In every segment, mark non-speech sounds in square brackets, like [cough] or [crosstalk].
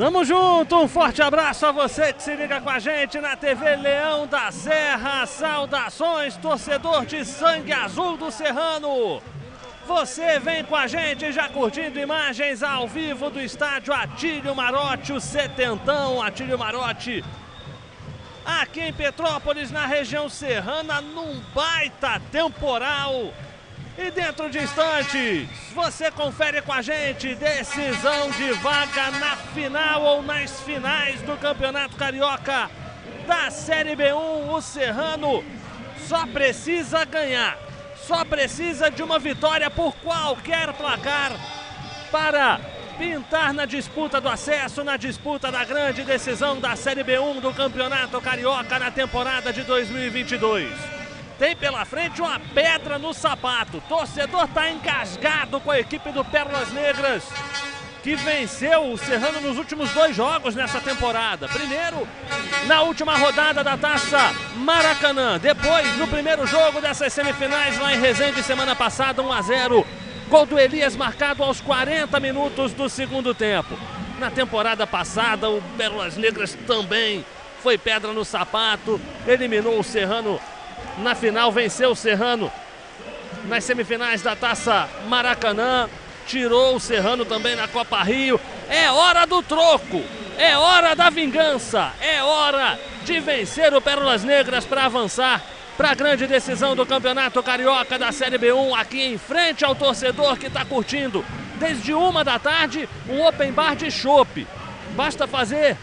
Tamo junto, um forte abraço a você que se liga com a gente na TV Leão da Serra. Saudações, torcedor de sangue azul do Serrano. Você vem com a gente já curtindo imagens ao vivo do estádio Atílio Marote, o setentão Atílio Marote. Aqui em Petrópolis, na região serrana, num baita temporal. E dentro de instantes, você confere com a gente decisão de vaga na final ou nas finais do Campeonato Carioca da Série B1. O Serrano só precisa ganhar, só precisa de uma vitória por qualquer placar para pintar na disputa do acesso, na disputa da grande decisão da Série B1 do Campeonato Carioca na temporada de 2022 tem pela frente uma pedra no sapato. Torcedor está engasgado com a equipe do Pérolas Negras, que venceu o Serrano nos últimos dois jogos nessa temporada. Primeiro, na última rodada da Taça Maracanã. Depois, no primeiro jogo dessas semifinais lá em Resende, semana passada, 1 a 0. Gol do Elias marcado aos 40 minutos do segundo tempo. Na temporada passada, o Pérolas Negras também foi pedra no sapato, eliminou o Serrano na final venceu o Serrano nas semifinais da Taça Maracanã, tirou o Serrano também na Copa Rio. É hora do troco, é hora da vingança, é hora de vencer o Pérolas Negras para avançar para a grande decisão do Campeonato Carioca da Série B1 aqui em frente ao torcedor que está curtindo desde uma da tarde um open bar de chopp. Basta fazer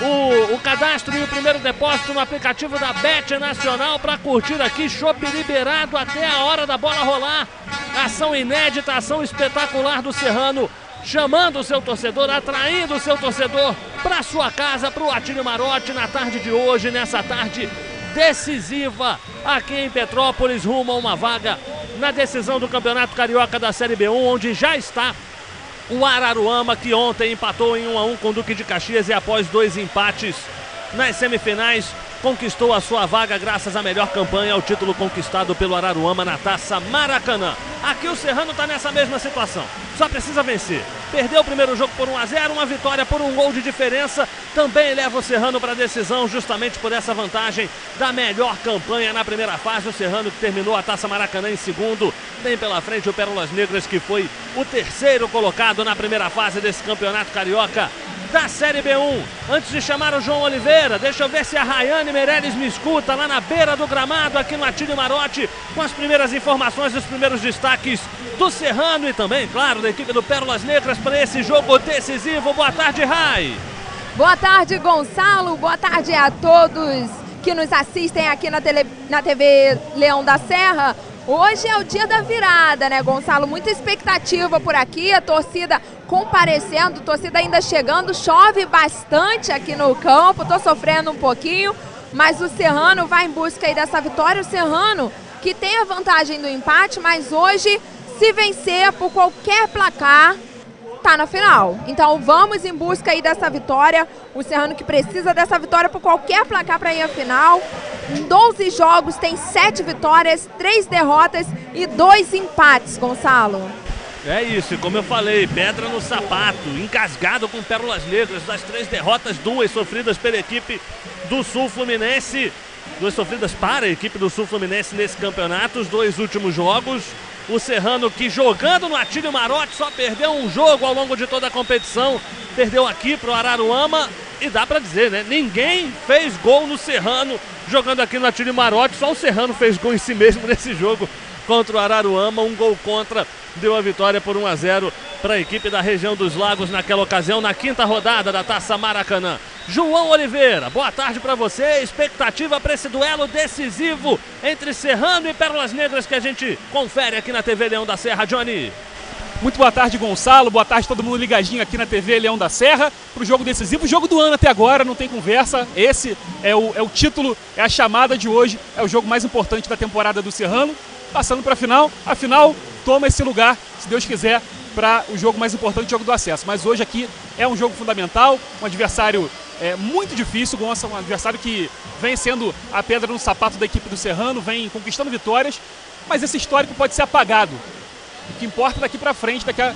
o, o cadastro e o primeiro depósito no aplicativo da Bet Nacional para curtir aqui. Chopp liberado até a hora da bola rolar. Ação inédita, ação espetacular do Serrano. Chamando o seu torcedor, atraindo o seu torcedor para sua casa, para o Atílio Marote na tarde de hoje, nessa tarde decisiva aqui em Petrópolis, rumo a uma vaga na decisão do Campeonato Carioca da Série B1, onde já está o Araruama, que ontem empatou em 1 a 1 com o Duque de Caxias e após dois empates nas semifinais, conquistou a sua vaga graças à melhor campanha, ao título conquistado pelo Araruama na Taça Maracanã. Aqui o Serrano está nessa mesma situação, só precisa vencer. Perdeu o primeiro jogo por 1 a 0, uma vitória por um gol de diferença, também leva o Serrano para a decisão justamente por essa vantagem da melhor campanha na primeira fase. O Serrano que terminou a Taça Maracanã em segundo, tem pela frente o Pérolas Negras que foi o terceiro colocado na primeira fase desse campeonato carioca da Série B1. Antes de chamar o João Oliveira, deixa eu ver se a Rayane Meirelles me escuta lá na beira do gramado, aqui no Atílio Marote, com as primeiras informações, os primeiros destaques do Serrano e também, claro, da equipe do Pérolas Negras para esse jogo decisivo. Boa tarde, Rai. Boa tarde, Gonçalo. Boa tarde a todos que nos assistem aqui na, tele, na TV Leão da Serra. Hoje é o dia da virada, né, Gonçalo? Muita expectativa por aqui, a torcida comparecendo, torcida ainda chegando, chove bastante aqui no campo, tô sofrendo um pouquinho, mas o Serrano vai em busca aí dessa vitória. O Serrano que tem a vantagem do empate, mas hoje, se vencer por qualquer placar, tá na final. Então vamos em busca aí dessa vitória. O Serrano que precisa dessa vitória por qualquer placar para ir à final. Em 12 jogos tem 7 vitórias, 3 derrotas e 2 empates, Gonçalo. É isso, como eu falei, pedra no sapato, encasgado com pérolas negras, das três derrotas, duas sofridas pela equipe do Sul Fluminense, duas sofridas para a equipe do Sul Fluminense nesse campeonato, os dois últimos jogos. O Serrano que jogando no Atílio Marote só perdeu um jogo ao longo de toda a competição, perdeu aqui para o Araruama e dá para dizer, né? Ninguém fez gol no Serrano jogando aqui no Atílio Marote, só o Serrano fez gol em si mesmo nesse jogo contra o Araruama, um gol contra deu a vitória por 1 a 0 para a equipe da região dos Lagos naquela ocasião, na quinta rodada da Taça Maracanã. João Oliveira, boa tarde para você. Expectativa para esse duelo decisivo entre Serrano e Pérolas Negras que a gente confere aqui na TV Leão da Serra, Johnny. Muito boa tarde, Gonçalo. Boa tarde, todo mundo ligadinho aqui na TV Leão da Serra para o jogo decisivo. Jogo do ano até agora, não tem conversa. Esse é o, é o título, é a chamada de hoje. É o jogo mais importante da temporada do Serrano. Passando para a final. A final toma esse lugar, se Deus quiser, para o jogo mais importante, o jogo do acesso. Mas hoje aqui é um jogo fundamental, um adversário é, muito difícil, Gonça, um adversário que vem sendo a pedra no sapato da equipe do Serrano, vem conquistando vitórias, mas esse histórico pode ser apagado. O que importa daqui para frente, daqui a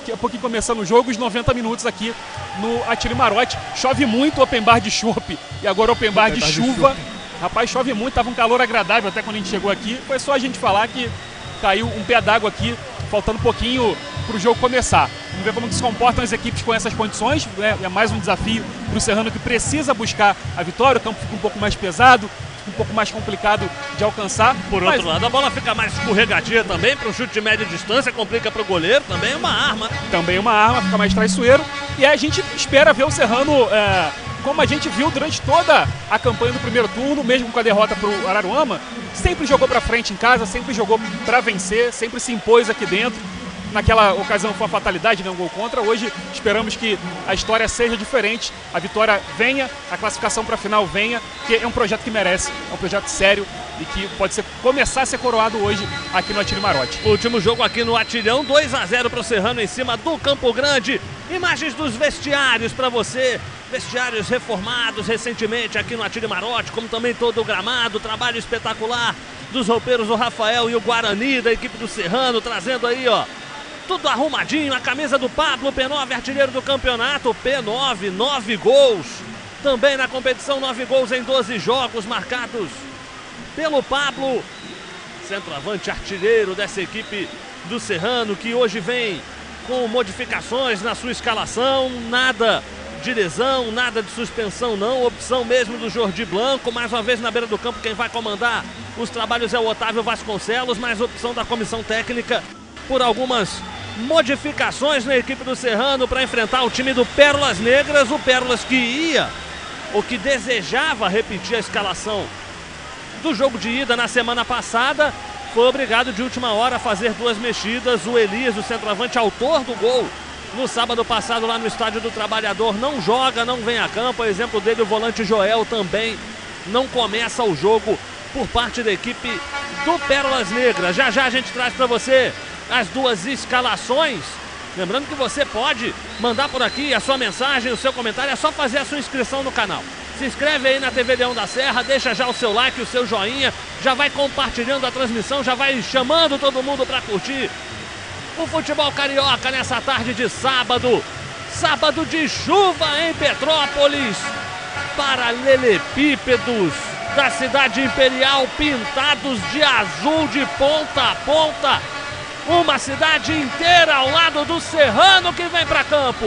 daqui a pouquinho começando o jogo, os 90 minutos aqui no Atire Marote. Chove muito open bar de chopp e agora open bar de chuva. Rapaz, chove muito, tava um calor agradável até quando a gente chegou aqui. Foi só a gente falar que caiu um pé d'água aqui, faltando um pouquinho para o jogo começar. Vamos ver como se comportam as equipes com essas condições. É, é mais um desafio para o Serrano que precisa buscar a vitória. O campo fica um pouco mais pesado, um pouco mais complicado de alcançar. Por mas... outro lado, a bola fica mais escorregadia também para um chute de média distância, complica para o goleiro, também é uma arma. Também uma arma, fica mais traiçoeiro. E aí a gente espera ver o Serrano, é, como a gente viu durante toda a campanha do primeiro turno, mesmo com a derrota para o Araruama, sempre jogou para frente em casa, sempre jogou para vencer, sempre se impôs aqui dentro naquela ocasião foi uma fatalidade, né, um gol contra. Hoje esperamos que a história seja diferente, a vitória venha, a classificação para a final venha, que é um projeto que merece, é um projeto sério e que pode ser, começar a ser coroado hoje aqui no Atílio Marote. Último jogo aqui no Atilhão, 2 a 0 para o Serrano em cima do Campo Grande. Imagens dos vestiários para você. Vestiários reformados recentemente aqui no Atílio Marote, como também todo o gramado, trabalho espetacular dos roupeiros o Rafael e o Guarani da equipe do Serrano, trazendo aí, ó, tudo arrumadinho, a camisa do Pablo P9, artilheiro do campeonato. P9, 9 gols. Também na competição, 9 gols em 12 jogos marcados pelo Pablo. Centroavante artilheiro dessa equipe do Serrano, que hoje vem com modificações na sua escalação. Nada de lesão, nada de suspensão não. Opção mesmo do Jordi Blanco. Mais uma vez na beira do campo, quem vai comandar os trabalhos é o Otávio Vasconcelos, mas opção da comissão técnica por algumas modificações na equipe do Serrano para enfrentar o time do Pérolas Negras. O Pérolas que ia, ou que desejava repetir a escalação do jogo de ida na semana passada, foi obrigado de última hora a fazer duas mexidas. O Elias, o centroavante, autor do gol no sábado passado lá no Estádio do Trabalhador, não joga, não vem a campo. O exemplo dele, o volante Joel também não começa o jogo por parte da equipe do Pérolas Negras. Já já a gente traz para você as duas escalações. Lembrando que você pode mandar por aqui a sua mensagem, o seu comentário, é só fazer a sua inscrição no canal. Se inscreve aí na TV Leão da Serra, deixa já o seu like, o seu joinha, já vai compartilhando a transmissão, já vai chamando todo mundo para curtir o futebol carioca nessa tarde de sábado. Sábado de chuva em Petrópolis. Paralelepípedos da cidade imperial pintados de azul de ponta a ponta uma cidade inteira ao lado do Serrano que vem para campo.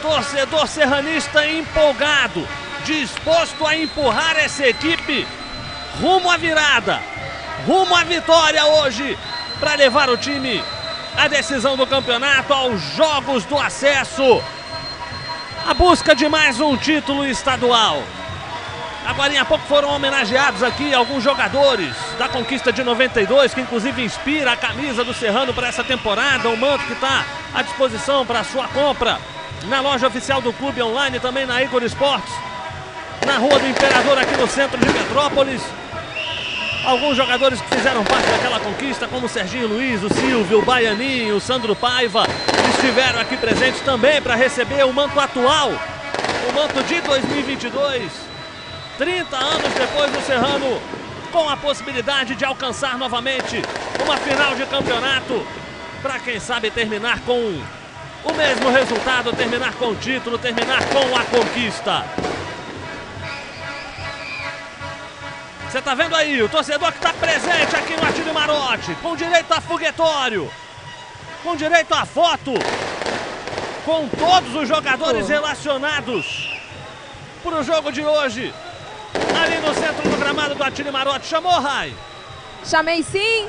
Torcedor serranista empolgado, disposto a empurrar essa equipe rumo à virada, rumo à vitória hoje, para levar o time à decisão do campeonato, aos jogos do acesso, a busca de mais um título estadual. Agora, há pouco foram homenageados aqui alguns jogadores da conquista de 92, que inclusive inspira a camisa do Serrano para essa temporada. O manto que está à disposição para sua compra na loja oficial do clube online, também na Igor Esportes, na Rua do Imperador, aqui no centro de Metrópolis. Alguns jogadores que fizeram parte daquela conquista, como o Serginho Luiz, o Silvio, o Baianinho, o Sandro Paiva, estiveram aqui presentes também para receber o manto atual, o manto de 2022. 30 anos depois do Serrano, com a possibilidade de alcançar novamente uma final de campeonato, para quem sabe terminar com o mesmo resultado, terminar com o título, terminar com a conquista. Você tá vendo aí o torcedor que está presente aqui no Atílio Marote, com direito a foguetório, com direito a foto, com todos os jogadores relacionados para o jogo de hoje ali no centro do gramado do Atire Marote. Chamou, Rai? Chamei sim.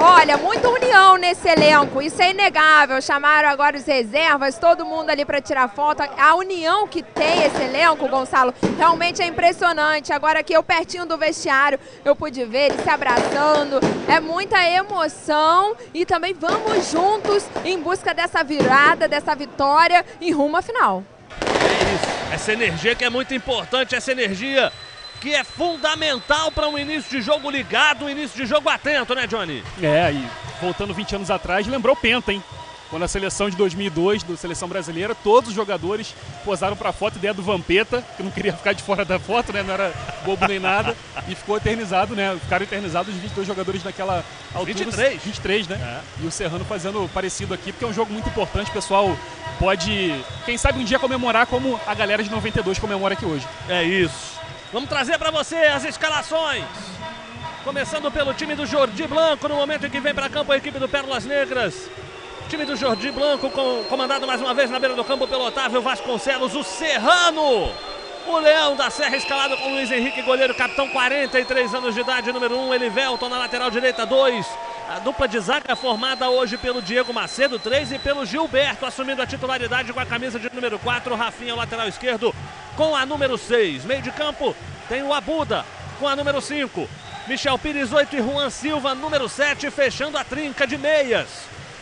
Olha, muita união nesse elenco, isso é inegável. Chamaram agora os reservas, todo mundo ali para tirar foto. A união que tem esse elenco, Gonçalo, realmente é impressionante. Agora aqui eu pertinho do vestiário, eu pude ver eles se abraçando. É muita emoção e também vamos juntos em busca dessa virada, dessa vitória e rumo à final. É isso, essa energia que é muito importante, essa energia que é fundamental para um início de jogo ligado, um início de jogo atento, né, Johnny? É, e voltando 20 anos atrás, lembrou o Penta, hein? quando a seleção de 2002, da seleção brasileira, todos os jogadores posaram para a foto, ideia do Vampeta, que não queria ficar de fora da foto, né? Não era bobo nem nada, e ficou eternizado, né? Ficaram eternizados os 22 jogadores naquela altura. 23. 23, né? É. E o Serrano fazendo parecido aqui, porque é um jogo muito importante, o pessoal pode, quem sabe um dia comemorar como a galera de 92 comemora aqui hoje. É isso. Vamos trazer para você as escalações. Começando pelo time do Jordi Blanco, no momento em que vem para campo a equipe do Pérolas Negras. Time do Jordi Blanco, com, comandado mais uma vez na beira do campo pelo Otávio Vasconcelos, o Serrano. O Leão da Serra escalado com Luiz Henrique, goleiro, capitão, 43 anos de idade, número 1, Elivelton na lateral direita, 2. A dupla de zaga formada hoje pelo Diego Macedo, 3, e pelo Gilberto, assumindo a titularidade com a camisa de número 4, Rafinha, o lateral esquerdo, com a número 6. Meio de campo tem o Abuda, com a número 5. Michel Pires 8 e Juan Silva, número 7, fechando a trinca de meias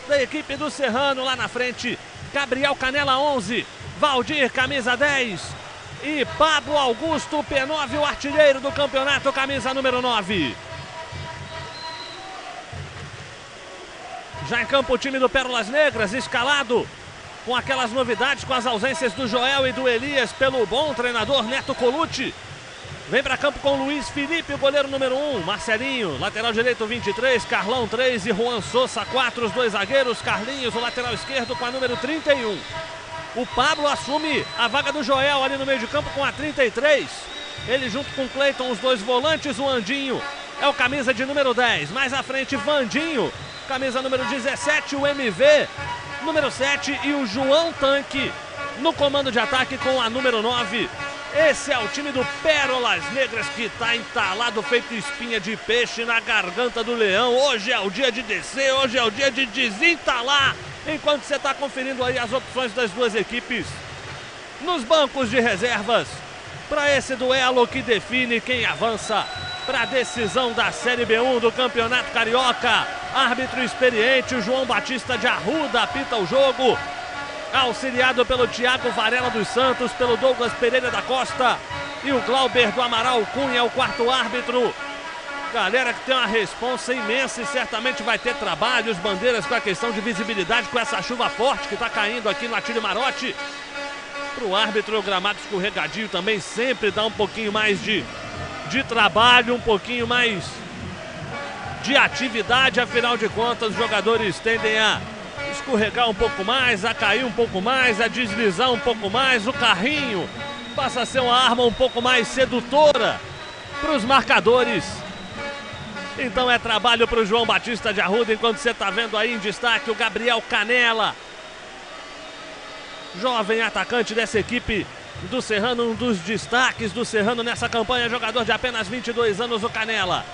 da equipe do Serrano lá na frente. Gabriel Canela 11, Valdir camisa 10 e Pablo Augusto P9, o artilheiro do campeonato, camisa número 9. Já em campo o time do Pérolas Negras, escalado com aquelas novidades, com as ausências do Joel e do Elias pelo bom treinador Neto Colucci. Vem para campo com Luiz Felipe, o goleiro número 1, Marcelinho, lateral direito 23, Carlão 3 e Juan Sousa 4, os dois zagueiros, Carlinhos, o lateral esquerdo com a número 31. O Pablo assume a vaga do Joel ali no meio de campo com a 33. Ele junto com o Cleiton, os dois volantes, o Andinho é o camisa de número 10. Mais à frente, Vandinho, camisa número 17, o MV, número 7 e o João Tanque no comando de ataque com a número 9. Esse é o time do Pérolas Negras que está entalado, feito espinha de peixe na garganta do leão. Hoje é o dia de descer, hoje é o dia de desentalar. Enquanto você está conferindo aí as opções das duas equipes nos bancos de reservas para esse duelo que define quem avança para a decisão da Série B1 do Campeonato Carioca. Árbitro experiente, o João Batista de Arruda apita o jogo auxiliado pelo Thiago Varela dos Santos, pelo Douglas Pereira da Costa e o Glauber do Amaral Cunha, o quarto árbitro. Galera que tem uma responsa imensa e certamente vai ter trabalho, os bandeiras com a questão de visibilidade, com essa chuva forte que está caindo aqui no Atílio Marote. Para o árbitro, o gramado escorregadio também sempre dá um pouquinho mais de, de trabalho, um pouquinho mais de atividade, afinal de contas, os jogadores tendem a escorregar um pouco mais, a cair um pouco mais, a deslizar um pouco mais. O carrinho passa a ser uma arma um pouco mais sedutora para os marcadores. Então é trabalho para o João Batista de Arruda, enquanto você está vendo aí em destaque o Gabriel Canela. Jovem atacante dessa equipe do Serrano, um dos destaques do Serrano nessa campanha, jogador de apenas 22 anos, o Canela.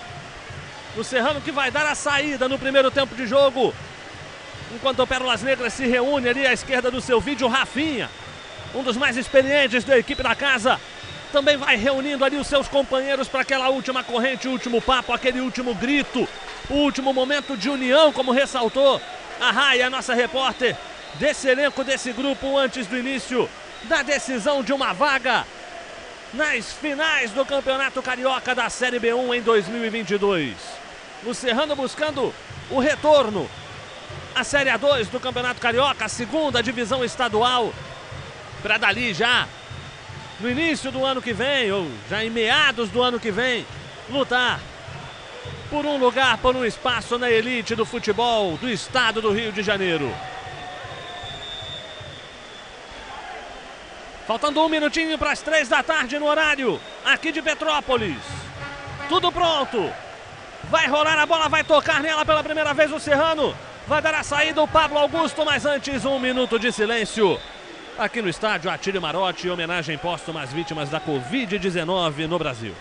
O Serrano que vai dar a saída no primeiro tempo de jogo Enquanto o Pérolas Negras se reúne ali à esquerda do seu vídeo, Rafinha, um dos mais experientes da equipe da casa, também vai reunindo ali os seus companheiros para aquela última corrente, último papo, aquele último grito, último momento de união, como ressaltou a Raia, nossa repórter, desse elenco, desse grupo, antes do início da decisão de uma vaga nas finais do Campeonato Carioca da Série B1 em 2022. O Serrano buscando o retorno a Série A2 do Campeonato Carioca, a segunda divisão estadual. Para dali já, no início do ano que vem, ou já em meados do ano que vem, lutar por um lugar, por um espaço na elite do futebol do estado do Rio de Janeiro. Faltando um minutinho para as três da tarde no horário, aqui de Petrópolis. Tudo pronto. Vai rolar a bola, vai tocar nela pela primeira vez o Serrano. Vai dar a saída o Pablo Augusto, mas antes um minuto de silêncio. Aqui no estádio Atílio Marote, homenagem póstuma às vítimas da Covid-19 no Brasil.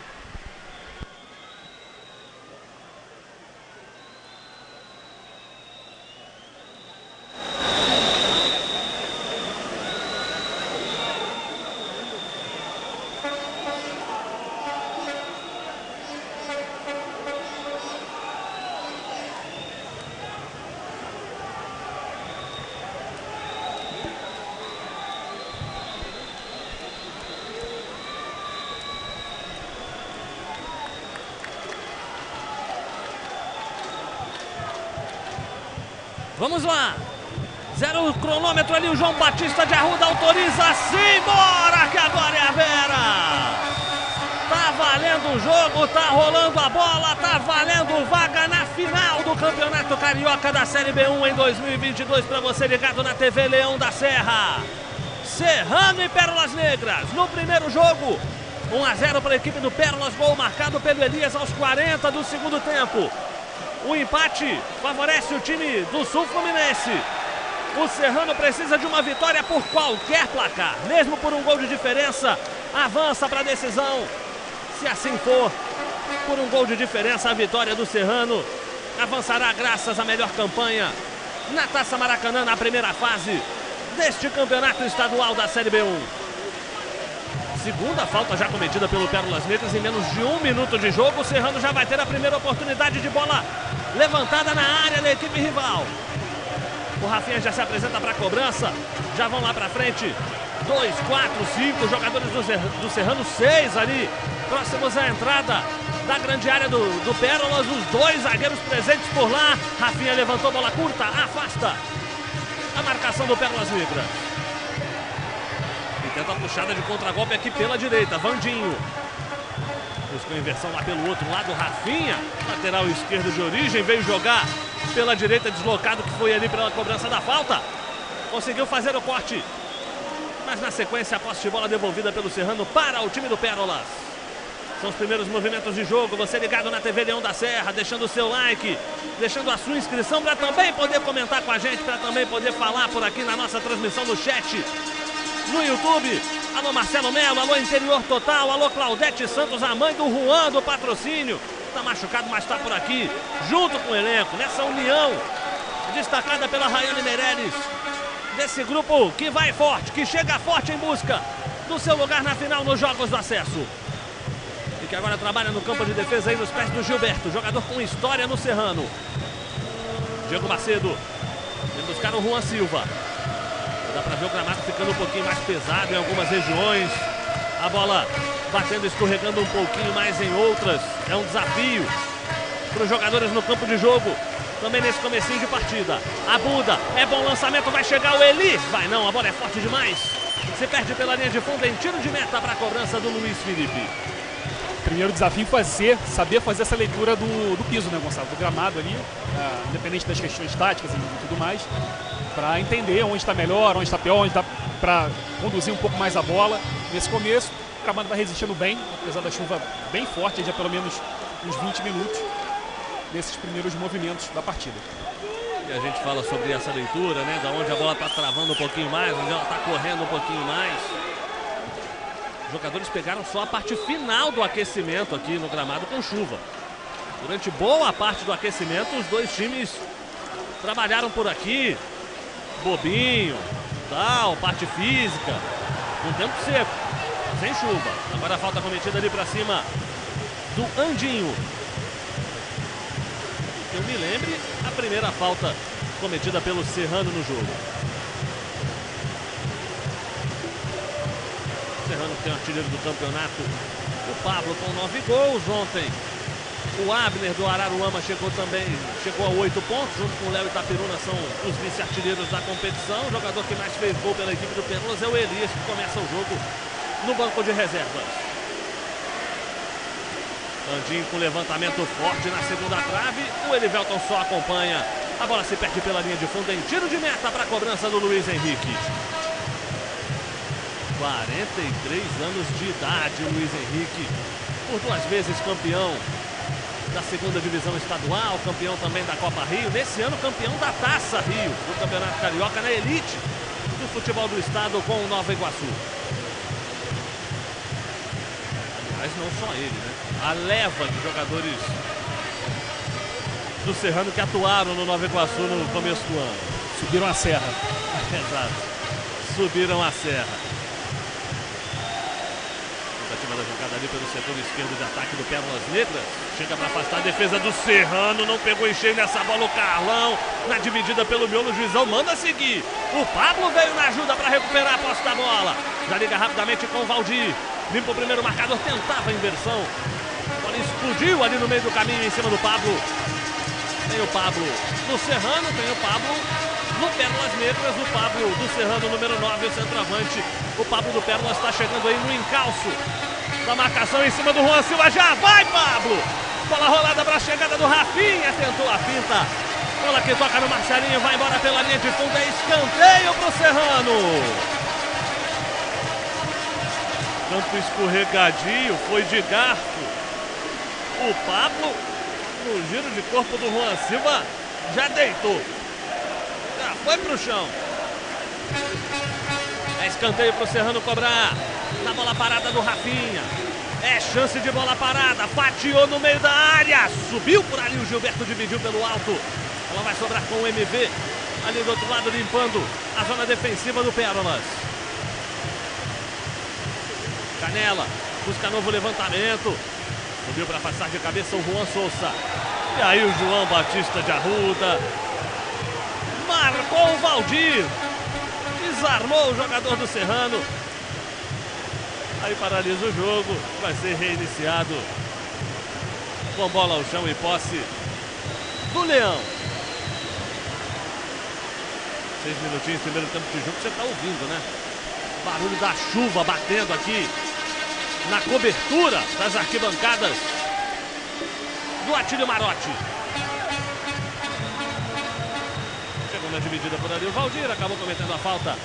Vamos lá. Zero o cronômetro ali, o João Batista de Arruda autoriza. Simbora, que agora é a Vera. Tá valendo o jogo, tá rolando a bola, tá valendo vaga na final do Campeonato Carioca da Série B1 em 2022 para você ligado na TV Leão da Serra. Serrano e Pérolas Negras no primeiro jogo. 1 a 0 para a equipe do Pérolas, gol marcado pelo Elias aos 40 do segundo tempo. O empate favorece o time do Sul Fluminense. O Serrano precisa de uma vitória por qualquer placar, mesmo por um gol de diferença. Avança para a decisão. Se assim for, por um gol de diferença, a vitória do Serrano avançará graças à melhor campanha na Taça Maracanã na primeira fase deste campeonato estadual da Série B1. Segunda falta já cometida pelo Pérolas Negras em menos de um minuto de jogo. O Serrano já vai ter a primeira oportunidade de bola levantada na área da equipe rival. O Rafinha já se apresenta para a cobrança. Já vão lá para frente. Dois, quatro, cinco jogadores do Serrano, seis ali próximos à entrada da grande área do, do Pérolas. Os dois zagueiros presentes por lá. Rafinha levantou bola curta, afasta a marcação do Pérolas Negra. E tenta a puxada de contragolpe aqui pela direita. Vandinho. Buscou inversão lá pelo outro lado. Rafinha, lateral esquerdo de origem, veio jogar pela direita, deslocado que foi ali pela cobrança da falta. Conseguiu fazer o corte. Mas na sequência, a posse de bola devolvida pelo Serrano para o time do Pérolas. São os primeiros movimentos de jogo. Você ligado na TV Leão da Serra, deixando o seu like, deixando a sua inscrição para também poder comentar com a gente, para também poder falar por aqui na nossa transmissão do chat no YouTube. Alô Marcelo Melo, alô Interior Total, alô Claudete Santos, a mãe do Juan do patrocínio. Está machucado, mas está por aqui, junto com o elenco, nessa união destacada pela Rayane Meirelles. Desse grupo que vai forte, que chega forte em busca do seu lugar na final nos Jogos do Acesso que agora trabalha no campo de defesa aí nos pés do Gilberto, jogador com história no Serrano. Diego Macedo, vem buscar o Juan Silva. Dá para ver o gramado ficando um pouquinho mais pesado em algumas regiões. A bola batendo, escorregando um pouquinho mais em outras. É um desafio para os jogadores no campo de jogo. Também nesse comecinho de partida. A Buda, é bom lançamento, vai chegar o Eli. Vai não, a bola é forte demais. Se perde pela linha de fundo em tiro de meta para a cobrança do Luiz Felipe primeiro desafio fazer, saber fazer essa leitura do, do piso, né, Gonçalo? Do gramado ali, uh, independente das questões táticas e tudo mais, para entender onde está melhor, onde está pior, onde dá para conduzir um pouco mais a bola. Nesse começo, o gramado vai resistindo bem, apesar da chuva bem forte, já pelo menos uns 20 minutos nesses primeiros movimentos da partida. E a gente fala sobre essa leitura, né? Da onde a bola está travando um pouquinho mais, onde ela está correndo um pouquinho mais jogadores pegaram só a parte final do aquecimento aqui no gramado com chuva. Durante boa parte do aquecimento, os dois times trabalharam por aqui. Bobinho, tal, parte física. Com tempo seco, sem chuva. Agora a falta cometida ali para cima do Andinho. Eu me lembre, a primeira falta cometida pelo Serrano no jogo. Serrano tem o artilheiro do campeonato. O Pablo com nove gols ontem. O Abner do Araruama chegou também, chegou a oito pontos, junto com o Léo Itapiruna, são os vice-artilheiros da competição. O jogador que mais fez gol pela equipe do Pérolas é o Elias, que começa o jogo no banco de reservas. Andinho com levantamento forte na segunda trave. O Elivelton só acompanha. A bola se perde pela linha de fundo em tiro de meta para a cobrança do Luiz Henrique. 43 anos de idade, Luiz Henrique, por duas vezes campeão da segunda divisão estadual, campeão também da Copa Rio, nesse ano campeão da Taça Rio, do Campeonato Carioca na elite do futebol do estado com o Nova Iguaçu. Aliás, não só ele, né? A leva de jogadores do Serrano que atuaram no Nova Iguaçu no começo do ano. Subiram a serra. [laughs] Exato. Subiram a serra da jogada ali pelo setor esquerdo de ataque do Pérolas Negras. Chega para afastar a defesa do Serrano. Não pegou em cheio nessa bola o Carlão. Na dividida pelo miolo, o juizão manda seguir. O Pablo veio na ajuda para recuperar a posse da bola. Já liga rapidamente com o Valdir. Limpa o primeiro marcador, tentava a inversão. A bola explodiu ali no meio do caminho em cima do Pablo. Tem o Pablo no Serrano, tem o Pablo no Pérolas Negras, o Pablo do Serrano, número 9, o centroavante. O Pablo do Pérolas está chegando aí no encalço da marcação em cima do Juan Silva. Já vai, Pablo! Bola rolada para a chegada do Rafinha, tentou a finta. Bola que toca no Marcelinho, vai embora pela linha de fundo, é escanteio para o Serrano. Tanto escorregadio, foi de garfo. O Pablo, no giro de corpo do Juan Silva, já deitou. Já foi pro chão. É escanteio pro Serrano cobrar. Na bola parada do Rafinha. É chance de bola parada. Fatiou no meio da área. Subiu por ali. O Gilberto dividiu pelo alto. Ela vai sobrar com o MV. Ali do outro lado limpando a zona defensiva do Pérolas. Canela. Busca novo levantamento. Subiu para passar de cabeça o Juan Souza. E aí o João Batista de Arruda. Marcou o Valdir. Desarmou o jogador do Serrano. Aí paralisa o jogo. Vai ser reiniciado. Com bola ao chão e posse do Leão. Seis minutinhos, primeiro tempo de jogo, você está ouvindo, né? Barulho da chuva batendo aqui na cobertura das arquibancadas do Atílio Marotti. Chegou na dividida por ali o Valdir, acabou cometendo a falta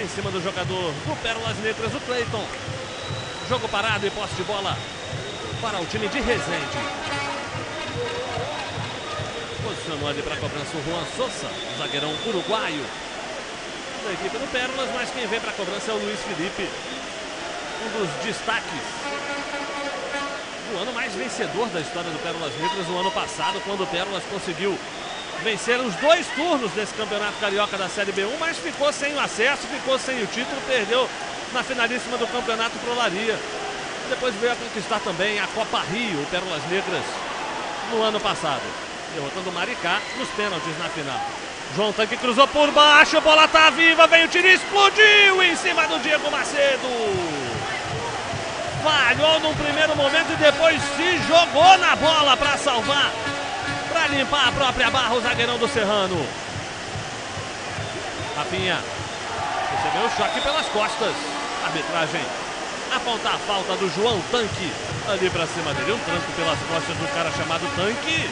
em cima do jogador do Pérolas Negras, o Cleiton. Jogo parado e posse de bola para o time de Resende. Posicionou ali para a cobrança o Juan Sousa, zagueirão uruguaio da equipe do Pérolas, mas quem vem para a cobrança é o Luiz Felipe, um dos destaques do ano mais vencedor da história do Pérolas Negras no ano passado, quando o Pérolas conseguiu vencer os dois turnos desse campeonato carioca da Série B1, mas ficou sem o acesso, ficou sem o título, perdeu na finalíssima do campeonato Prolaria. Depois veio a conquistar também a Copa Rio, Pérolas Negras, no ano passado, derrotando o Maricá nos pênaltis na final. João Tanque cruzou por baixo, a bola tá viva, vem o tiro, explodiu em cima do Diego Macedo. Falhou num primeiro momento e depois se jogou na bola para salvar, para limpar a própria barra, o zagueirão do Serrano. Rapinha recebeu o choque pelas costas. Arbitragem aponta a falta do João Tanque ali para cima dele. Um tranco pelas costas do cara chamado Tanque.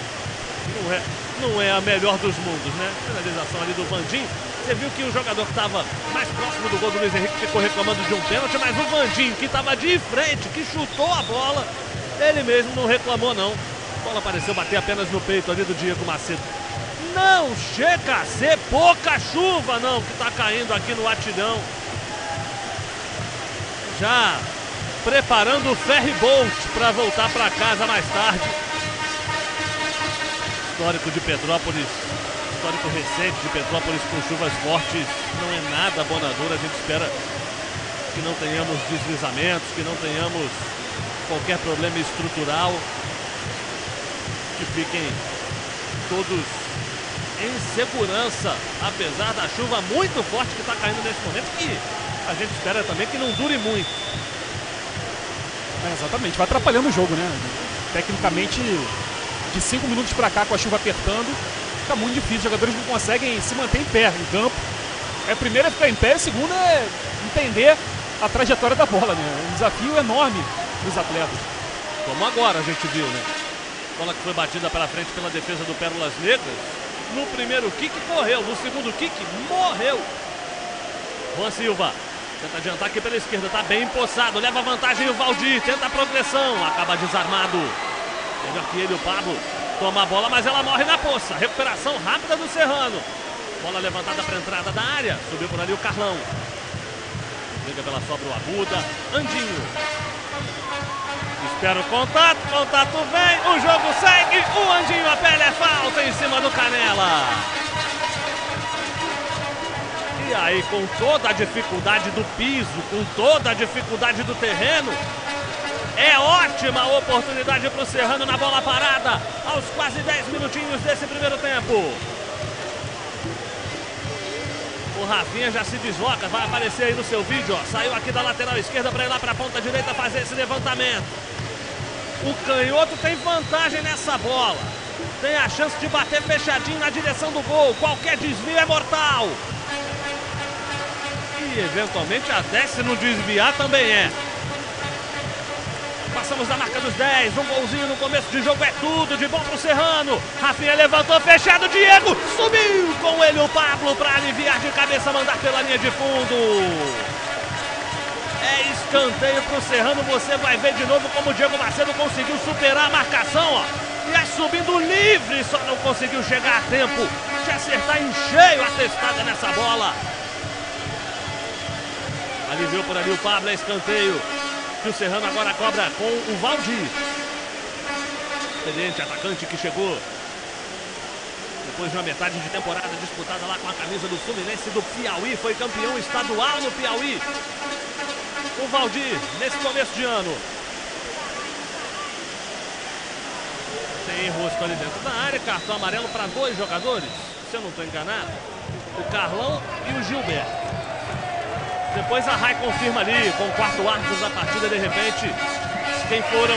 Não é, não é a melhor dos mundos, né? Finalização ali do Vandim. Você viu que o jogador que estava mais próximo do gol do Luiz Henrique ficou reclamando de um pênalti, mas o Vandim, que estava de frente, que chutou a bola, ele mesmo não reclamou, não. A bola pareceu bater apenas no peito ali do Diego Macedo. Não chega a ser pouca chuva, não, que está caindo aqui no Atirão. Já preparando o ferry boat para voltar para casa mais tarde histórico de Petrópolis, histórico recente de Petrópolis com chuvas fortes, não é nada abonador. A gente espera que não tenhamos deslizamentos, que não tenhamos qualquer problema estrutural, que fiquem todos em segurança, apesar da chuva muito forte que está caindo nesse momento, que a gente espera também que não dure muito. É, exatamente, vai atrapalhando o jogo, né? Tecnicamente, de 5 minutos para cá com a chuva apertando, fica muito difícil. Os jogadores não conseguem se manter em pé em campo. É, primeiro é ficar em pé, segundo é entender a trajetória da bola, né? É um desafio enorme dos atletas. Como agora a gente viu, né? Bola que foi batida para frente pela defesa do Pérolas Negras. No primeiro kick correu, no segundo kick morreu. Juan Silva tenta adiantar aqui pela esquerda, tá bem empossado, leva vantagem o Valdir, tenta a progressão, acaba desarmado. Melhor que ele, o Pablo. Toma a bola, mas ela morre na poça. Recuperação rápida do Serrano. Bola levantada para entrada da área. Subiu por ali o Carlão. Liga pela sobra o Aguda. Andinho. Espera o contato. Contato vem. O jogo segue. O Andinho, a pele é falta em cima do Canela. E aí, com toda a dificuldade do piso, com toda a dificuldade do terreno, é ótima oportunidade para o Serrano na bola parada, aos quase 10 minutinhos desse primeiro tempo. O Rafinha já se desloca, vai aparecer aí no seu vídeo. Ó. Saiu aqui da lateral esquerda para ir lá para a ponta direita fazer esse levantamento. O canhoto tem vantagem nessa bola. tem a chance de bater fechadinho na direção do gol. Qualquer desvio é mortal. E eventualmente até se não desviar também é. Passamos da marca dos 10. Um golzinho no começo de jogo é tudo. De bom pro Serrano. Rafinha levantou, fechado. Diego subiu com ele o Pablo para aliviar de cabeça, mandar pela linha de fundo. É escanteio pro Serrano. Você vai ver de novo como o Diego Macedo conseguiu superar a marcação, ó. E é subindo livre, só não conseguiu chegar a tempo de acertar em cheio a testada nessa bola. Aliviou por ali o Pablo, é escanteio. Que o Serrano agora cobra com o Valdir. Experiente atacante que chegou depois de uma metade de temporada disputada lá com a camisa do Fluminense do Piauí, foi campeão estadual no Piauí o Valdir nesse começo de ano. Tem enrosco ali dentro da área, cartão amarelo para dois jogadores, se eu não estou enganado. O Carlão e o Gilberto. Depois a Rai confirma ali, com o quarto árbitro da partida, de repente, quem foram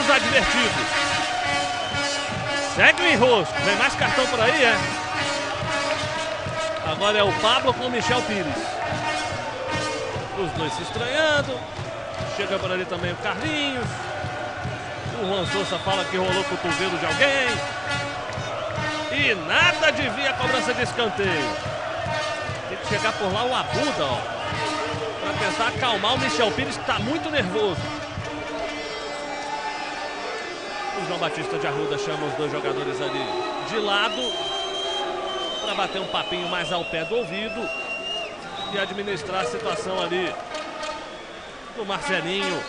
os advertidos. Segue o enrosco, vem mais cartão por aí, é? Agora é o Pablo com o Michel Pires. Os dois se estranhando. Chega por ali também o Carlinhos. O Juan Souza fala que rolou o cotovelo de alguém. E nada de via cobrança de escanteio. Tem que chegar por lá o Abuda, ó. Pra tentar acalmar o Michel Pires, que tá muito nervoso. O João Batista de Arruda chama os dois jogadores ali de lado. Para bater um papinho mais ao pé do ouvido e administrar a situação ali do Marcelinho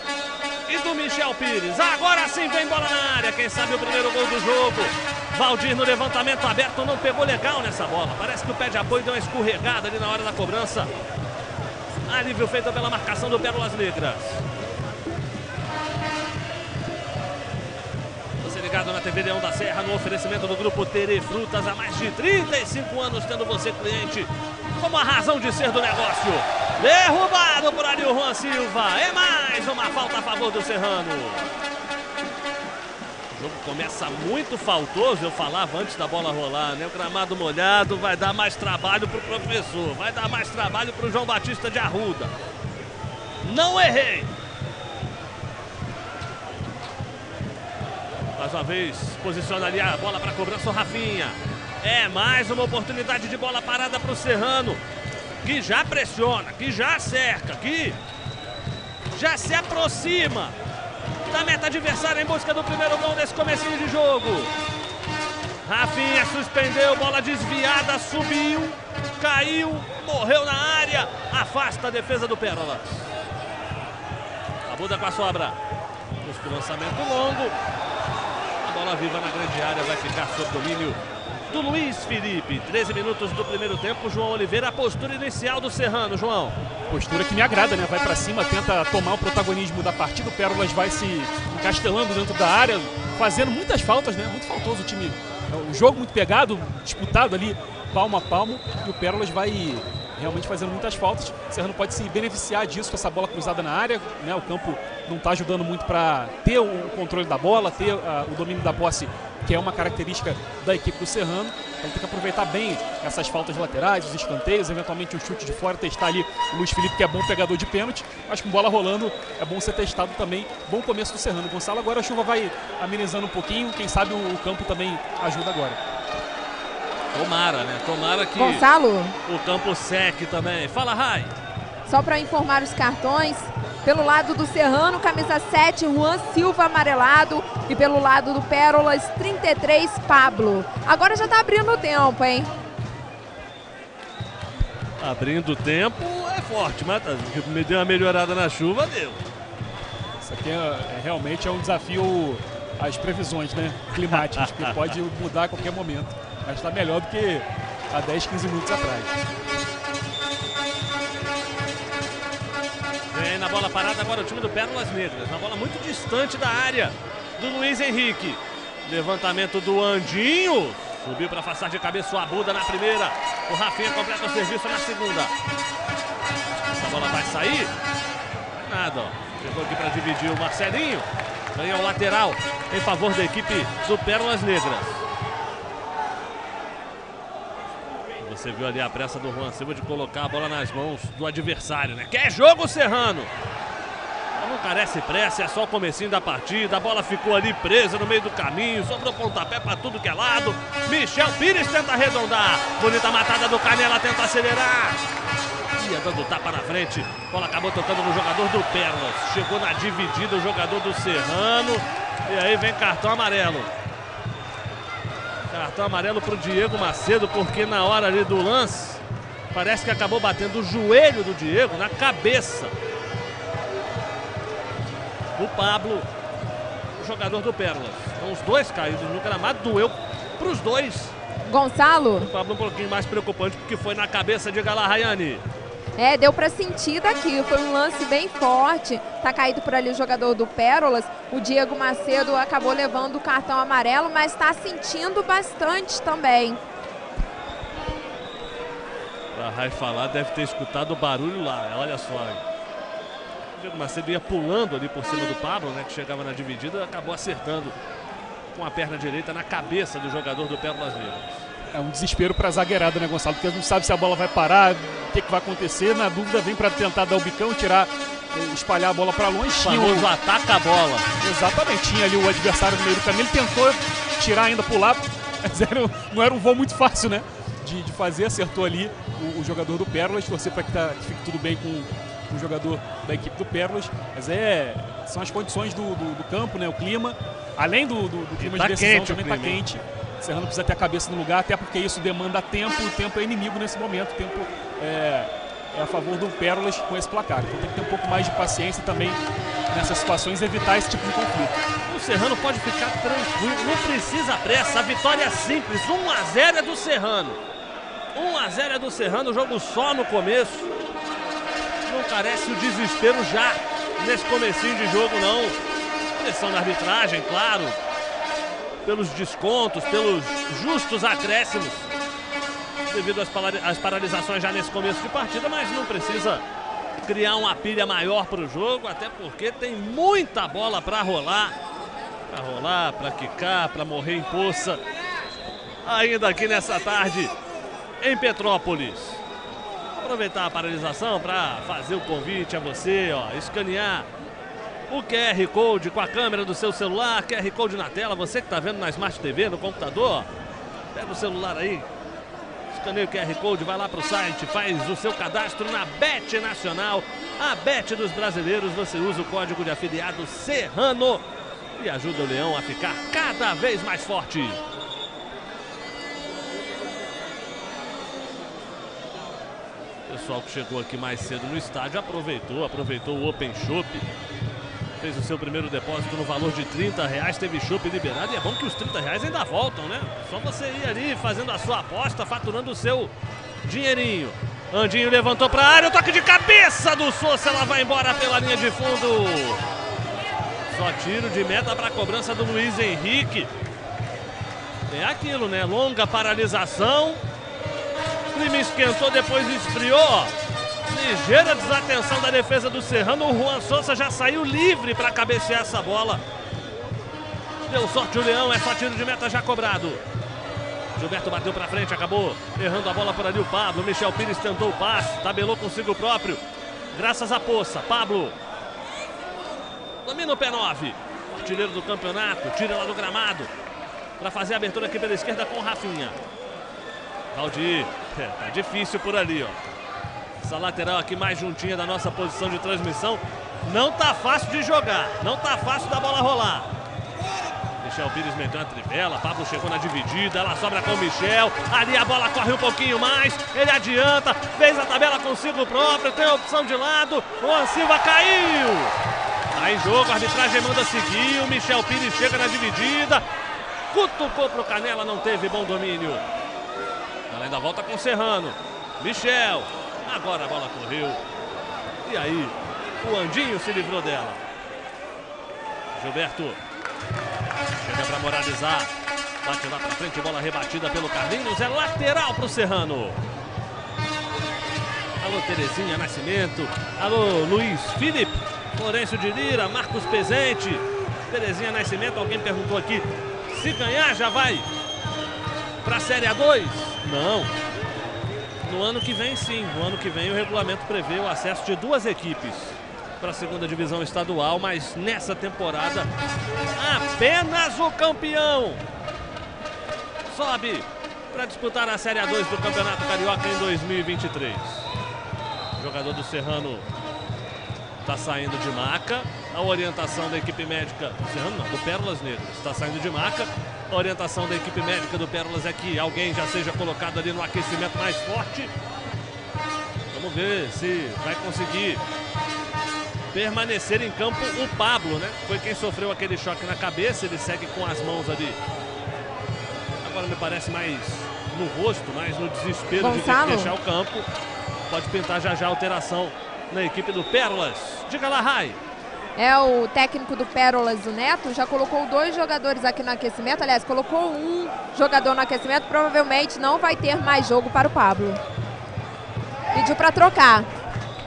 e do Michel Pires. Agora sim vem bola na área. Quem sabe o primeiro gol do jogo. Valdir no levantamento aberto não pegou legal nessa bola. Parece que o pé de apoio deu uma escorregada ali na hora da cobrança. Alívio feito pela marcação do Pérolas Negras. Você ligado na TV Leão da Serra no oferecimento do Grupo Tere Frutas há mais de 35 anos, tendo você cliente como a razão de ser do negócio. Derrubado por ali o Juan Silva. É mais uma falta a favor do Serrano. O jogo começa muito faltoso, eu falava antes da bola rolar, né? O gramado molhado vai dar mais trabalho para o professor, vai dar mais trabalho para o João Batista de Arruda. Não errei. Mais uma vez, posicionaria a bola para cobrança o Rafinha. É mais uma oportunidade de bola parada para o Serrano, que já pressiona, que já cerca, que já se aproxima da meta adversária em busca do primeiro gol desse comecinho de jogo. Rafinha suspendeu, bola desviada, subiu, caiu, morreu na área, afasta a defesa do Pérola. A Buda com a sobra. Busca o lançamento longo. A bola viva na grande área vai ficar sob domínio do Luiz Felipe. 13 minutos do primeiro tempo, João Oliveira, a postura inicial do Serrano, João. Postura que me agrada, né? Vai para cima, tenta tomar o protagonismo da partida. O Pérolas vai se encastelando dentro da área, fazendo muitas faltas, né? Muito faltoso o time. O jogo muito pegado, disputado ali, palmo a palmo. E o Pérolas vai realmente fazendo muitas faltas. O Serrano pode se beneficiar disso com essa bola cruzada na área. Né? O campo não está ajudando muito para ter o controle da bola, ter uh, o domínio da posse que é uma característica da equipe do Serrano. Então tem que aproveitar bem essas faltas laterais, os escanteios, eventualmente o um chute de fora, testar ali o Luiz Felipe, que é bom pegador de pênalti. Mas com bola rolando, é bom ser testado também. Bom começo do Serrano. Gonçalo, agora a chuva vai amenizando um pouquinho. Quem sabe o campo também ajuda agora. Tomara, né? Tomara que Gonçalo. o campo seque também. Fala, Rai. Só para informar os cartões, pelo lado do Serrano, camisa 7, Juan Silva amarelado. E pelo lado do Pérolas, 33, Pablo. Agora já tá abrindo o tempo, hein? Abrindo o tempo é forte, mas tá, me deu uma melhorada na chuva, deu. Isso aqui é, é, realmente é um desafio às previsões né, climáticas, que pode mudar a qualquer momento. Mas está melhor do que há 10, 15 minutos atrás. Vem na bola parada agora o time do Pérolas Negras. Uma bola muito distante da área do Luiz Henrique. Levantamento do Andinho. Subiu para afastar de cabeça o Abuda na primeira. O Rafinha completa o serviço na segunda. Essa bola vai sair. Nada, ó. Chegou aqui para dividir o Marcelinho. Ganha o lateral em favor da equipe do Pérolas Negras. Você viu ali a pressa do Juan Silva de colocar a bola nas mãos do adversário, né? Quer jogo, Serrano! Não carece pressa, é só o comecinho da partida. A bola ficou ali presa no meio do caminho, sobrou pontapé para tudo que é lado. Michel Pires tenta arredondar. Bonita matada do Canela, tenta acelerar. Ia dando tapa na frente. Bola acabou tocando no jogador do Pérolas. Chegou na dividida o jogador do Serrano. E aí vem cartão amarelo. Cartão amarelo para o Diego Macedo, porque na hora ali do lance, parece que acabou batendo o joelho do Diego na cabeça. O Pablo, o jogador do Pérolas. Então os dois caídos no gramado, doeu para os dois. Gonçalo? O Pablo um pouquinho mais preocupante, porque foi na cabeça de Galarrayane. É, deu para sentir daqui, foi um lance bem forte. Tá caído por ali o jogador do Pérolas. O Diego Macedo acabou levando o cartão amarelo, mas está sentindo bastante também. Pra Rai falar, deve ter escutado o barulho lá, olha só. O Diego Macedo ia pulando ali por cima do Pablo, né, que chegava na dividida, acabou acertando com a perna direita na cabeça do jogador do Pérolas Negras é um desespero para a zagueirada, né, Gonçalo? Porque não sabe se a bola vai parar, o que, que vai acontecer. Na dúvida, vem para tentar dar o bicão, tirar, eh, espalhar a bola para longe. Tinha o ataca a bola. Exatamente, tinha ali o adversário no meio do caminho. Ele tentou tirar ainda pular, [laughs] mas era, não era um voo muito fácil, né? De, de fazer, acertou ali o, o jogador do Pérolas, torcer para que, tá, que, fique tudo bem com, com, o jogador da equipe do Pérolas. Mas é, são as condições do, do, do campo, né? O clima. Além do, do, do clima tá de decisão, quente, também está quente. Serrano precisa ter a cabeça no lugar, até porque isso demanda tempo, o tempo é inimigo nesse momento, o tempo é, é a favor do Pérolas com esse placar. Então tem que ter um pouco mais de paciência também nessas situações, evitar esse tipo de conflito. O Serrano pode ficar tranquilo, não precisa pressa, a vitória é simples, 1 a 0 é do Serrano. 1 a 0 é do Serrano, jogo só no começo. Não carece o desespero já nesse comecinho de jogo não. Pressão da arbitragem, claro, pelos descontos, pelos justos acréscimos, devido às, paralisações já nesse começo de partida, mas não precisa criar uma pilha maior para o jogo, até porque tem muita bola para rolar, para rolar, para quicar, para morrer em poça, ainda aqui nessa tarde em Petrópolis. Aproveitar a paralisação para fazer o convite a você, ó, escanear o QR Code com a câmera do seu celular, QR Code na tela, você que está vendo na Smart TV, no computador, pega o celular aí, escaneia o QR Code, vai lá para o site, faz o seu cadastro na Bet Nacional, a Bet dos brasileiros, você usa o código de afiliado Serrano e ajuda o Leão a ficar cada vez mais forte. O pessoal que chegou aqui mais cedo no estádio aproveitou, aproveitou o Open Shop fez o seu primeiro depósito no valor de 30 reais, teve chopp liberado e é bom que os 30 reais ainda voltam, né? Só você ir ali fazendo a sua aposta, faturando o seu dinheirinho. Andinho levantou para a área, o toque de cabeça do Souza, ela vai embora pela linha de fundo. Só tiro de meta para a cobrança do Luiz Henrique. É aquilo, né? Longa paralisação. O clima esquentou, depois esfriou. Ligeira desatenção da defesa do Serrano. O Juan Souza já saiu livre para cabecear essa bola. Deu sorte o Leão, é só tiro de meta já cobrado. Gilberto bateu para frente, acabou errando a bola por ali o Pablo. Michel Pires tentou o passe, tabelou consigo próprio. Graças à poça, Pablo. Domina o pé 9. Artilheiro do campeonato, tira lá do gramado. Para fazer a abertura aqui pela esquerda com o Rafinha. Valdir, é, [laughs] tá difícil por ali, ó. Essa lateral aqui mais juntinha da nossa posição de transmissão. Não tá fácil de jogar. Não tá fácil da bola rolar. Michel Pires meteu a trivela. Pablo chegou na dividida. Ela sobra com o Michel. Ali a bola corre um pouquinho mais. Ele adianta. Fez a tabela consigo próprio. Tem a opção de lado. O Silva caiu. Tá em jogo. A arbitragem manda seguir. O Michel Pires chega na dividida. Cutucou pro Canela. Não teve bom domínio. Ela ainda volta com o Serrano. Michel. Agora a bola correu. E aí, o Andinho se livrou dela. Gilberto chega para moralizar. Bate lá para frente, bola rebatida pelo Carlinhos. É lateral para o Serrano. Alô, Terezinha Nascimento. Alô, Luiz Felipe. Florencio de Lira, Marcos Pezente. Terezinha Nascimento, alguém perguntou aqui, se ganhar já vai para a Série A2? Não. No ano que vem, sim. No ano que vem, o regulamento prevê o acesso de duas equipes para a segunda divisão estadual, mas nessa temporada, apenas o campeão sobe para disputar a Série A2 do Campeonato Carioca em 2023. O jogador do Serrano está saindo de maca. A orientação da equipe médica, Serrano não, do Pérolas Negras, está saindo de maca. A orientação da equipe médica do Pérolas é que alguém já seja colocado ali no aquecimento mais forte. Vamos ver se vai conseguir permanecer em campo o Pablo, né? Foi quem sofreu aquele choque na cabeça, ele segue com as mãos ali. Agora me parece mais no rosto, mais no desespero Gonçalo. de ter que deixar o campo. Pode pintar já já alteração na equipe do Pérolas. Diga lá, Rai. É o técnico do Pérolas, o Neto, já colocou dois jogadores aqui no aquecimento. Aliás, colocou um jogador no aquecimento. Provavelmente não vai ter mais jogo para o Pablo. Pediu para trocar.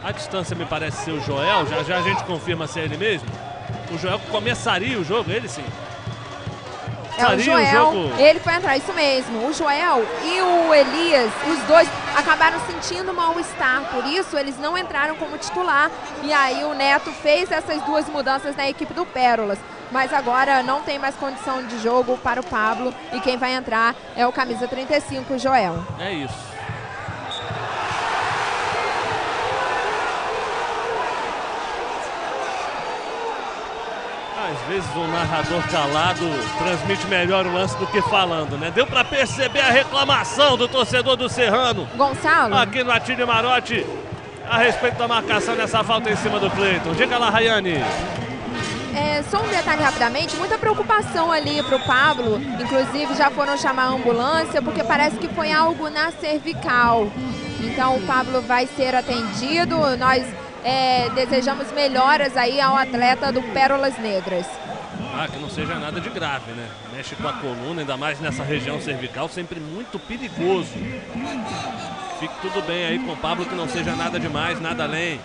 A distância me parece ser o Joel. Já já a gente confirma se é ele mesmo. O Joel começaria o jogo, ele sim. É, o Joel, o ele foi entrar, isso mesmo. O Joel e o Elias, os dois acabaram sentindo mal-estar, por isso eles não entraram como titular. E aí o Neto fez essas duas mudanças na equipe do Pérolas. Mas agora não tem mais condição de jogo para o Pablo e quem vai entrar é o camisa 35, o Joel. É isso. Às vezes o narrador calado transmite melhor o lance do que falando, né? Deu para perceber a reclamação do torcedor do Serrano. Gonçalo. Aqui no Atílio Marote a respeito da marcação dessa falta em cima do Cleiton. Diga lá, Rayane. É, só um detalhe rapidamente, muita preocupação ali para o Pablo, inclusive já foram chamar a ambulância porque parece que foi algo na cervical. Então o Pablo vai ser atendido, nós é, desejamos melhoras aí ao atleta do Pérolas Negras. Ah, que não seja nada de grave, né? Mexe com a coluna, ainda mais nessa região cervical, sempre muito perigoso. Fique tudo bem aí com o Pablo, que não seja nada demais, nada além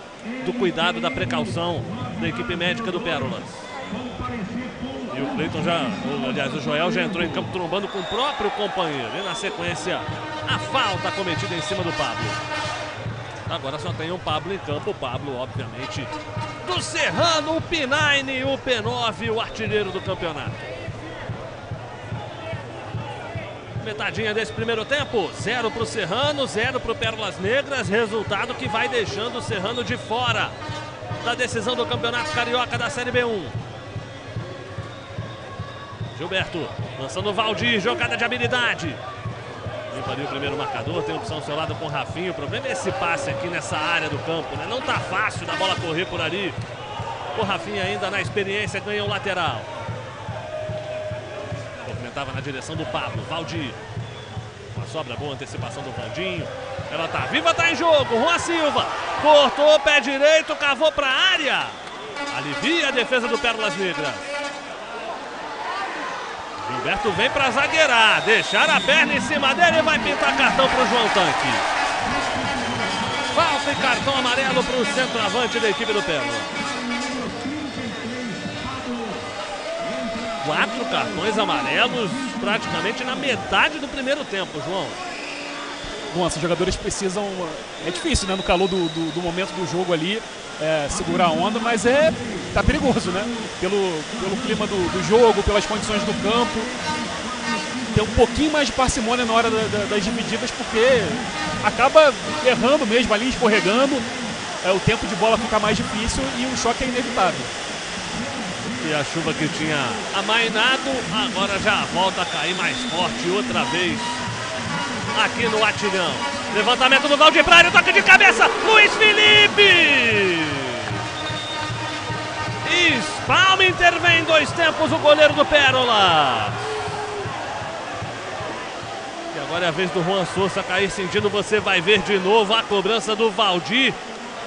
do cuidado, da precaução da equipe médica do Pérolas. E o Cleiton já, aliás, o Joel já entrou em campo trombando com o próprio companheiro. E na sequência, a falta cometida em cima do Pablo. Agora só tem o Pablo em campo. O Pablo, obviamente, do Serrano, o P9, o P9, o artilheiro do campeonato. Metadinha desse primeiro tempo, zero para o Serrano, zero para o Pérolas Negras. Resultado que vai deixando o Serrano de fora da decisão do Campeonato Carioca da Série B1. Gilberto lançando o Valdir, jogada de habilidade. Limpa ali o primeiro marcador, tem opção seu lado com o Rafinho. O problema é esse passe aqui nessa área do campo, né? Não tá fácil da bola correr por ali. O Rafinha ainda na experiência ganha o lateral. Movimentava na direção do Pablo, Valdir. Uma sobra boa antecipação do Valdinho. Ela tá viva, tá em jogo. Juan Silva cortou pé direito, cavou pra área. Alivia a defesa do Pérolas Negras. Gilberto vem para zagueirar, deixar a perna em cima dele e vai pintar cartão para o João Tanque. Falta e cartão amarelo para o centroavante da equipe do Pérola. Quatro cartões amarelos praticamente na metade do primeiro tempo, João. Bom, esses jogadores precisam. É difícil, né? No calor do, do, do momento do jogo ali, é, segurar a onda, mas é. tá perigoso, né? Pelo, pelo clima do, do jogo, pelas condições do campo. Ter um pouquinho mais de parcimônia na hora da, da, das divididas, porque acaba errando mesmo ali, escorregando. É, o tempo de bola fica mais difícil e o choque é inevitável. E a chuva que tinha amainado, agora já volta a cair mais forte outra vez aqui no Atilhão. Levantamento do Valdir Prário, toque de cabeça, Luiz Felipe! Spalma intervém dois tempos o goleiro do Pérola. E agora é a vez do Juan Souza cair sentindo, você vai ver de novo a cobrança do Valdir.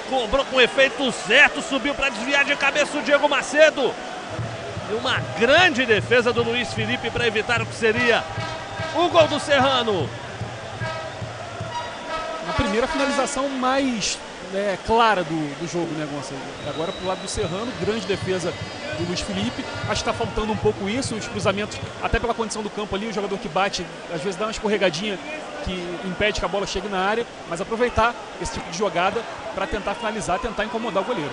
Cobrou com efeito certo, subiu para desviar de cabeça o Diego Macedo. E uma grande defesa do Luiz Felipe para evitar o que seria o gol do Serrano a primeira finalização mais é, clara do, do jogo, né, Gonçalo? Agora pro lado do Serrano, grande defesa do Luiz Felipe. Acho que está faltando um pouco isso, os cruzamentos, até pela condição do campo ali, o jogador que bate, às vezes dá uma escorregadinha que impede que a bola chegue na área, mas aproveitar esse tipo de jogada para tentar finalizar, tentar incomodar o goleiro.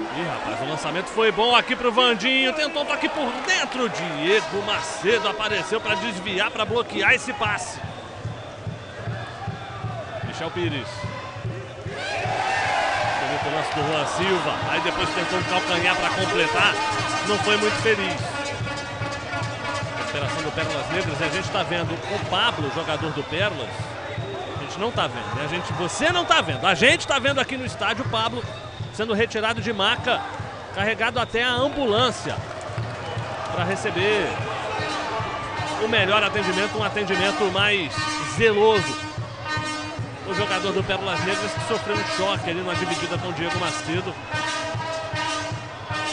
Ih, rapaz, o lançamento foi bom aqui pro Vandinho. Tentou um toque por dentro. Diego Macedo apareceu para desviar, para bloquear esse passe. Michel Pires. Bonito lance do Juan Silva. Aí depois tentou um calcanhar para completar. Não foi muito feliz. Recuperação do Pérolas Negras. A gente está vendo o Pablo, jogador do Pérolas. A gente não está vendo. Né? A gente, você não está vendo. A gente está vendo aqui no estádio o Pablo sendo retirado de maca, carregado até a ambulância para receber o melhor atendimento, um atendimento mais zeloso. O jogador do Pérolas Negras que sofreu um choque ali na dividida com o Diego Macedo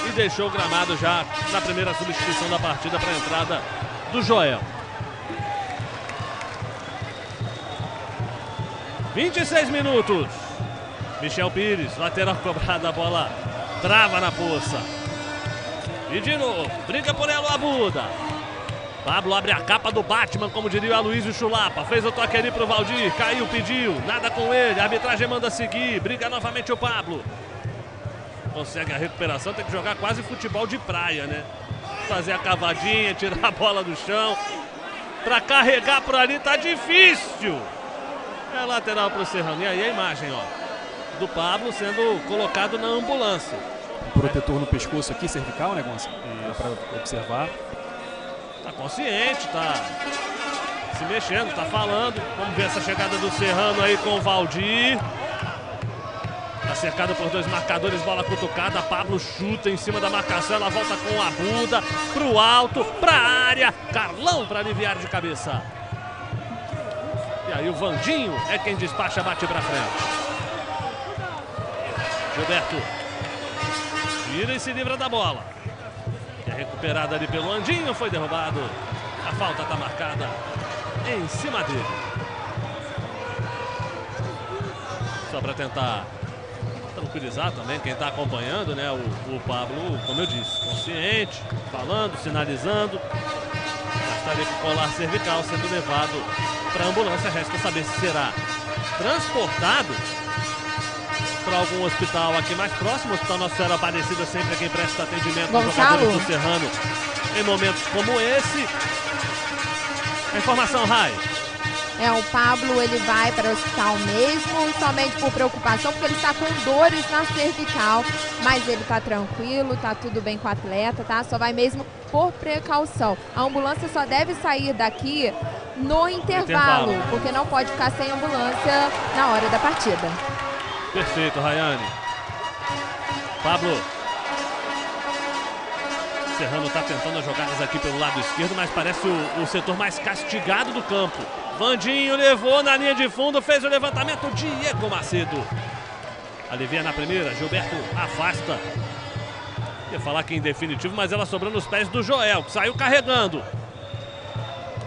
e deixou o gramado já na primeira substituição da partida para a entrada do Joel. 26 minutos. Michel Pires, lateral [laughs] cobrada, a bola trava na poça. E de novo, briga por ela o Abuda. Pablo abre a capa do Batman, como diria o Aloysio Chulapa. Fez o toque ali pro Valdir, caiu, pediu, nada com ele. A arbitragem manda seguir, briga novamente o Pablo. Consegue a recuperação, tem que jogar quase futebol de praia, né? Fazer a cavadinha, tirar a bola do chão. Pra carregar por ali tá difícil. É lateral pro Serrano. E aí a imagem, ó do Pablo sendo colocado na ambulância. Um protetor no pescoço aqui, cervical, né, Gonçalo? Para observar. Consciente, tá se mexendo, tá falando. Vamos ver essa chegada do Serrano aí com o Valdir. Tá cercado por dois marcadores, bola cutucada. Pablo chuta em cima da marcação. Ela volta com a Buda pro alto, pra área. Carlão para aliviar de cabeça. E aí o Vandinho é quem despacha, bate pra frente. Gilberto. Tira e se livra da bola. É recuperada ali pelo Andinho, foi derrubado. A falta está marcada em cima dele. Só para tentar tranquilizar também quem está acompanhando, né? O, o, Pablo, como eu disse, consciente, falando, sinalizando. Está ali com o colar cervical sendo levado para a ambulância. Resta saber se será transportado para algum hospital aqui mais próximo. O Hospital Nossa Senhora Aparecida sempre quem presta atendimento aos jogadores do Serrano em momentos como esse. A informação, Rai. É, o Pablo ele vai para o hospital mesmo, somente por preocupação, porque ele está com dores na cervical, mas ele está tranquilo, está tudo bem com o atleta, tá? Só vai mesmo por precaução. A ambulância só deve sair daqui no intervalo, intervalo. porque não pode ficar sem ambulância na hora da partida. Perfeito, Rayane. Pablo. Serrano está tentando as jogadas aqui pelo lado esquerdo, mas parece o, o, setor mais castigado do campo. Vandinho levou na linha de fundo, fez o levantamento. Diego Macedo. Alivia na primeira, Gilberto afasta. Ia falar que em definitivo, mas ela sobrou nos pés do Joel, que saiu carregando.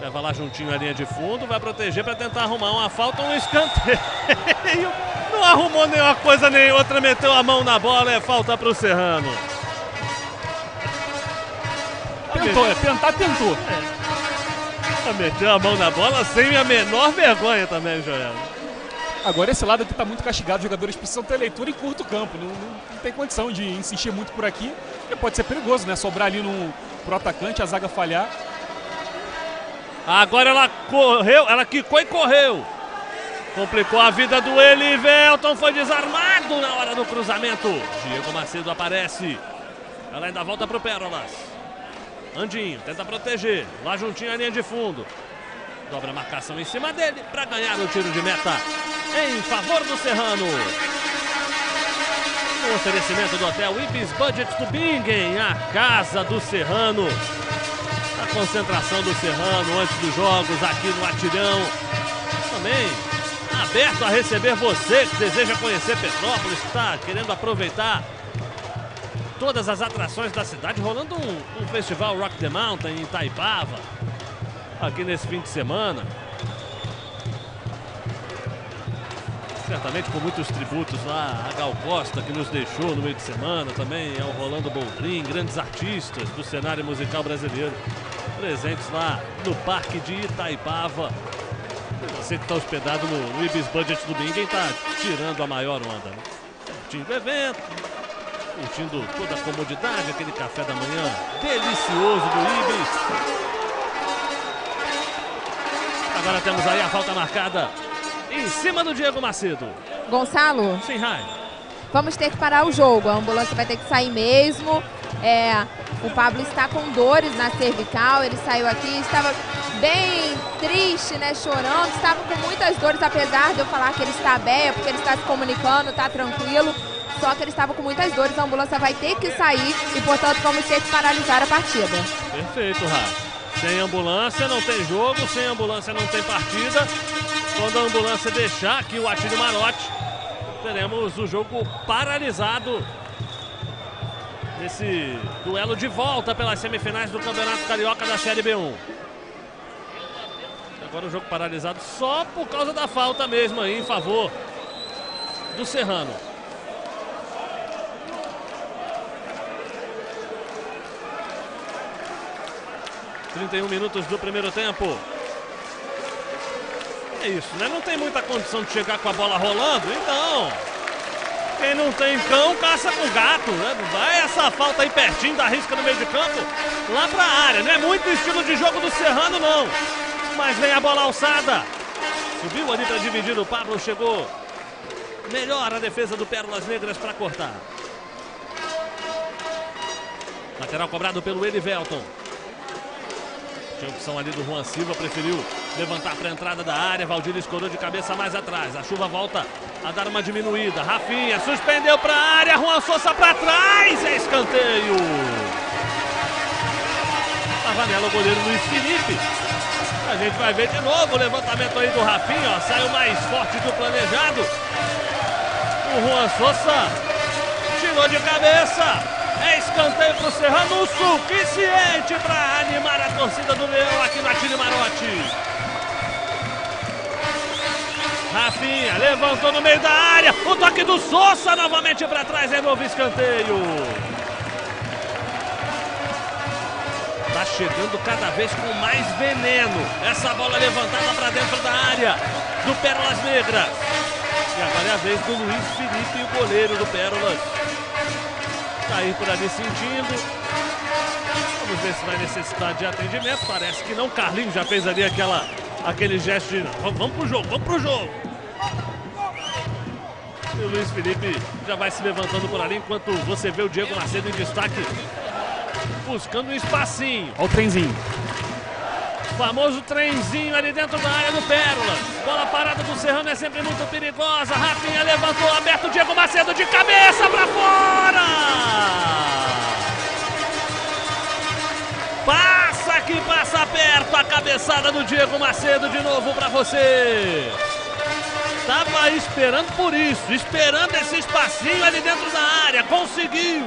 Leva lá juntinho a linha de fundo, vai proteger para tentar arrumar uma falta, um escanteio. [laughs] Não arrumou nenhuma coisa nem outra, meteu a mão na bola, é falta para o Serrano. Tentou, é, tentar tentou. É. Meteu a mão na bola sem a menor vergonha também, Joel. Agora esse lado aqui está muito castigado, os jogadores precisam ter leitura em curto campo, não, não, não, tem condição de insistir muito por aqui, porque pode ser perigoso, né? Sobrar ali no, pro atacante, a zaga falhar. Agora ela correu, ela quicou e correu. Complicou a vida do Elivelton, foi desarmado na hora do cruzamento. Diego Macedo aparece. Ela ainda volta para o Pérolas. Andinho, tenta proteger. Lá juntinho a linha de fundo. Dobra a marcação em cima dele para ganhar o tiro de meta em favor do Serrano. O oferecimento do hotel Ibis Budget do Bingen, a casa do Serrano concentração do Serrano antes dos jogos aqui no Atirão. Também aberto a receber você que deseja conhecer Petrópolis, que está querendo aproveitar todas as atrações da cidade, rolando um, um, festival Rock the Mountain em Itaipava, aqui nesse fim de semana. Certamente com muitos tributos lá, a Gal Costa que nos deixou no meio de semana, também ao Rolando Boldrin, grandes artistas do cenário musical brasileiro, presentes lá no Parque de Itaipava. Você que está hospedado no, no Ibis Budget do Bingen está tirando a maior onda, né? Curtindo o evento, curtindo toda a comodidade, aquele café da manhã delicioso do Ibis. Agora temos aí a falta marcada em cima do Diego Macedo. Gonçalo? Sim, Rai. Vamos ter que parar o jogo. A ambulância vai ter que sair mesmo. É, o Pablo está com dores na cervical. Ele saiu aqui, estava bem triste, né? Chorando. Estava com muitas dores, apesar de eu falar que ele está bem, é porque ele está se comunicando, está tranquilo. Só que ele estava com muitas dores. A ambulância vai ter que sair e, portanto, vamos ter que paralisar a partida. Perfeito, Rai. Sem ambulância não tem jogo, sem ambulância não tem partida. Quando a ambulância deixar aqui o Atílio Marotti, teremos o jogo paralisado nesse duelo de volta pelas semifinais do Campeonato Carioca da Série B1. Agora o jogo paralisado só por causa da falta mesmo aí em favor do Serrano. 31 minutos do primeiro tempo. É isso, né? Não tem muita condição de chegar com a bola rolando, então. Quem não tem cão, caça com gato, né? Vai essa falta aí pertinho da risca no meio de campo, lá pra área. Não é muito estilo de jogo do Serrano, não. Mas vem a bola alçada. Subiu ali para dividir o Pablo, chegou melhor a defesa do Pérolas Negras para cortar. Lateral cobrado pelo Elivelton. Tinha opção ali do Juan Silva, preferiu levantar para a entrada da área. Valdir escorou de cabeça mais atrás. A chuva volta a dar uma diminuída. Rafinha suspendeu para a área. Juan Souza para trás. É escanteio. Pavanella, o goleiro Luiz Felipe. A gente vai ver de novo o levantamento aí do Rafinha. Ó, saiu mais forte do planejado. O Juan Souza tirou de cabeça. É escanteio para o Serrano, o suficiente para animar a torcida do Leão aqui no Atílio Marote. Rafinha levantou no meio da área. O toque do Sousa novamente para trás. É novo escanteio. Tá chegando cada vez com mais veneno. Essa bola levantada para dentro da área do Pérolas Negras. E agora é a vez do Luiz Felipe, o goleiro do Pérolas. Cair por ali sentindo. Vamos ver se vai necessitar de atendimento. Parece que não. Carlinhos já fez ali aquela, aquele gesto de vamos, vamos pro jogo, vamos pro jogo. E o Luiz Felipe já vai se levantando por ali enquanto você vê o Diego Macedo em destaque. Buscando um espacinho. Olha o trenzinho. Famoso trenzinho ali dentro da área do Pérola. Bola parada do Serrano é sempre muito perigosa. Rafinha levantou, aberto. Diego Macedo de cabeça para fora. Passa que passa perto a cabeçada do Diego Macedo de novo para você. Tava esperando por isso, esperando esse espacinho ali dentro da área. Conseguiu.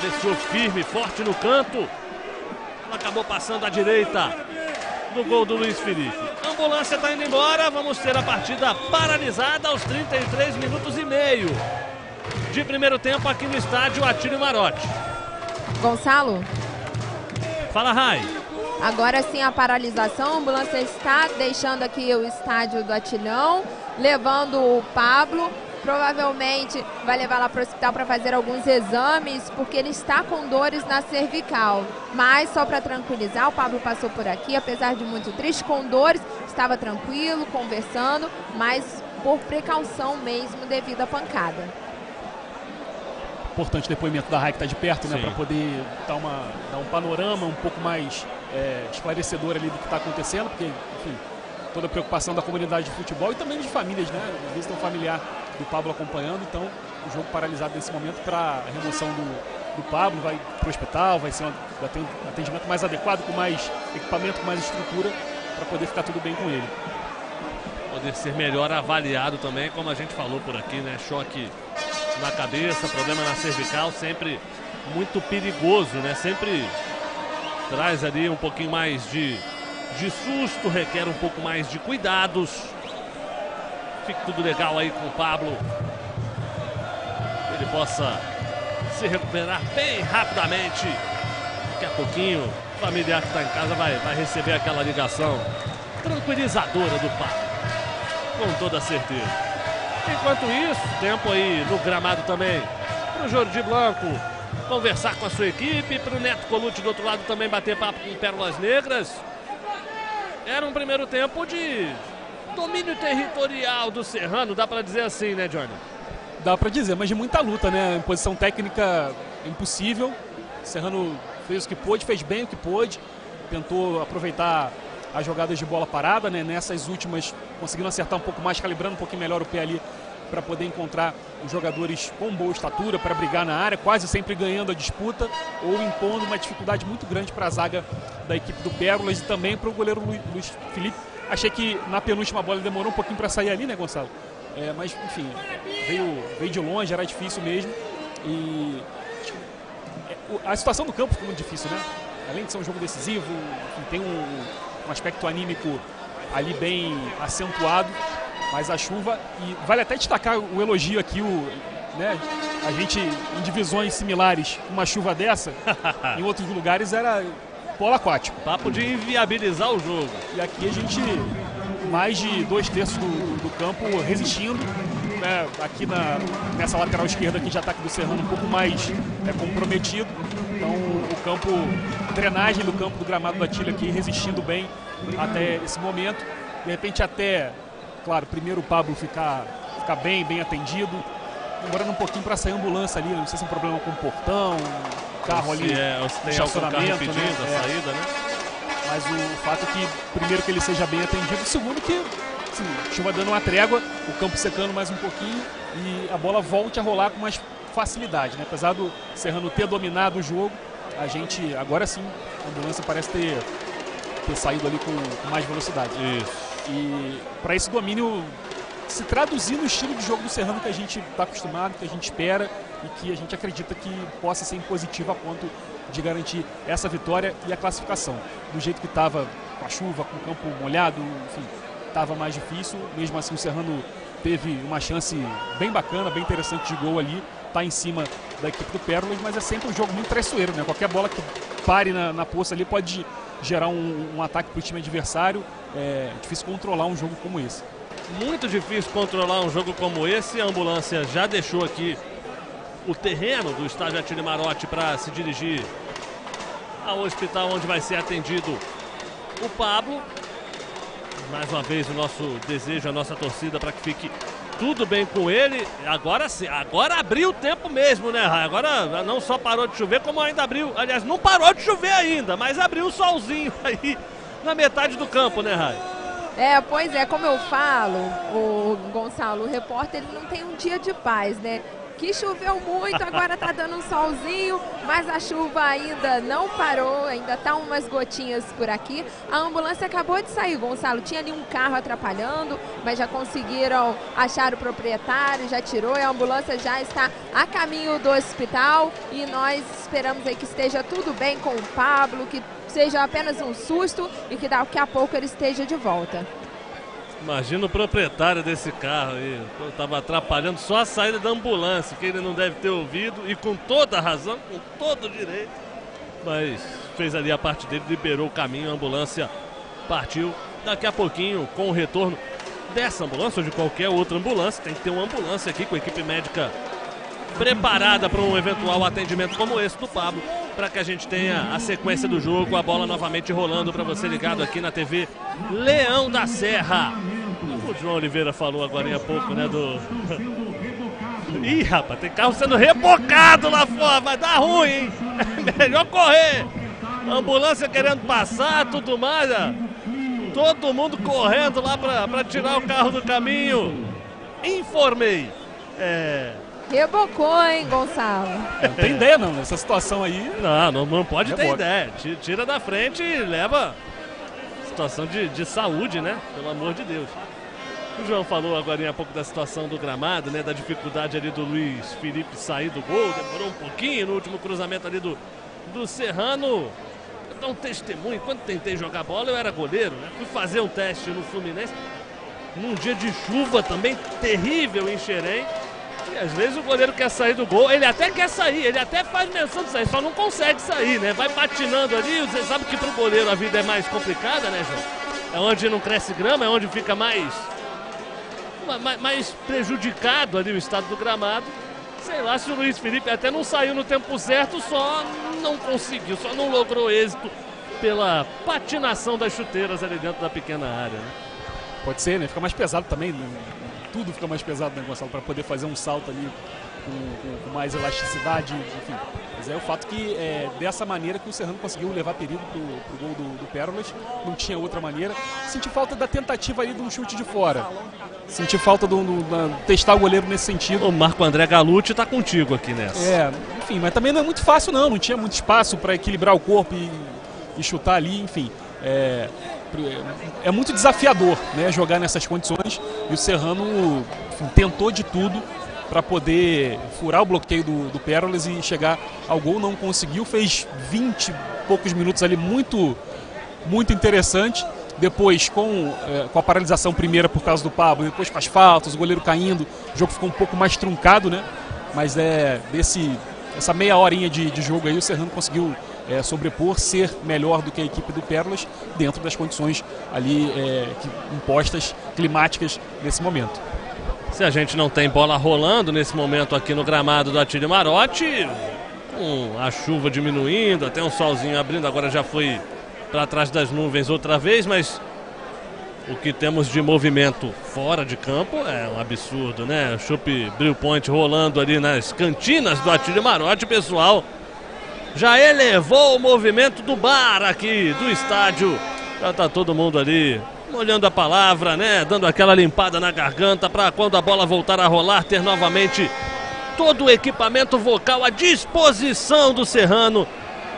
Desceu firme, forte no canto acabou passando à direita do gol do Luiz Felipe. A ambulância está indo embora, vamos ter a partida paralisada aos 33 minutos e meio de primeiro tempo aqui no estádio Atílio Marote. Gonçalo? Fala, Rai. Agora sim a paralisação, a ambulância está deixando aqui o estádio do Atilhão, levando o Pablo provavelmente vai levar lá para o hospital para fazer alguns exames, porque ele está com dores na cervical. Mas só para tranquilizar, o Pablo passou por aqui, apesar de muito triste, com dores, estava tranquilo, conversando, mas por precaução mesmo devido à pancada. Importante o depoimento da Rai que está de perto, né, para poder dar, uma, dar um panorama um pouco mais é, esclarecedor ali do que está acontecendo, porque, enfim, toda a preocupação da comunidade de futebol e também de famílias, né? Visita familiar do Pablo acompanhando, então o jogo paralisado nesse momento para remoção do, do Pablo, vai para o hospital, vai ser um atendimento mais adequado, com mais equipamento, com mais estrutura, para poder ficar tudo bem com ele. Poder ser melhor avaliado também, como a gente falou por aqui, né? Choque na cabeça, problema na cervical, sempre muito perigoso, né? Sempre traz ali um pouquinho mais de, de susto, requer um pouco mais de cuidados fique tudo legal aí com o Pablo. Ele possa se recuperar bem rapidamente. Daqui a pouquinho, o familiar que está em casa vai, vai receber aquela ligação tranquilizadora do Pablo. Com toda certeza. Enquanto isso, tempo aí no gramado também para o Jordi Blanco conversar com a sua equipe, para o Neto Colucci do outro lado também bater papo com Pérolas Negras. Era um primeiro tempo de domínio territorial do Serrano, dá para dizer assim, né, Johnny? Dá para dizer, mas de muita luta, né? Em posição técnica impossível. Serrano fez o que pôde, fez bem o que pôde, tentou aproveitar as jogadas de bola parada, né? Nessas últimas conseguindo acertar um pouco mais, calibrando um pouquinho melhor o pé ali para poder encontrar os jogadores com boa estatura para brigar na área, quase sempre ganhando a disputa ou impondo uma dificuldade muito grande para a zaga da equipe do Pérolas e também para o goleiro Luiz Felipe. Achei que na penúltima bola ele demorou um pouquinho para sair ali, né, Gonçalo? É, mas, enfim, veio, veio de longe, era difícil mesmo. E é, a situação do campo ficou muito difícil, né? Além de ser um jogo decisivo, enfim, tem um, um aspecto anímico ali bem acentuado mas a chuva, e vale até destacar o elogio aqui, o, né, a gente em divisões similares, uma chuva dessa, [laughs] em outros lugares era polo aquático. Papo de inviabilizar o jogo. E aqui a gente, mais de dois terços do, do campo resistindo. Né, aqui na, nessa lateral esquerda aqui de ataque do Serrano um pouco mais é, comprometido. Então o campo, drenagem do campo do gramado da Tilha aqui resistindo bem até esse momento. De repente até Claro, primeiro o Pablo ficar, ficar bem, bem atendido. Demorando um pouquinho para sair a ambulância ali, não sei se é um problema com o portão, carro ali, é, tem estacionamento, né? a é. saída, né? Mas o fato é que, primeiro, que ele seja bem atendido, segundo, que assim, chuva dando uma trégua, o campo secando mais um pouquinho e a bola volte a rolar com mais facilidade, né? Apesar do Serrano ter dominado o jogo, a gente, agora sim, a ambulância parece ter, ter saído ali com, com mais velocidade. Isso. E para esse domínio se traduzir no estilo de jogo do Serrano que a gente está acostumado, que a gente espera e que a gente acredita que possa ser positivo a ponto de garantir essa vitória e a classificação. Do jeito que estava com a chuva, com o campo molhado, enfim, estava mais difícil. Mesmo assim, o Serrano teve uma chance bem bacana, bem interessante de gol ali. Está em cima da equipe do Pérolas, mas é sempre um jogo muito traiçoeiro, né? Qualquer bola que pare na, na poça ali pode gerar um, um ataque para o time adversário. É difícil controlar um jogo como esse. Muito difícil controlar um jogo como esse. A ambulância já deixou aqui o terreno do estádio Atílio Marotti para se dirigir ao hospital onde vai ser atendido o Pablo. Mais uma vez o nosso desejo, a nossa torcida para que fique tudo bem com ele. Agora sim, agora abriu o tempo mesmo, né, Rai? Agora não só parou de chover, como ainda abriu. Aliás, não parou de chover ainda, mas abriu o solzinho [laughs] aí na metade do campo, né, Rai? É, pois é, como eu falo, o Gonçalo, o repórter ele não tem um dia de paz, né? Que choveu muito, agora tá dando um solzinho, mas a chuva ainda não parou, ainda tá umas gotinhas por aqui. A ambulância acabou de sair, Gonçalo. Tinha ali um carro atrapalhando, mas já conseguiram achar o proprietário, já tirou e a ambulância já está a caminho do hospital e nós esperamos aí que esteja tudo bem com o Pablo, que seja apenas um susto e que daqui a pouco ele esteja de volta. Imagina o proprietário desse carro aí. Tava atrapalhando só a saída da ambulância, que ele não deve ter ouvido, e com toda a razão, com todo o direito. Mas fez ali a parte dele, liberou o caminho, a ambulância partiu. Daqui a pouquinho, com o retorno dessa ambulância ou de qualquer outra ambulância, tem que ter uma ambulância aqui com a equipe médica preparada para um eventual atendimento como esse do Pablo, para que a gente tenha a sequência do jogo, a bola novamente rolando para você ligado aqui na TV Leão da Serra. O João Oliveira falou agora há pouco, né, do... [laughs] Ih, rapaz, tem carro sendo rebocado lá fora, vai dar ruim, hein? [laughs] melhor correr. Ambulância querendo passar, tudo mais, ó. Todo mundo correndo lá para tirar o carro do caminho. Informei. É, Rebocou, hein, Gonçalo? É, não tem ideia, não. Nessa situação aí. Não, não, não pode Reboca. ter ideia. Tira da frente e leva. Situação de, de saúde, né? Pelo amor de Deus. O João falou agora há pouco da situação do gramado, né? Da dificuldade ali do Luiz Felipe sair do gol. Demorou um pouquinho no último cruzamento ali do, do Serrano. Eu dou um testemunho. Quando tentei jogar bola, eu era goleiro, né? Fui fazer um teste no Fluminense. num dia de chuva também terrível em Xerém. E às vezes o goleiro quer sair do gol, ele até quer sair, ele até faz menção de sair, só não consegue sair, né? Vai patinando ali, você sabe que pro goleiro a vida é mais complicada, né, João? É onde não cresce grama, é onde fica mais, mais prejudicado ali o estado do gramado. Sei lá se o Luiz Felipe até não saiu no tempo certo, só não conseguiu, só não logrou êxito pela patinação das chuteiras ali dentro da pequena área. Né? Pode ser, né? Fica mais pesado também. Né? Tudo fica mais pesado, né, Gonçalo? Para poder fazer um salto ali com, com, mais elasticidade, enfim. Mas é o fato que é dessa maneira que o Serrano conseguiu levar perigo pro, pro gol do, do Pérolas. Não tinha outra maneira. Senti falta da tentativa ali de um chute de fora. Senti falta do, do, do testar o goleiro nesse sentido. O Marco André Galucci está contigo aqui nessa. É, enfim, mas também não é muito fácil não. Não tinha muito espaço para equilibrar o corpo e, e chutar ali, enfim. É, é muito desafiador né, jogar nessas condições e o Serrano enfim, tentou de tudo para poder furar o bloqueio do, do Pérolas e chegar ao gol, não conseguiu, fez 20 e poucos minutos ali muito, muito interessante. Depois, com, é, com a paralisação primeira por causa do Pablo, depois com as faltas, o goleiro caindo, o jogo ficou um pouco mais truncado, né? Mas é desse, essa meia horinha de, de jogo aí, o Serrano conseguiu é, sobrepor, ser melhor do que a equipe do Pérolas dentro das condições ali é, que, impostas climáticas nesse momento. Se a gente não tem bola rolando nesse momento aqui no gramado do Atílio Marote, com a chuva diminuindo, até um solzinho abrindo, agora já foi para trás das nuvens outra vez, mas o que temos de movimento fora de campo é um absurdo, né? Chup Brill Point rolando ali nas cantinas do Atílio Marote, pessoal já elevou o movimento do bar aqui do estádio. Já tá todo mundo ali olhando a palavra, né? Dando aquela limpada na garganta para quando a bola voltar a rolar ter novamente todo o equipamento vocal à disposição do Serrano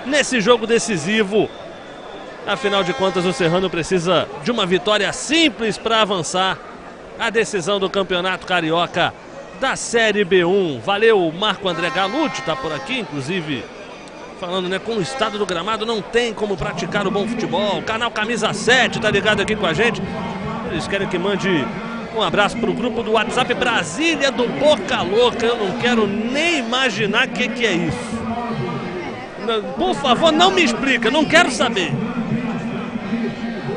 nesse jogo decisivo. Afinal de contas, o Serrano precisa de uma vitória simples para avançar a decisão do Campeonato Carioca da Série B1. Valeu, Marco André Galucci está por aqui, inclusive falando, né? Com o estado do gramado não tem como praticar o bom futebol. O canal Camisa 7 tá ligado aqui com a gente. Eles querem que mande um abraço pro grupo do WhatsApp Brasília do Boca Louca. Eu não quero nem imaginar o que, que é isso. Por favor, não me explica, não quero saber.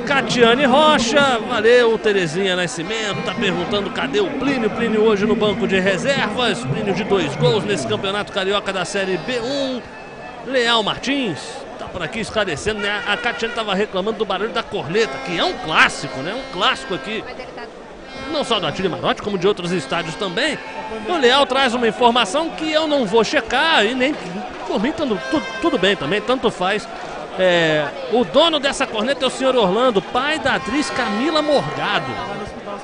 Catiane Rocha, valeu, Terezinha Nascimento, tá perguntando cadê o Plínio. Plínio hoje no banco de reservas, Plínio de dois gols nesse campeonato carioca da Série B1. Leal Martins tá por aqui esclarecendo, né? A Catiane estava reclamando do barulho da corneta, que é um clássico, né? Um clássico aqui. Não só do Atílio Marote, como de outros estádios também. O Leal traz uma informação que eu não vou checar e nem. Por mim, tudo, tudo bem também, tanto faz. É, o dono dessa corneta é o senhor Orlando, pai da atriz Camila Morgado.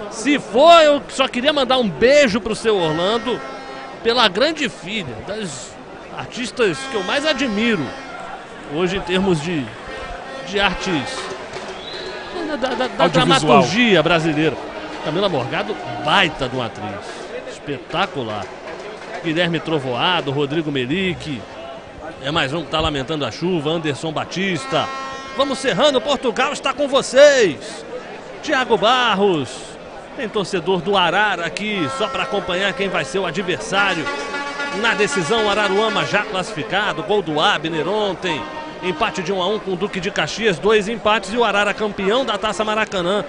Se for, eu só queria mandar um beijo pro seu Orlando pela grande filha, das artistas que eu mais admiro hoje em termos de, de artes da, da, da dramaturgia brasileira. Camila Morgado, baita de uma atriz. Espetacular. Guilherme Trovoado, Rodrigo Melique. É mais um que está lamentando a chuva. Anderson Batista. Vamos cerrando, Portugal está com vocês. Tiago Barros. Tem torcedor do Arara aqui, só para acompanhar quem vai ser o adversário na decisão, Araruama já classificado. Gol do Abner ontem. Empate de 1 a 1 com o Duque de Caxias. Dois empates e o Arara campeão da Taça Maracanã.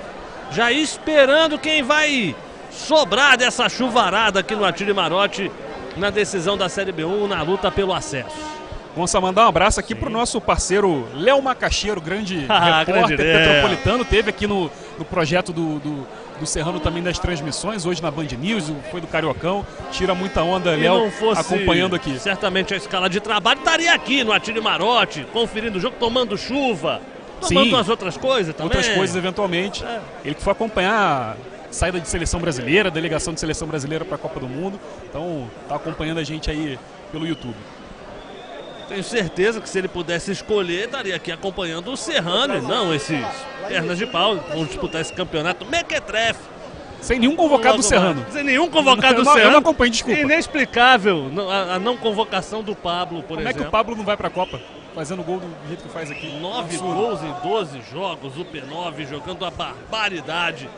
Já esperando quem vai sobrar dessa chuvarada aqui no Atílio Marote na decisão da Série B1 na luta pelo acesso. Vamos mandar um abraço aqui para o nosso parceiro Léo Macaxeiro, grande [laughs] ah, repórter grande metropolitano. Teve aqui no, no projeto do, do do Serrano também das transmissões, hoje na Band News, foi do Cariocão. Tira muita onda, Léo, acompanhando aqui. Certamente a escala de trabalho estaria aqui no Atílio Marote, conferindo o jogo, tomando chuva. Tomando Sim, as outras coisas também. Outras coisas, eventualmente. É. Ele que foi acompanhar a saída de seleção brasileira, delegação de seleção brasileira para a Copa do Mundo. Então, está acompanhando a gente aí pelo YouTube. Tenho certeza que se ele pudesse escolher, estaria aqui acompanhando o Serrano e não esses pernas de pau. Vão disputar esse campeonato mequetrefe. Sem nenhum convocado do Serrano. Sem nenhum convocado [laughs] do Serrano. Eu não acompanho, desculpa. Inexplicável a, a, não convocação do Pablo, por Como exemplo. Como é que o Pablo não vai para a Copa? Fazendo gol do jeito que faz aqui. Nove gols em 12 jogos, o P9 jogando a barbaridade.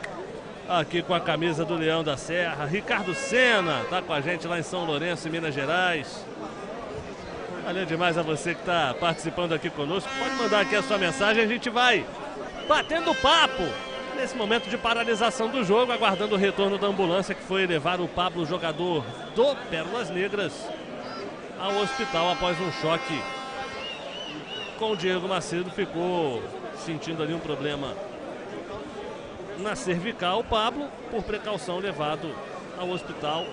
aqui com a camisa do Leão da Serra. Ricardo Sena está com a gente lá em São Lourenço, em Minas Gerais. Valeu demais a você que está participando aqui conosco. Pode mandar aqui a sua mensagem, a gente vai batendo papo nesse momento de paralisação do jogo, aguardando o retorno da ambulância que foi levar o Pablo, jogador do Pérolas Negras, ao hospital após um choque com o Diego Macedo. Ficou sentindo ali um problema na cervical. O Pablo, por precaução, levado ao hospital.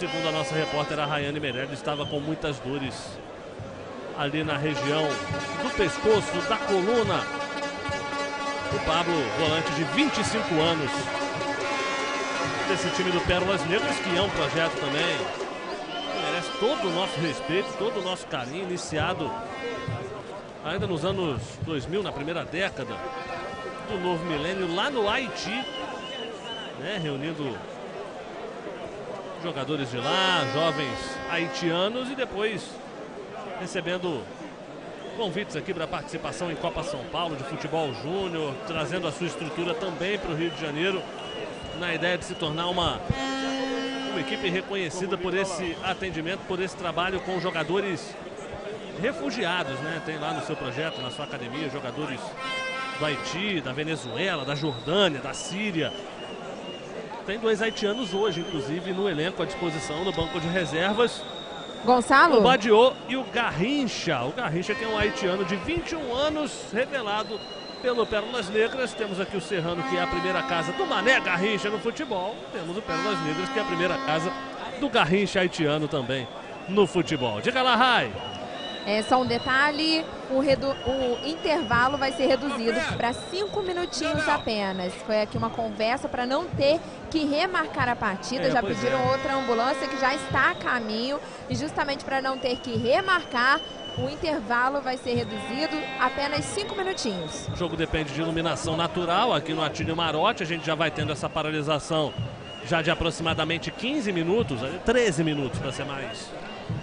Segundo a nossa repórter, a Rayane Meirelles, estava com muitas dores ali na região do pescoço, da coluna. O Pablo, volante de 25 anos, desse time do Pérolas Negras, que é um projeto também. Merece todo o nosso respeito, todo o nosso carinho, iniciado ainda nos anos 2000, na primeira década do novo milênio, lá no Haiti, né, reunindo jogadores de lá, jovens haitianos e depois recebendo convites aqui para participação em Copa São Paulo de futebol júnior, trazendo a sua estrutura também para o Rio de Janeiro, na ideia de se tornar uma, uma equipe reconhecida por esse atendimento, por esse trabalho com jogadores refugiados, né? Tem lá no seu projeto, na sua academia, jogadores do Haiti, da Venezuela, da Jordânia, da Síria. Tem dois haitianos hoje, inclusive, no elenco à disposição no banco de reservas. Gonçalo? O Badiô e o Garrincha. O Garrincha que é um haitiano de 21 anos, revelado pelo Pérolas Negras. Temos aqui o Serrano, que é a primeira casa do Mané Garrincha no futebol. Temos o Pérolas Negras, que é a primeira casa do Garrincha haitiano também no futebol. Diga lá, Rai. É só um detalhe, o, o intervalo vai ser reduzido para cinco minutinhos apenas. Foi aqui uma conversa para não ter que remarcar a partida. É, já pediram é. outra ambulância que já está a caminho. E justamente para não ter que remarcar, o intervalo vai ser reduzido apenas cinco minutinhos. O jogo depende de iluminação natural. Aqui no Atílio Marote a gente já vai tendo essa paralisação já de aproximadamente 15 minutos, 13 minutos para ser mais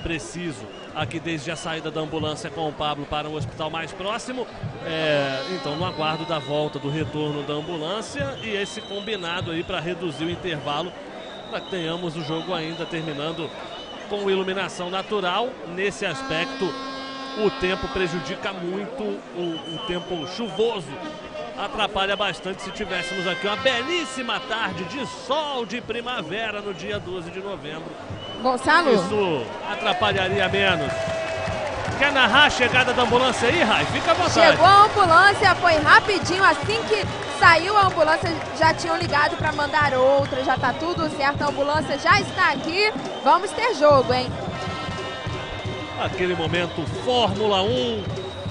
preciso aqui desde a saída da ambulância com o Pablo para o hospital mais próximo. É, então, no aguardo da volta, do retorno da ambulância e esse combinado aí para reduzir o intervalo, para que tenhamos o jogo ainda terminando com iluminação natural. Nesse aspecto, o tempo prejudica muito, o, o tempo chuvoso atrapalha bastante se tivéssemos aqui uma belíssima tarde de sol de primavera no dia 12 de novembro. Gonçalo? Isso atrapalharia menos. Quer narrar a chegada da ambulância aí, Rai? Fica à vontade. Chegou a ambulância, foi rapidinho, assim que saiu a ambulância, já tinham ligado para mandar outra, já tá tudo certo, a ambulância já está aqui. Vamos ter jogo, hein? Aquele momento Fórmula 1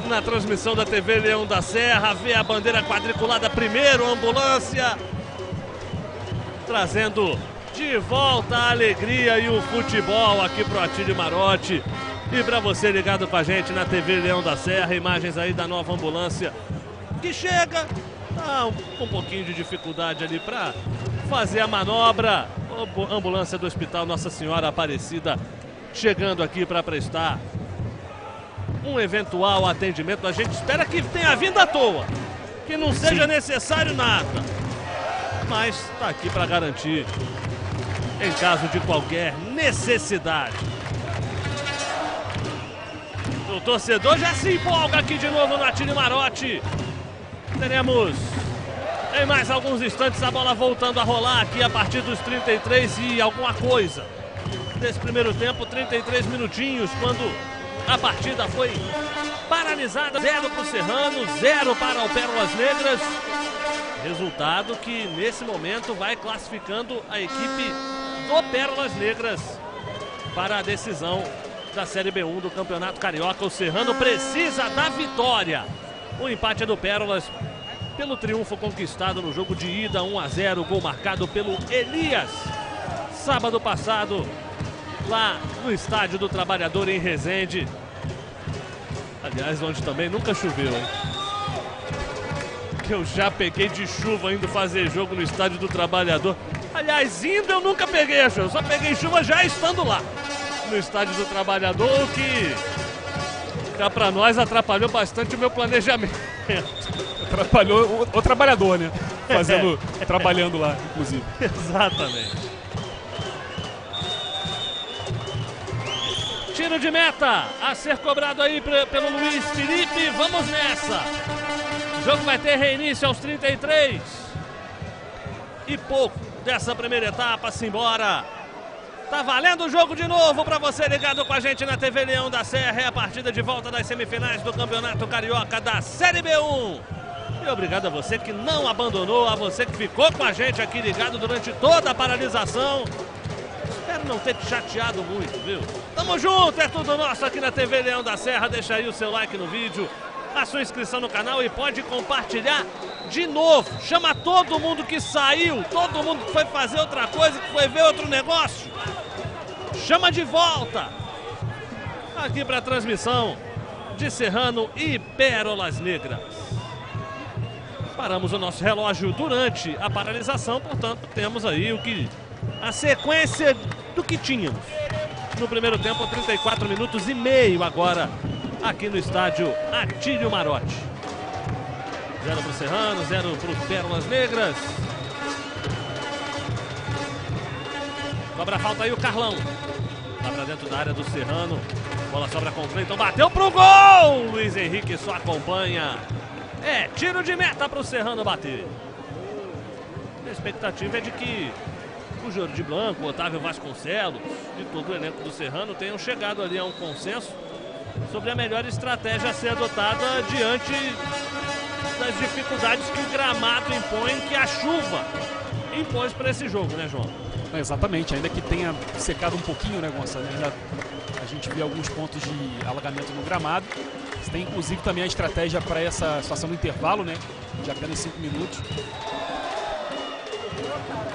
na transmissão da TV Leão da Serra, vê a bandeira quadriculada primeiro, ambulância trazendo de volta a alegria e o futebol aqui pro Atílio Marote. E para você ligado com a gente na TV Leão da Serra, imagens aí da nova ambulância que chega ah, com um pouquinho de dificuldade ali para fazer a manobra. A ambulância do Hospital Nossa Senhora Aparecida chegando aqui para prestar um eventual atendimento. A gente espera que tenha vindo à toa, que não seja necessário nada. Mas está aqui para garantir em caso de qualquer necessidade. O torcedor já se empolga aqui de novo no Atire Marote. Teremos em mais alguns instantes a bola voltando a rolar aqui a partir dos 33 e alguma coisa. Desse primeiro tempo, 33 minutinhos, quando a partida foi paralisada. Zero para o Serrano, zero para o Pérolas Negras. Resultado que nesse momento vai classificando a equipe do Pérolas Negras para a decisão da Série B1 do Campeonato Carioca. O Serrano precisa da vitória. O empate é do Pérolas pelo triunfo conquistado no jogo de ida 1 a 0, gol marcado pelo Elias. Sábado passado, lá no Estádio do Trabalhador em Resende. Aliás, onde também nunca choveu, hein? Eu já peguei de chuva indo fazer jogo no Estádio do Trabalhador. Aliás, indo eu nunca peguei a chuva, só peguei chuva já estando lá. No estádio do Trabalhador, o que já para nós atrapalhou bastante o meu planejamento. [laughs] Atrapalhou o, o trabalhador, né? fazendo, [laughs] trabalhando lá, inclusive. Exatamente. Tiro de meta a ser cobrado aí pelo Luiz Felipe. Vamos nessa. O jogo vai ter reinício aos 33 e pouco dessa primeira etapa. Simbora. Tá valendo o jogo de novo para você ligado com a gente na TV Leão da Serra. É a partida de volta das semifinais do Campeonato Carioca da Série B1. E obrigado a você que não abandonou, a você que ficou com a gente aqui ligado durante toda a paralisação. Espero não ter te chateado muito, viu? Tamo junto, é tudo nosso aqui na TV Leão da Serra. Deixa aí o seu like no vídeo, a sua inscrição no canal e pode compartilhar de novo. Chama todo mundo que saiu, todo mundo que foi fazer outra coisa, que foi ver outro negócio. Chama de volta. Aqui para a transmissão de Serrano e Pérolas Negras. Paramos o nosso relógio durante a paralisação, portanto, temos aí o que a sequência do que tínhamos. No primeiro tempo, 34 minutos e meio agora aqui no estádio Atílio Marote. Zero para o Serrano, zero para o Pérolas Negras. Cobra falta aí o Carlão. Lá para dentro da área do Serrano. Bola sobra com o Cleiton. Bateu pro gol! Luiz Henrique só acompanha. É, tiro de meta para o Serrano bater. A expectativa é de que o Jordi Blanco, o Otávio Vasconcelos e todo o elenco do Serrano tenham chegado ali a um consenso sobre a melhor estratégia a ser adotada diante das dificuldades que o gramado impõe, que a chuva impôs para esse jogo, né, João? É, exatamente, ainda que tenha secado um pouquinho, né, Gonçalo? Ainda a gente vê alguns pontos de alagamento no gramado. Você tem inclusive também a estratégia para essa situação no intervalo, né? De apenas 5 minutos.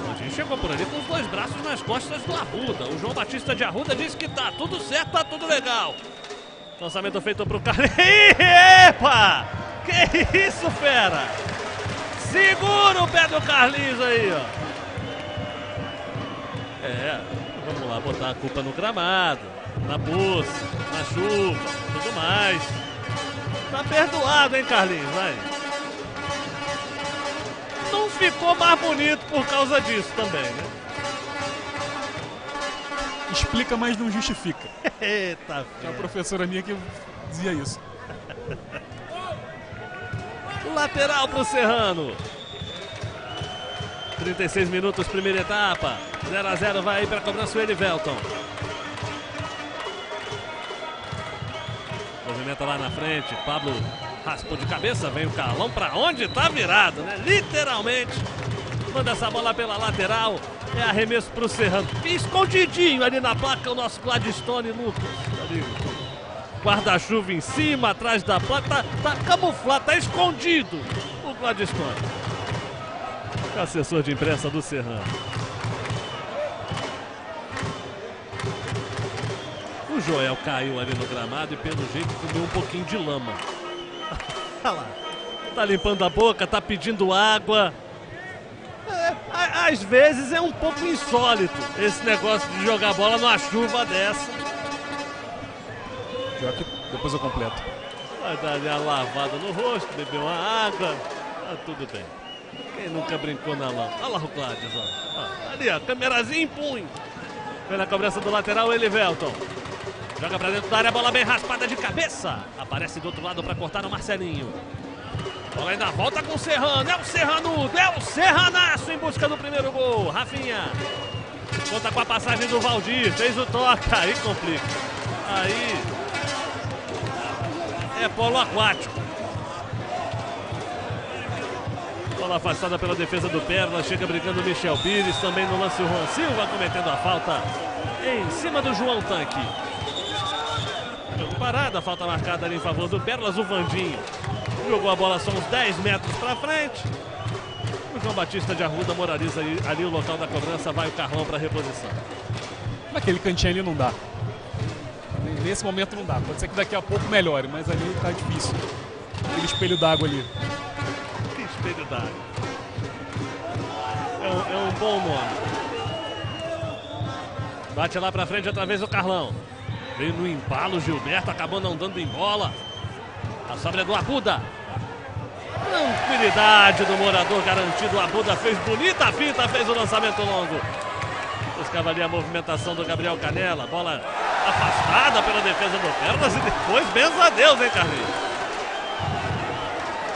A gente chegou por ali com os dois braços nas costas do Arruda. O João Batista de Arruda disse que tá tudo certo, tá tudo legal. Lançamento feito pro cara. [laughs] Epa! Que isso, fera! Segura o pé do Carlinhos aí, ó. É, vamos lá botar a culpa no gramado, na bolsa, na chuva, tudo mais. Tá perdoado, hein, Carlinhos? Vai. Não ficou mais bonito por causa disso também, né? Explica, mas não justifica. [laughs] Eita, É a professora minha que dizia isso. Lateral pro Serrano. 36 minutos, primeira etapa. 0 a 0 vai para cobrança o Elivelton. Movimenta lá na frente. Pablo raspou de cabeça. Vem o Carlão para onde? Tá virado, né? Literalmente. Manda essa bola pela lateral. É arremesso pro Serrano. Escondidinho ali na placa o nosso Gladstone Lucas. Guarda-chuva em cima, atrás da placa. Tá, tá camuflado, tá escondido o Gladstone. Assessor de imprensa do Serrano. O Joel caiu ali no gramado e pelo jeito comeu um pouquinho de lama. [laughs] Olha lá. Tá limpando a boca, tá pedindo água. É, às vezes é um pouco insólito esse negócio de jogar bola numa chuva dessa. Depois eu completo. Vai dar ali uma lavada no rosto, beber uma água. Tá tudo bem. Quem nunca brincou na lama? Olha lá o Gladys, ó. Ali, ó, câmerazinha em punho. Pela cobrança do lateral, Elivelton. Joga pra dentro da área, bola bem raspada de cabeça. Aparece do outro lado pra cortar o Marcelinho. Bola ainda volta com o Serrano. É o Serranudo, é o Serranaço em busca do primeiro gol. Rafinha. Conta com a passagem do Valdir. Fez o toque. Aí complica. Aí. É polo aquático. Bola afastada pela defesa do Perla. Chega brigando o Michel Pires. Também no lance o Juan Silva cometendo a falta em cima do João Tanque. Jogo parada, falta marcada ali em favor do Perlas, o Vandinho. Jogou a bola só uns 10 metros para frente. O João Batista de Arruda moraliza ali, ali o local da cobrança, vai o Carlão para reposição. Naquele cantinho ali não dá. Nesse momento não dá. Pode ser que daqui a pouco melhore, mas ali tá difícil. Aquele espelho d'água ali. Que espelho d'água. É um, é um bom nome. Bate lá pra frente outra vez o Carlão. Veio no embalo, Gilberto acabou não dando em bola. A sobra é do Arruda. Tranquilidade do morador garantido. A Buda fez bonita fita, fez o lançamento longo. Buscava ali a movimentação do Gabriel Canela. Bola afastada pela defesa do Pernas e depois, benza a Deus, hein, Carlinhos?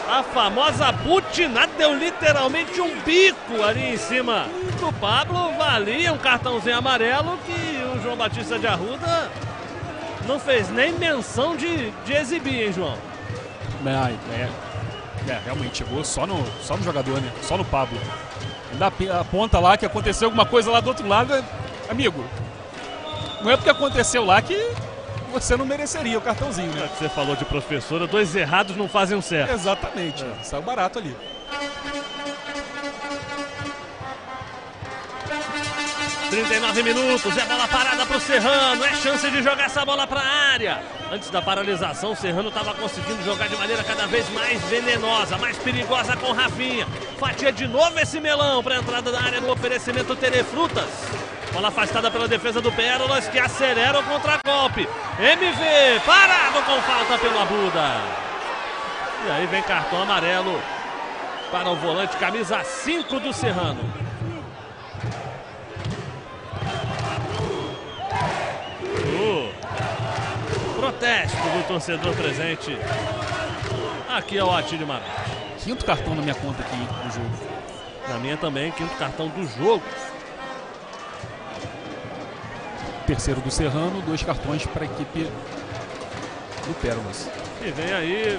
A famosa butinada deu literalmente um bico ali em cima do Pablo. Valia um cartãozinho amarelo que o João Batista de Arruda não fez nem menção de, de exibir, hein, João? É, é, é, realmente chegou só no, só no jogador, né? Só no Pablo. Ainda aponta lá que aconteceu alguma coisa lá do outro lado. Amigo, não é porque aconteceu lá que você não mereceria o cartãozinho, né? É você falou de professora, dois errados não fazem um certo. Exatamente, é. saiu barato ali. Trinta e nove minutos, é bola parada para o Serrano, é chance de jogar essa bola para a área. Antes da paralisação, o Serrano estava conseguindo jogar de maneira cada vez mais venenosa, mais perigosa com Rafinha. Fatia de novo esse melão para a entrada da área no oferecimento Terefrutas. Bola afastada pela defesa do Pérolas que acelera o contra-golpe. MV parado com falta pelo Abuda. E aí vem cartão amarelo para o volante camisa 5 do Serrano. O protesto do torcedor presente. Aqui é o Atílio Marotti. Quinto cartão na minha conta aqui do jogo. Na minha também, quinto cartão do jogo terceiro do Serrano, dois cartões para a equipe do Pérolas. E vem aí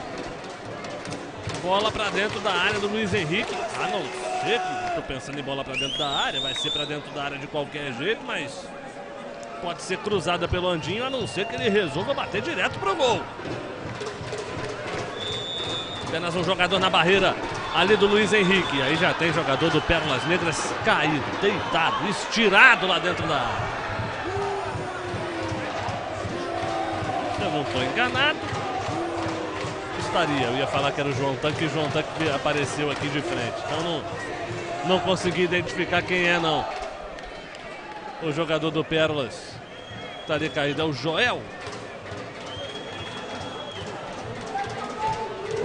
bola para dentro da área do Luiz Henrique. A não ser que estou pensando em bola para dentro da área, vai ser para dentro da área de qualquer jeito, mas pode ser cruzada pelo Andinho, a não ser que ele resolva bater direto pro gol. Apenas um jogador na barreira ali do Luiz Henrique. Aí já tem jogador do Pérolas Negras caído, deitado, estirado lá dentro da área. Eu não estou enganado, estaria. Eu ia falar que era o João Tanque e o João Tanque apareceu aqui de frente. Então não, não consegui identificar quem é, não. O jogador do Pérolas estaria caído. É o Joel.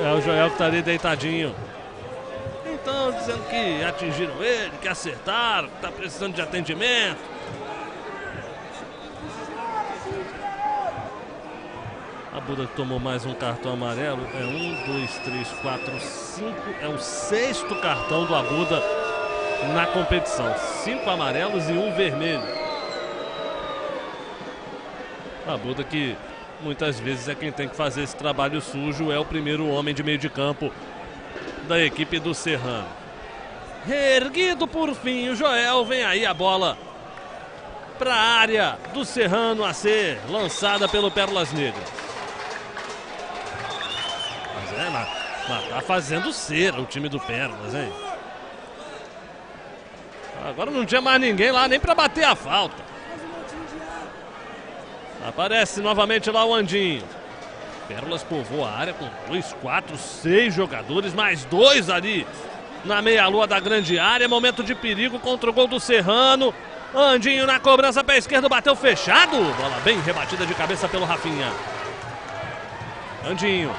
É o Joel que estaria deitadinho. Então, dizendo que atingiram ele, que acertaram, que está precisando de atendimento. A Buda tomou mais um cartão amarelo. É um, dois, três, quatro, cinco. É o sexto cartão do Abuda na competição. Cinco amarelos e um vermelho. A Buda que muitas vezes é quem tem que fazer esse trabalho sujo. É o primeiro homem de meio de campo da equipe do Serrano. Erguido por fim o Joel. Vem aí a bola para a área do Serrano a ser lançada pelo Pérolas Negras. É, mas, mas tá fazendo cera o time do Pérolas, hein? Agora não tinha mais ninguém lá nem para bater a falta. Aparece novamente lá o Andinho. Pérolas povoou a área com dois, quatro, seis jogadores, mais dois ali na meia-lua da grande área. Momento de perigo contra o gol do Serrano. Andinho na cobrança pé esquerdo, bateu fechado. Bola bem rebatida de cabeça pelo Rafinha. Andinho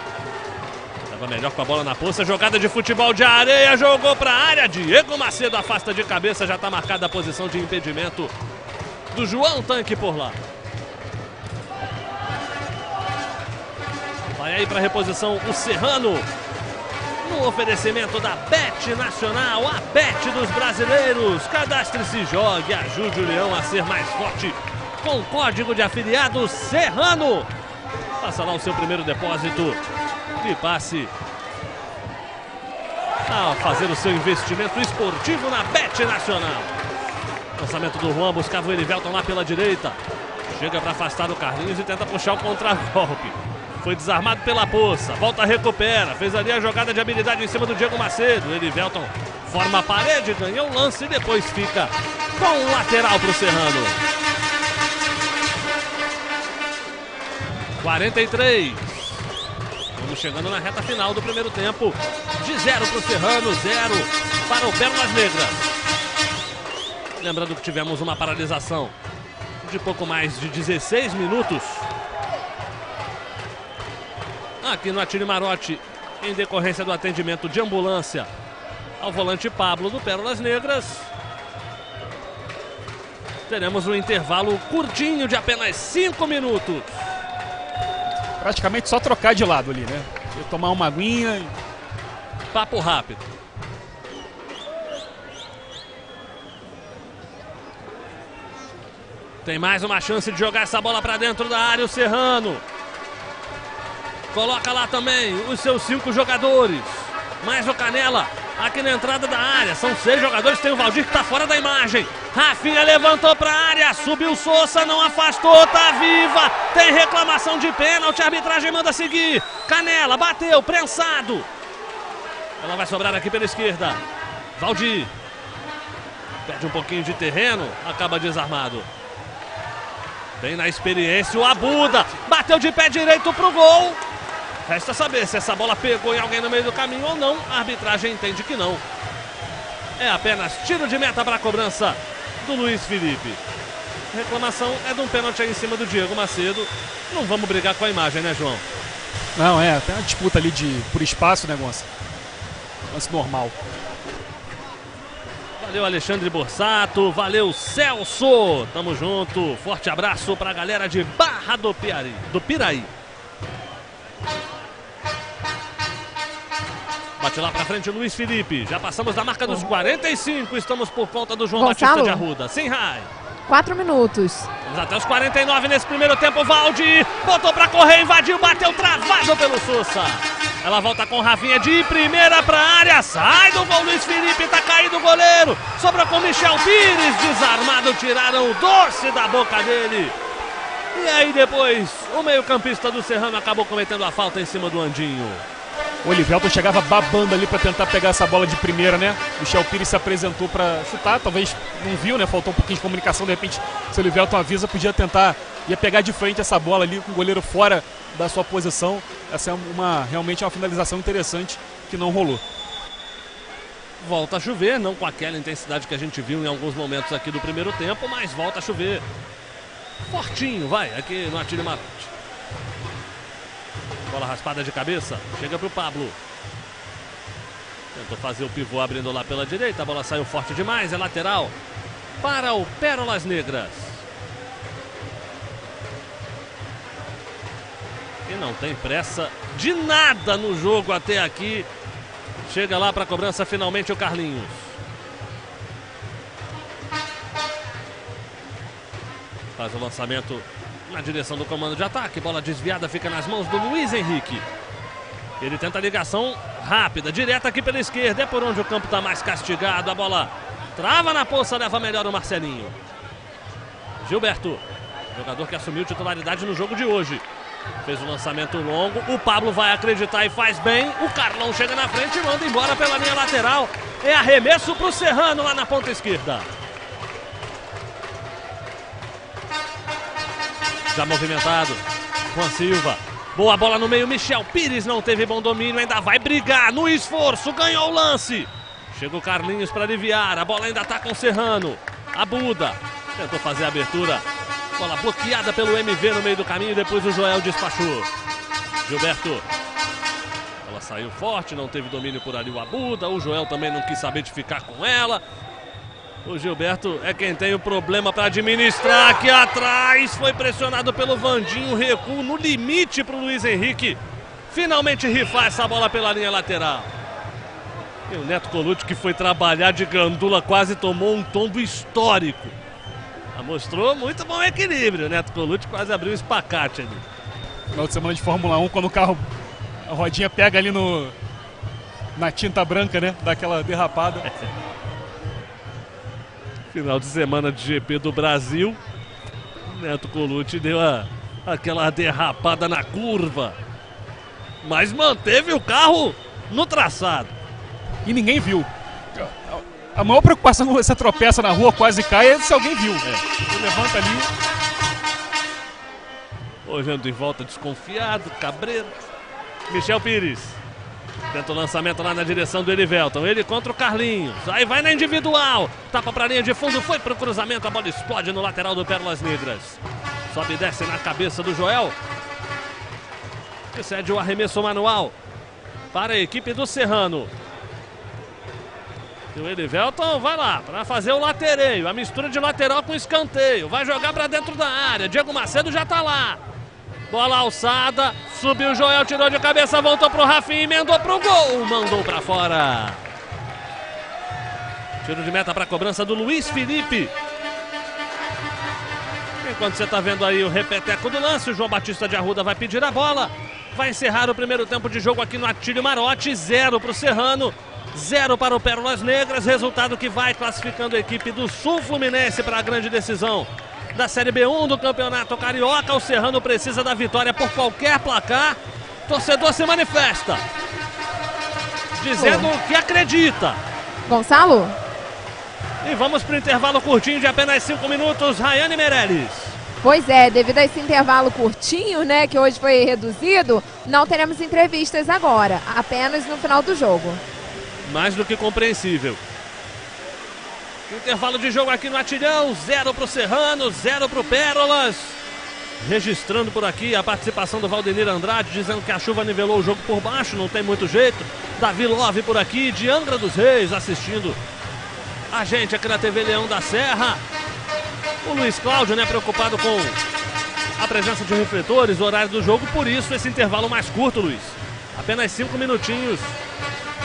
Estava melhor com a bola na poça. Jogada de futebol de areia. Jogou para a área. Diego Macedo afasta de cabeça. Já está marcada a posição de impedimento do João Tanque por lá. Vai aí para reposição o Serrano. No oferecimento da Bet Nacional, a Bet dos brasileiros. Cadastre-se jogue. Ajude o Leão a ser mais forte com código de afiliado Serrano. Faça lá o seu primeiro depósito e passe a fazer o seu investimento esportivo na Bet Nacional. Lançamento do Juan, buscava o Elivelton lá pela direita. Chega para afastar o Carlinhos e tenta puxar o contragolpe. Foi desarmado pela poça, volta, recupera. Fez ali a jogada de habilidade em cima do Diego Macedo. Elivelton forma a parede, ganhou o lance e depois fica com o lateral para o Serrano. 43. Estamos chegando na reta final do primeiro tempo. De zero para o Serrano, zero para o Pérolas Negras. Lembrando que tivemos uma paralisação de pouco mais de 16 minutos. Aqui no Atire Marote, em decorrência do atendimento de ambulância ao volante Pablo do Pérolas Negras. Teremos um intervalo curtinho de apenas 5 minutos. Praticamente só trocar de lado ali, né? Tomar uma aguinha. Papo rápido. Tem mais uma chance de jogar essa bola para dentro da área o Serrano. Coloca lá também os seus cinco jogadores. Mais o Canela aqui na entrada da área. São seis jogadores. Tem o Valdir que está fora da imagem. Rafinha levantou para a área. Subiu Souza, não afastou. Tá viva. Tem reclamação de pênalti. A arbitragem manda seguir. Canela bateu, prensado. Ela vai sobrar aqui pela esquerda. Valdir. Perde um pouquinho de terreno. Acaba desarmado. Vem na experiência o Abuda. Bateu de pé direito pro gol. Resta saber se essa bola pegou em alguém no meio do caminho ou não. A arbitragem entende que não. É apenas tiro de meta para a cobrança do Luiz Felipe. A reclamação é de um pênalti aí em cima do Diego Macedo. Não vamos brigar com a imagem, né, João? Não, é, tem uma disputa ali de, por espaço, né, Gonça? Lance normal. Valeu Alexandre Borsato, valeu Celso, tamo junto. Forte abraço pra galera de Barra do Piari, do Piraí. Bate lá pra frente Luiz Felipe. Já passamos da marca dos 45. Estamos por conta do João Gonçalo? Batista de Arruda. Sem raio. Quatro minutos. Vamos até os 49 nesse primeiro tempo. Valde botou pra correr, invadiu, bateu travado pelo Sousa. Ela volta com Rafinha de primeira pra área. Sai do gol Luiz Felipe, tá caído o goleiro. Sobra com Michel Pires. Desarmado, tiraram o doce da boca dele. E aí depois, o meio-campista do Serrano acabou cometendo a falta em cima do Andinho. O Olivelton chegava babando ali para tentar pegar essa bola de primeira, né? Michel Pires se apresentou para chutar, talvez não viu, né? Faltou um pouquinho de comunicação, de repente, se o Olivelton avisa, podia tentar, ia pegar de frente essa bola ali com o goleiro fora da sua posição. Essa é uma realmente uma finalização interessante que não rolou. Volta a chover, não com aquela intensidade que a gente viu em alguns momentos aqui do primeiro tempo, mas volta a chover. Fortinho, vai, aqui no Atire Mate. Bola raspada de cabeça, chega pro Pablo. Tentou fazer o pivô abrindo lá pela direita, a bola saiu forte demais, é lateral para o Pérolas Negras. E não tem pressa de nada no jogo até aqui. Chega lá para a cobrança finalmente o Carlinhos. Faz o lançamento na direção do comando de ataque. Bola desviada fica nas mãos do Luiz Henrique. Ele tenta a ligação rápida, direta aqui pela esquerda. É por onde o campo está mais castigado. A bola trava na poça, leva melhor o Marcelinho. Gilberto, jogador que assumiu titularidade no jogo de hoje. Fez o um lançamento longo. O Pablo vai acreditar e faz bem. O Carlão chega na frente e manda embora pela linha lateral. É arremesso para o Serrano lá na ponta esquerda. Já movimentado. Juan Silva. Boa bola no meio. Michel Pires não teve bom domínio. Ainda vai brigar no esforço. Ganhou o lance. Chega o Carlinhos para aliviar. A bola ainda está com o Serrano. A Buda. Tentou fazer a abertura. Bola bloqueada pelo MV no meio do caminho. Depois o Joel despachou. Gilberto. Ela saiu forte. Não teve domínio por ali o Abuda. O Joel também não quis saber de ficar com ela. O Gilberto é quem tem o problema para administrar aqui atrás. Foi pressionado pelo Vandinho. Recuo no limite para o Luiz Henrique. Finalmente rifar essa bola pela linha lateral. E o Neto Colucci, que foi trabalhar de gandula, quase tomou um tombo histórico. Mostrou muito bom equilíbrio. Neto Colucci quase abriu o espacate ali. Final de semana de Fórmula 1, quando o carro, a rodinha pega ali no na tinta branca, né? Daquela derrapada. [laughs] Final de semana de GP do Brasil. Neto Colucci deu a, aquela derrapada na curva. Mas manteve o carro no traçado. E ninguém viu. A maior preocupação quando você tropeça na rua, quase cai, é se alguém viu. É. Levanta ali. Olhando em volta, desconfiado, cabreiro. Michel Pires. Tenta o lançamento lá na direção do Elivelton. Ele contra o Carlinhos. Aí vai na individual. Tapa pra linha de fundo. Foi pro cruzamento. A bola explode no lateral do Pérolas Negras. Sobe e desce na cabeça do Joel. Que cede o arremesso manual. para a equipe do Serrano. E o Elivelton vai lá para fazer o latereio, a mistura de lateral com escanteio. Vai jogar para dentro da área. Diego Macedo já está lá. Bola alçada, subiu o Joel, tirou de cabeça, voltou pro Rafinha, emendou pro gol, mandou para fora. Tiro de meta para cobrança do Luiz Felipe. Enquanto você está vendo aí o repeteco do lance, o João Batista de Arruda vai pedir a bola. Vai encerrar o primeiro tempo de jogo aqui no Atílio Marote. Zero para o Serrano, zero para o Pérolas Negras. Resultado que vai classificando a equipe do Sul Fluminense para a grande decisão da Série B1 do Campeonato Carioca. O Serrano precisa da vitória por qualquer placar. Torcedor se manifesta, dizendo que acredita. Gonçalo? E vamos para o intervalo curtinho de apenas 5 minutos. Rayane Meirelles. Pois é, devido a esse intervalo curtinho, né, que hoje foi reduzido, não teremos entrevistas agora, apenas no final do jogo. Mais do que compreensível. Intervalo de jogo aqui no Atilhão, zero para o Serrano, zero para o Pérolas. Registrando por aqui a participação do Valdenir Andrade, dizendo que a chuva nivelou o jogo por baixo, não tem muito jeito. Davi Love por aqui, de Angra dos Reis, assistindo a gente aqui na TV Leão da Serra. O Luiz Cláudio, né, preocupado com a presença de refletores, o horário do jogo, por isso esse intervalo mais curto, Luiz. Apenas cinco minutinhos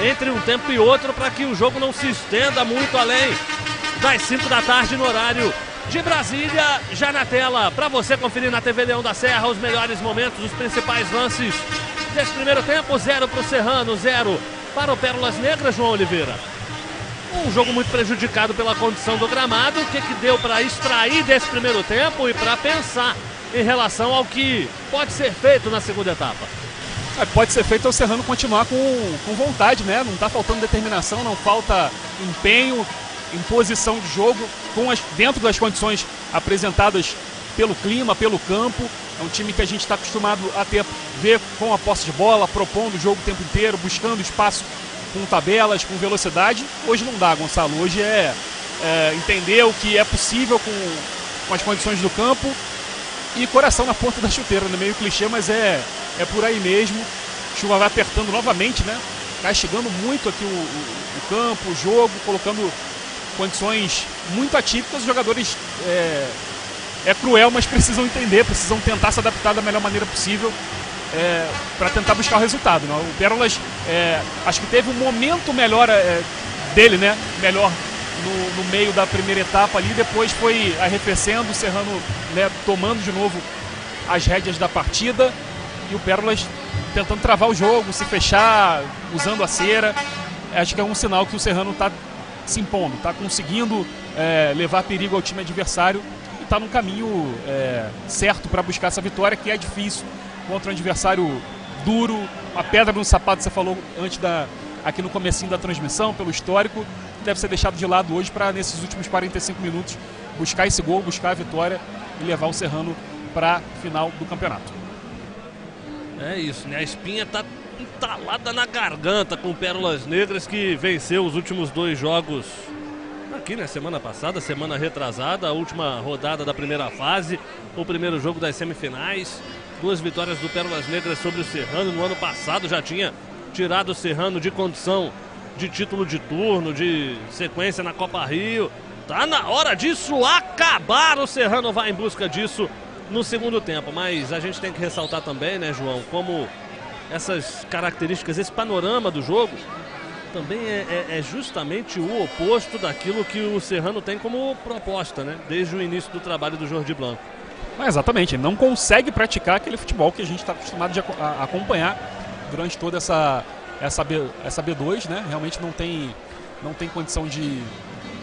entre um tempo e outro para que o jogo não se estenda muito além das 5 da tarde no horário de Brasília. Já na tela, para você conferir na TV Leão da Serra os melhores momentos, os principais lances desse primeiro tempo. Zero para o Serrano, zero para o Pérolas Negras, João Oliveira. Um jogo muito prejudicado pela condição do gramado. O que, que deu para extrair desse primeiro tempo e para pensar em relação ao que pode ser feito na segunda etapa? É, pode ser feito o Serrano continuar com, com vontade, né? Não está faltando determinação, não falta empenho, imposição de jogo, com as, dentro das condições apresentadas pelo clima, pelo campo. É um time que a gente está acostumado a ter, ver com a posse de bola, propondo o jogo o tempo inteiro, buscando espaço com tabelas, com velocidade. Hoje não dá, Gonçalo. Hoje é, é entender o que é possível com, com as condições do campo e coração na ponta da chuteira, né? meio clichê, mas é, é por aí mesmo. Chuva vai apertando novamente, né? Castigando muito aqui o, o, o campo, o jogo, colocando condições muito atípicas. Os jogadores é, é cruel, mas precisam entender, precisam tentar se adaptar da melhor maneira possível é, para tentar buscar o resultado. Né? O Pérolas é, acho que teve um momento melhor é, dele, né? Melhor no, no, meio da primeira etapa ali, depois foi arrefecendo, o Serrano né, tomando de novo as rédeas da partida e o Pérolas tentando travar o jogo, se fechar, usando a cera. Acho que é um sinal que o Serrano está se impondo, está conseguindo é, levar perigo ao time adversário e está no caminho é, certo para buscar essa vitória, que é difícil contra um adversário duro, uma pedra no sapato, você falou antes da aqui no comecinho da transmissão, pelo histórico, deve ser deixado de lado hoje para nesses últimos 45 minutos buscar esse gol, buscar a vitória e levar o Serrano para a final do campeonato. É isso, né? A espinha tá entalada na garganta com Pérolas Negras que venceu os últimos dois jogos aqui, né? Semana passada, semana retrasada, a última rodada da primeira fase, o primeiro jogo das semifinais. Duas vitórias do Pérolas Negras sobre o Serrano. No ano passado já tinha tirado o Serrano de condição de título de turno, de sequência na Copa Rio. Tá na hora disso acabar. O Serrano vai em busca disso no segundo tempo. Mas a gente tem que ressaltar também, né, João, como essas características, esse panorama do jogo também é, é, é, justamente o oposto daquilo que o Serrano tem como proposta, né? Desde o início do trabalho do Jordi Blanco. É, exatamente, ele não consegue praticar aquele futebol que a gente está acostumado de, a, acompanhar durante toda essa, essa, B, essa B2, né? Realmente não tem, não tem condição de,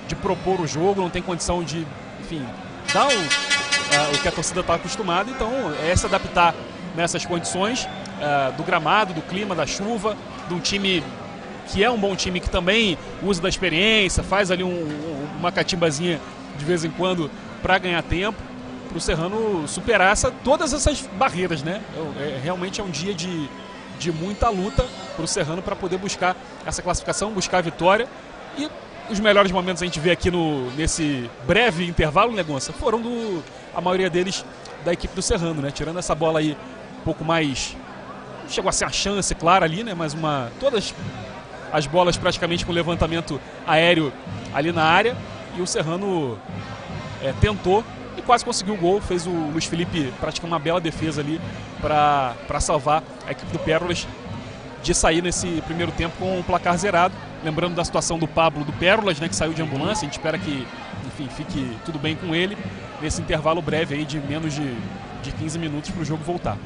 de propor o jogo, não tem condição de, enfim, dar o, uh, o que a torcida está acostumada. Então, é se adaptar nessas condições uh, do gramado, do clima, da chuva, de um time que é um bom time que também usa da experiência, faz ali um, uma catimbazinha de vez em quando para ganhar tempo para o Serrano superar essa, todas essas barreiras, né? É, é, realmente é um dia de, de muita luta para o Serrano para poder buscar essa classificação, buscar a vitória. E os melhores momentos a gente vê aqui no, nesse breve intervalo, né, Gonça? Foram do, a maioria deles da equipe do Serrano, né? Tirando essa bola aí pouco mais chegou a ser a chance, clara ali, né? Mas uma. Todas as bolas praticamente com levantamento aéreo ali na área. E o Serrano é, tentou e quase conseguiu o gol. Fez o Luiz Felipe praticar uma bela defesa ali para salvar a equipe do Pérolas de sair nesse primeiro tempo com um placar zerado. Lembrando da situação do Pablo do Pérolas, né, que saiu de ambulância. A gente espera que enfim, fique tudo bem com ele nesse intervalo breve aí de menos de, de 15 minutos para o jogo voltar.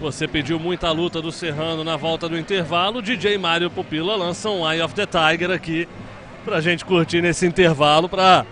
Você pediu muita luta do Serrano na volta do intervalo. DJ Mário Pupila lança um Eye of the Tiger aqui pra gente curtir nesse intervalo para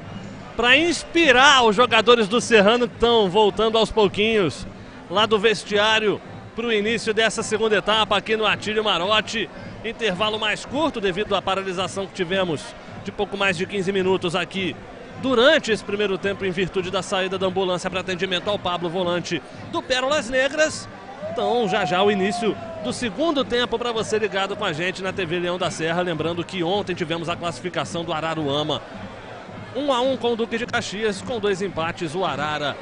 para inspirar os jogadores do Serrano que estão voltando aos pouquinhos lá do vestiário para o início dessa segunda etapa aqui no Atílio Marote. Intervalo mais curto devido à paralisação que tivemos de pouco mais de 15 minutos aqui durante esse primeiro tempo em virtude da saída da ambulância para atendimento ao Pablo Volante do Pérolas Negras. Então, já já o início do segundo tempo para você ligado com a gente na TV Leão da Serra. Lembrando que ontem tivemos a classificação do Araruama. 1 um a 1 um com o Duque de Caxias, com dois empates. O Arara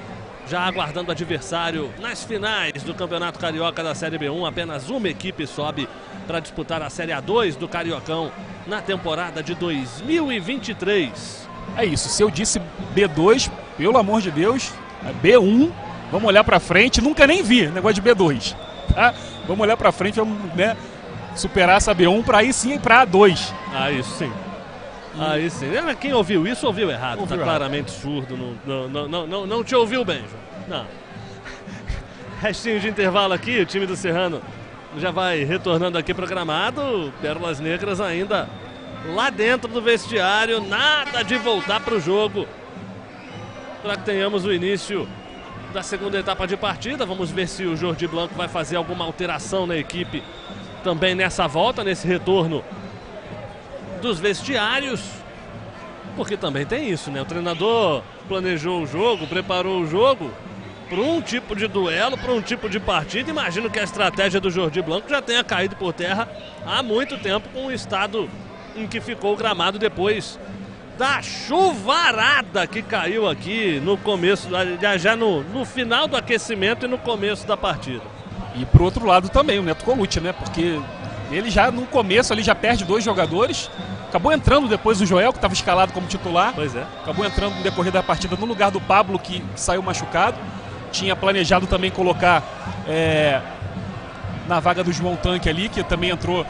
já aguardando adversário nas finais do Campeonato Carioca da Série B1. Apenas uma equipe sobe para disputar a Série A2 do Cariocão na temporada de 2023. É isso. Se eu disse B2, pelo amor de Deus, é B1 Vamos olhar para frente, nunca nem vi negócio de B2. Tá? Vamos olhar para frente, vamos né, superar essa B1 para aí sim para A2. Ah, isso sim. Aí sim. Quem ouviu isso ouviu errado. Ouviu tá errado. claramente surdo. Não, não, não, não, não te ouviu bem, João. Não. [laughs] Restinho de intervalo aqui, o time do Serrano já vai retornando aqui programado. Pérolas Negras ainda lá dentro do vestiário. Nada de voltar para o jogo. Para que tenhamos o início da segunda etapa de partida. Vamos ver se o Jordi Blanco vai fazer alguma alteração na equipe também nessa volta, nesse retorno dos vestiários. Porque também tem isso, né? O treinador planejou o jogo, preparou o jogo para um tipo de duelo, para um tipo de partida. Imagino que a estratégia do Jordi Blanco já tenha caído por terra há muito tempo com o estado em que ficou o gramado depois da chuvarada que caiu aqui no começo, já no, no final do aquecimento e no começo da partida. E pro outro lado também, o Neto Colucci, né? Porque ele já no começo ali já perde dois jogadores. Acabou entrando depois o Joel, que estava escalado como titular. Pois é. Acabou entrando no decorrer da partida no lugar do Pablo, que saiu machucado. Tinha planejado também colocar é, na vaga do João Tanque ali, que também entrou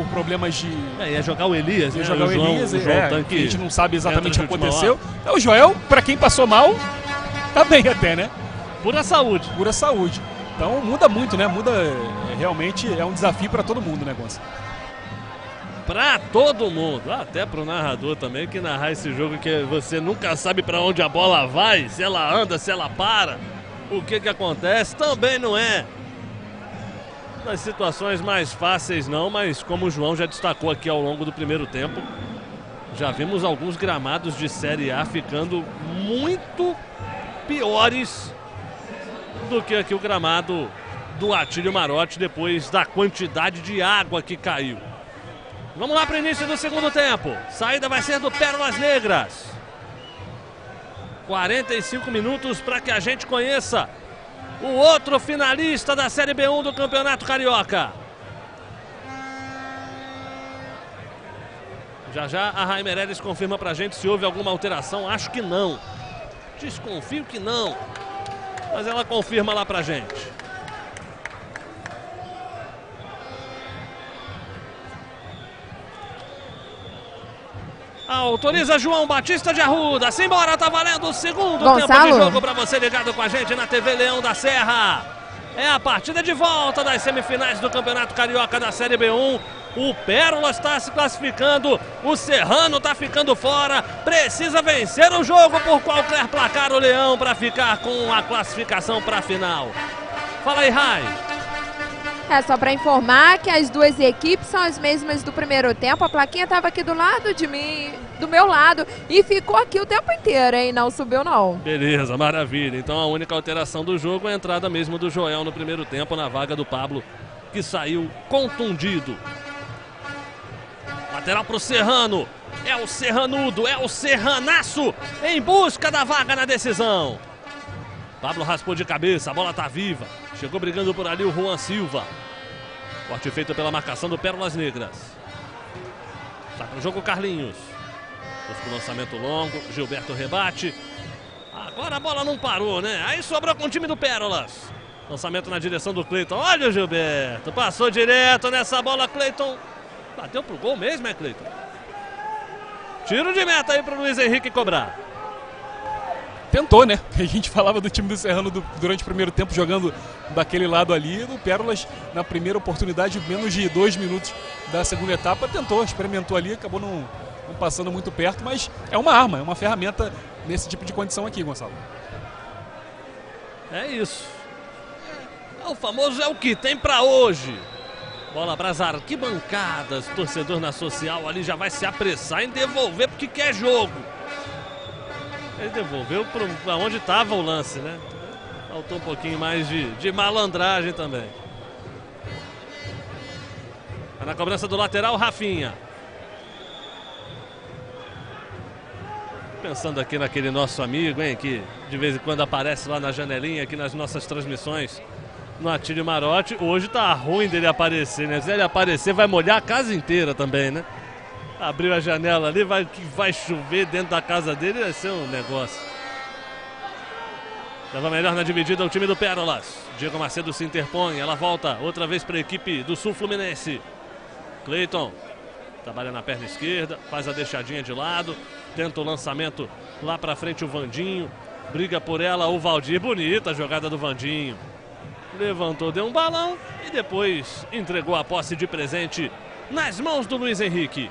por problemas de. É, ia jogar o Elias, ia né? jogar o, João, Elias, o João é, Tanque. A gente não sabe exatamente o que aconteceu. É, o Joel, para quem passou mal, tá bem até, né? Pura saúde. Pura saúde. Então muda muito, né? Muda. É, realmente é um desafio para todo mundo o negócio. Para todo mundo, até para o narrador também, que narrar esse jogo que você nunca sabe para onde a bola vai, se ela anda, se ela para, o que que acontece, também não é nas situações mais fáceis não, mas como o João já destacou aqui ao longo do primeiro tempo, já vimos alguns gramados de Série A ficando muito piores do que aqui o gramado do Atílio Marote depois da quantidade de água que caiu. Vamos lá para o início do segundo tempo. Saída vai ser do Pérolas Negras. 45 minutos para que a gente conheça o outro finalista da Série B1 do Campeonato Carioca. Já já a Rai Meirelles confirma pra gente se houve alguma alteração. Acho que não. Desconfio que não. Mas ela confirma lá pra gente. Autoriza João Batista de Arruda. Simbora, tá valendo o segundo Gonçalo. tempo de jogo para você ligado com a gente na TV Leão da Serra. É a partida de volta das semifinais do Campeonato Carioca da Série B1. O Pérola está se classificando, o Serrano está ficando fora. Precisa vencer o jogo por qualquer placar o Leão para ficar com a classificação para a final. Fala aí, Rai. É só para informar que as duas equipes são as mesmas do primeiro tempo. A plaquinha estava aqui do lado de mim, do meu lado, e ficou aqui o tempo inteiro, hein? Não subiu não. Beleza, maravilha. Então a única alteração do jogo é a entrada mesmo do Joel no primeiro tempo na vaga do Pablo, que saiu contundido. Lateral para o Serrano. É o Serranudo, é o Serranaço em busca da vaga na decisão. Pablo raspou de cabeça, a bola tá viva. Chegou brigando por ali o Juan Silva. Corte feito pela marcação do Pérolas Negras. Está para o jogo Carlinhos. Busca o lançamento longo. Gilberto rebate. Agora a bola não parou, né? Aí sobrou com o time do Pérolas. Lançamento na direção do Cleiton. Olha o Gilberto. Passou direto nessa bola, Cleiton. Bateu pro gol mesmo, é, Cleiton? Tiro de meta aí pro Luiz Henrique cobrar. Tentou, né? [laughs] A gente falava do time do Serrano do, durante o primeiro tempo jogando daquele lado ali. Do Pérolas, na primeira oportunidade, menos de dois minutos da segunda etapa, tentou, experimentou ali, acabou não, não passando muito perto, mas é uma arma, é uma ferramenta nesse tipo de condição aqui, Gonçalo. É isso. É, o famoso é o que tem para hoje. Bola para as arquibancadas. Torcedor na social ali já vai se apressar em devolver porque quer jogo. Ele devolveu para onde estava o lance, né? Faltou um pouquinho mais de, de malandragem também. Tá na cobrança do lateral, Rafinha. Pensando aqui naquele nosso amigo, hein, que de vez em quando aparece lá na janelinha, aqui nas nossas transmissões no Atílio Marote. Hoje tá ruim dele aparecer, né? Se ele aparecer, vai molhar a casa inteira também, né? Abriu a janela ali, vai, vai chover dentro da casa dele, vai ser um negócio. Leva melhor na dividida o time do Pérolas. Diego Macedo se interpõe, ela volta outra vez para a equipe do Sul Fluminense. Cleiton trabalha na perna esquerda, faz a deixadinha de lado, tenta o lançamento lá para frente o Vandinho. Briga por ela o Valdir. Bonita a jogada do Vandinho. Levantou, deu um balão e depois entregou a posse de presente nas mãos do Luiz Henrique.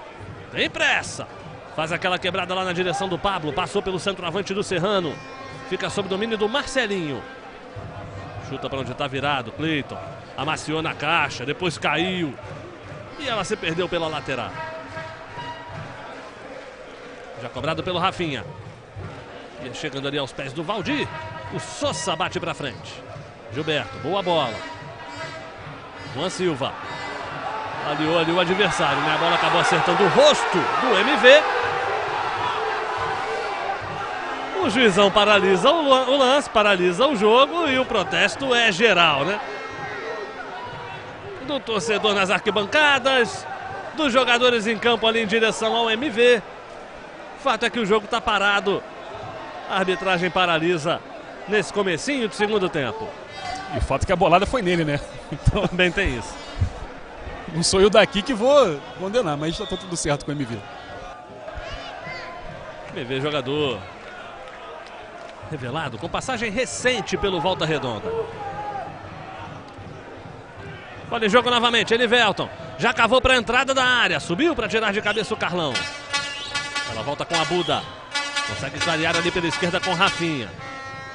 Tem pressa. Faz aquela quebrada lá na direção do Pablo. Passou pelo centroavante do Serrano. Fica sob domínio do Marcelinho. Chuta para onde está virado. Cleiton. Amaciou na caixa. Depois caiu. E ela se perdeu pela lateral. Já cobrado pelo Rafinha. E chegando ali aos pés do Valdir. O Sossa bate para frente. Gilberto, boa bola. Juan Silva. Aliou ali o adversário, né? A bola acabou acertando o rosto do MV. O juizão paralisa o lance, paralisa o jogo e o protesto é geral, né? Do torcedor nas arquibancadas, dos jogadores em campo ali em direção ao MV. Fato é que o jogo está parado. A arbitragem paralisa nesse comecinho do segundo tempo. E o fato é que a bolada foi nele, né? Então [laughs] também tem isso. Não sou eu daqui que vou condenar, mas já tá tudo certo com o MV. MV jogador. Revelado com passagem recente pelo Volta Redonda. Olha o jogo novamente, Elivelton. Já cavou para a entrada da área. Subiu para tirar de cabeça o Carlão. Ela volta com a Buda. Consegue clarear ali pela esquerda com Rafinha.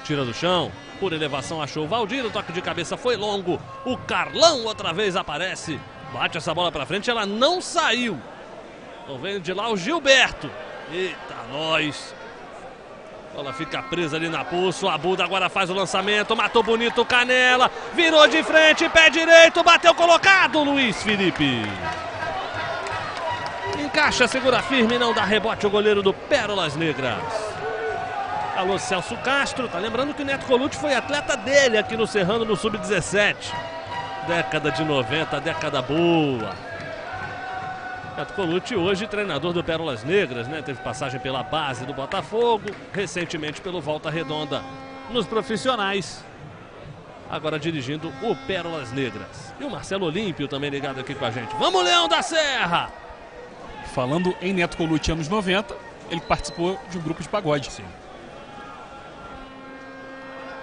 Tira do chão. Por elevação achou o Valdir. O toque de cabeça foi longo. O Carlão outra vez aparece. Bate essa bola para frente, ela não saiu. Então vem de lá o Gilberto. Eita, nós. Bola fica presa ali na pulso. A Buda agora faz o lançamento. Matou bonito Canela. Virou de frente, pé direito. Bateu colocado, Luiz Felipe. Encaixa, segura firme, não dá rebote o goleiro do Pérolas Negras. Alô, Celso Castro. Tá lembrando que o Neto Colucci foi atleta dele aqui no Serrano no Sub-17. Década de 90, década boa. Neto Colucci, hoje treinador do Pérolas Negras, né? Teve passagem pela base do Botafogo, recentemente pelo Volta Redonda nos profissionais. Agora dirigindo o Pérolas Negras. E o Marcelo Olímpio também ligado aqui com a gente. Vamos, Leão da Serra! Falando em Neto Colucci anos 90, ele participou de um grupo de pagode. Sim.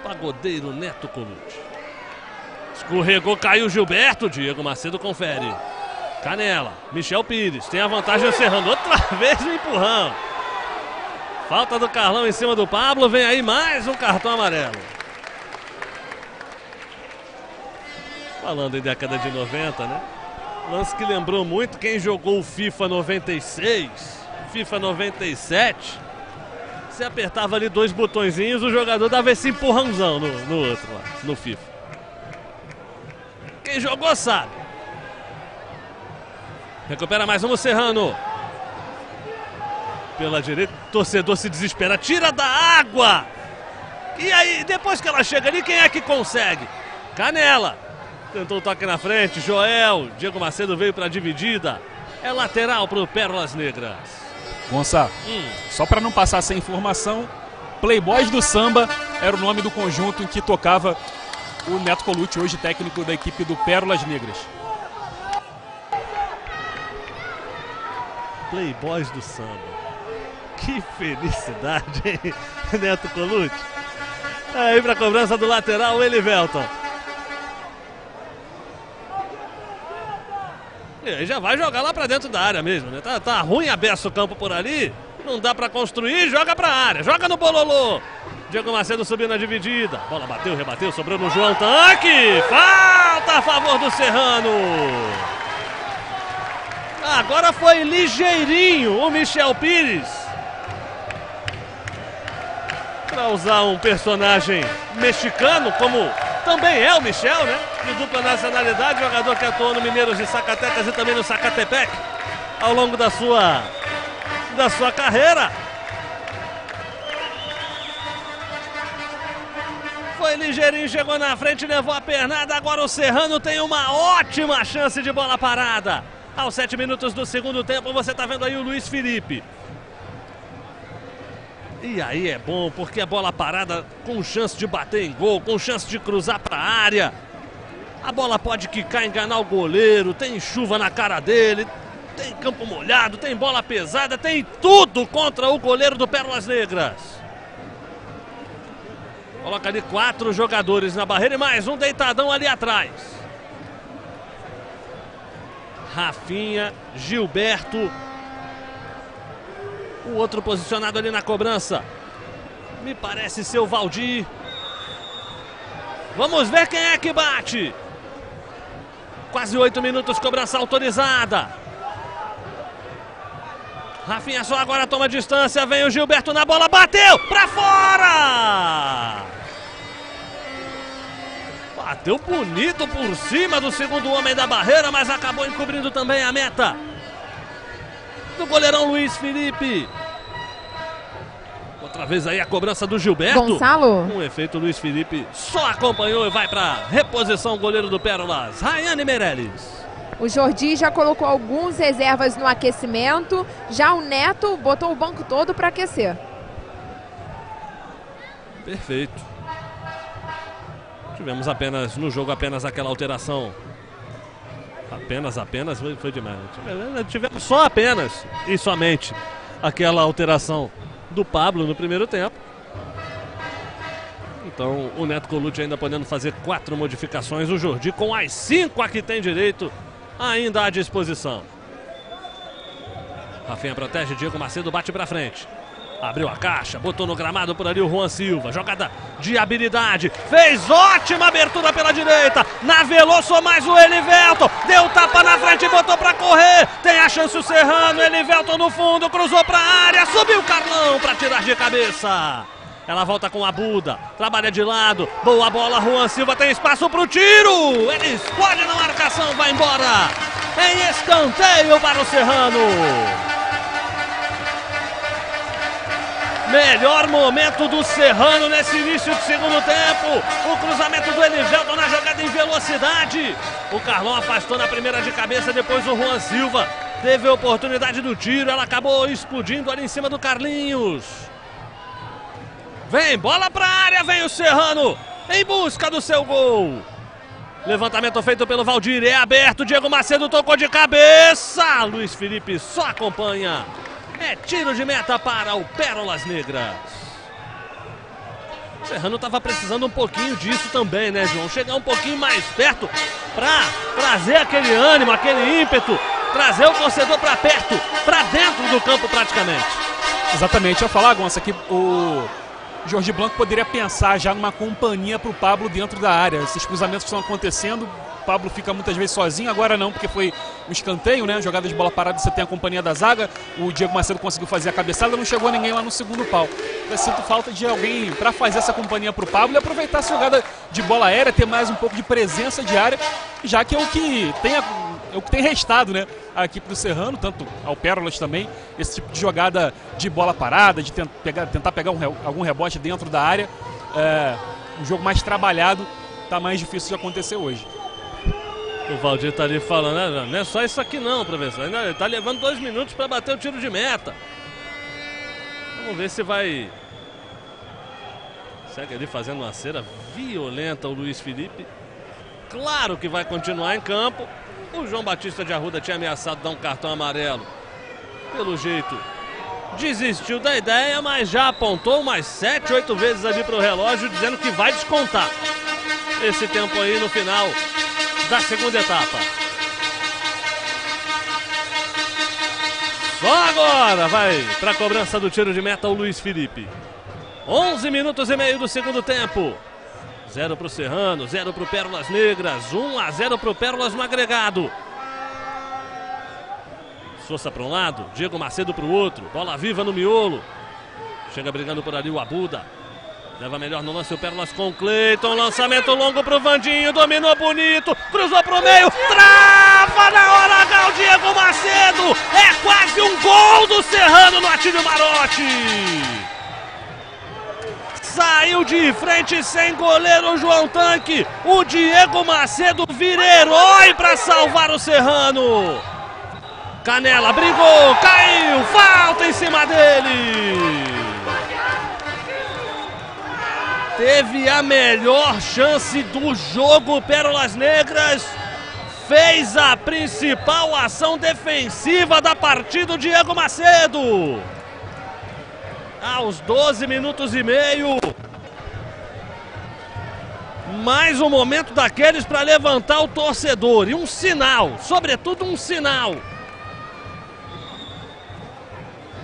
Pagodeiro Neto Colucci. Escorregou, caiu Gilberto. Diego Macedo confere. Canela. Michel Pires. Tem a vantagem encerrando outra [laughs] vez o empurrão. Falta do Carlão em cima do Pablo. Vem aí mais um cartão amarelo. Falando em década de 90, né? Lance que lembrou muito quem jogou o FIFA 96, FIFA 97. Você apertava ali dois botõezinhos, o jogador dava esse empurrãozão no, no outro lá, no FIFA. Quem jogou sabe. Recupera mais um o Serrano. Pela direita, torcedor se desespera, tira da água. E aí, depois que ela chega ali, quem é que consegue? Canela. Tentou o toque na frente, Joel. Diego Macedo veio para a dividida. É lateral para o Pérolas Negras. Gonçalo, hum. só para não passar essa informação, Playboys do Samba era o nome do conjunto em que tocava o Neto Colucci, hoje técnico da equipe do Pérolas Negras. Playboys do Samba. Que felicidade, hein, [laughs] Neto Colucci? Aí para a cobrança do lateral, Elivelton. E aí já vai jogar lá para dentro da área mesmo, né? Tá, tá ruim aberto o campo por ali. Não dá para construir, joga para a área. Joga no bololô. Diego Macedo subindo na dividida. Bola bateu, rebateu, sobrou no João Tanque. Falta a favor do Serrano. Agora foi ligeirinho o Michel Pires. Para usar um personagem mexicano como também é o Michel, né? De dupla nacionalidade, jogador que atuou no Mineiros de Zacatecas e também no Zacatepec ao longo da sua, da sua carreira. Foi ligeirinho, chegou na frente, levou a pernada. Agora o Serrano tem uma ótima chance de bola parada. Aos sete minutos do segundo tempo, você está vendo aí o Luiz Felipe. E aí é bom, porque a bola parada com chance de bater em gol, com chance de cruzar para a área. A bola pode quicar, enganar o goleiro, tem chuva na cara dele, tem campo molhado, tem bola pesada, tem tudo contra o goleiro do Pérolas Negras. Coloca ali quatro jogadores na barreira e mais um deitadão ali atrás. Rafinha, Gilberto, o outro posicionado ali na cobrança. Me parece ser o Valdir. Vamos ver quem é que bate. Quase oito minutos, cobrança autorizada. Rafinha só agora toma distância. Vem o Gilberto na bola, bateu pra fora! Bateu bonito por cima do segundo homem da barreira, mas acabou encobrindo também a meta do goleirão Luiz Felipe. Outra vez aí a cobrança do Gilberto. Gonçalo. Um efeito Luiz Felipe só acompanhou e vai para reposição goleiro do Pérolas, Rayane Meirelles. O Jordi já colocou alguns reservas no aquecimento, já o Neto botou o banco todo para aquecer. Perfeito. Tivemos apenas no jogo apenas aquela alteração Apenas, apenas foi demais. Tivemos só apenas e somente aquela alteração do Pablo no primeiro tempo. Então o Neto Colucci ainda podendo fazer quatro modificações. O Jordi com as cinco a que tem direito ainda à disposição. Rafinha protege, Diego Macedo bate para frente. Abriu a caixa, botou no gramado por ali o Juan Silva. Jogada de habilidade. Fez ótima abertura pela direita. Navelou só mais o Elivelton. Deu tapa na frente e botou para correr. Tem a chance o Serrano. Elivelton no fundo, cruzou para área. Subiu o Carlão para tirar de cabeça. Ela volta com a Buda, trabalha de lado, boa bola, Juan Silva tem espaço para o tiro, ele explode na marcação, vai embora, em escanteio para o Serrano. Melhor momento do Serrano nesse início de segundo tempo. O cruzamento do Elivelton na jogada em velocidade. O Carlão afastou na primeira de cabeça, depois o Juan Silva teve a oportunidade do tiro. Ela acabou explodindo ali em cima do Carlinhos. Vem, bola para a área, vem o Serrano em busca do seu gol. Levantamento feito pelo Valdir, é aberto. Diego Macedo tocou de cabeça. Luiz Felipe só acompanha. É tiro de meta para o Pérolas Negras. O Serrano estava precisando um pouquinho disso também, né, João? Chegar um pouquinho mais perto para trazer aquele ânimo, aquele ímpeto, trazer o torcedor para perto, para dentro do campo praticamente. Exatamente. Eu falar, Gonça, que o Jorge Blanco poderia pensar já numa companhia para o Pablo dentro da área. Esses cruzamentos estão acontecendo, Pablo fica muitas vezes sozinho, agora não, porque foi um escanteio, né? Jogada de bola parada, você tem a companhia da zaga. O Diego Macedo conseguiu fazer a cabeçada, não chegou ninguém lá no segundo pau. Eu sinto falta de alguém para fazer essa companhia para o Pablo e aproveitar essa jogada de bola aérea, ter mais um pouco de presença de área, já que é o que tem, é o que tem restado, né? A equipe do Serrano, tanto ao Pérolas também, esse tipo de jogada de bola parada, de tentar pegar, tentar pegar um, algum rebote dentro da área. É, um jogo mais trabalhado, tá mais difícil de acontecer hoje. O Valdir tá ali falando, né? não é só isso aqui não, professor. Ele tá levando dois minutos para bater o tiro de meta. Vamos ver se vai. Segue ali fazendo uma cera violenta o Luiz Felipe. Claro que vai continuar em campo. O João Batista de Arruda tinha ameaçado dar um cartão amarelo. Pelo jeito, desistiu da ideia, mas já apontou umas 7, 8 vezes ali para o relógio, dizendo que vai descontar esse tempo aí no final da segunda etapa. Só agora vai para a cobrança do tiro de meta o Luiz Felipe. 11 minutos e meio do segundo tempo. 0 para o Serrano, 0 para o Pérolas Negras, 1 a 0 para o Pérolas no agregado. Souza para um lado, Diego Macedo para o outro, bola viva no miolo. Chega brigando por ali o Abuda. Leva melhor no lance o Pérolas com o Cleiton. Lançamento longo pro Vandinho. Dominou bonito. Cruzou pro meio. Trava na hora o Diego Macedo. É quase um gol do Serrano no Atílio Marote. Saiu de frente sem goleiro João Tanque. O Diego Macedo vira herói para salvar o Serrano. Canela brigou, caiu, falta em cima dele teve a melhor chance do jogo, Pérolas Negras. Fez a principal ação defensiva da partida, Diego Macedo. Aos 12 minutos e meio. Mais um momento daqueles para levantar o torcedor. E um sinal, sobretudo um sinal.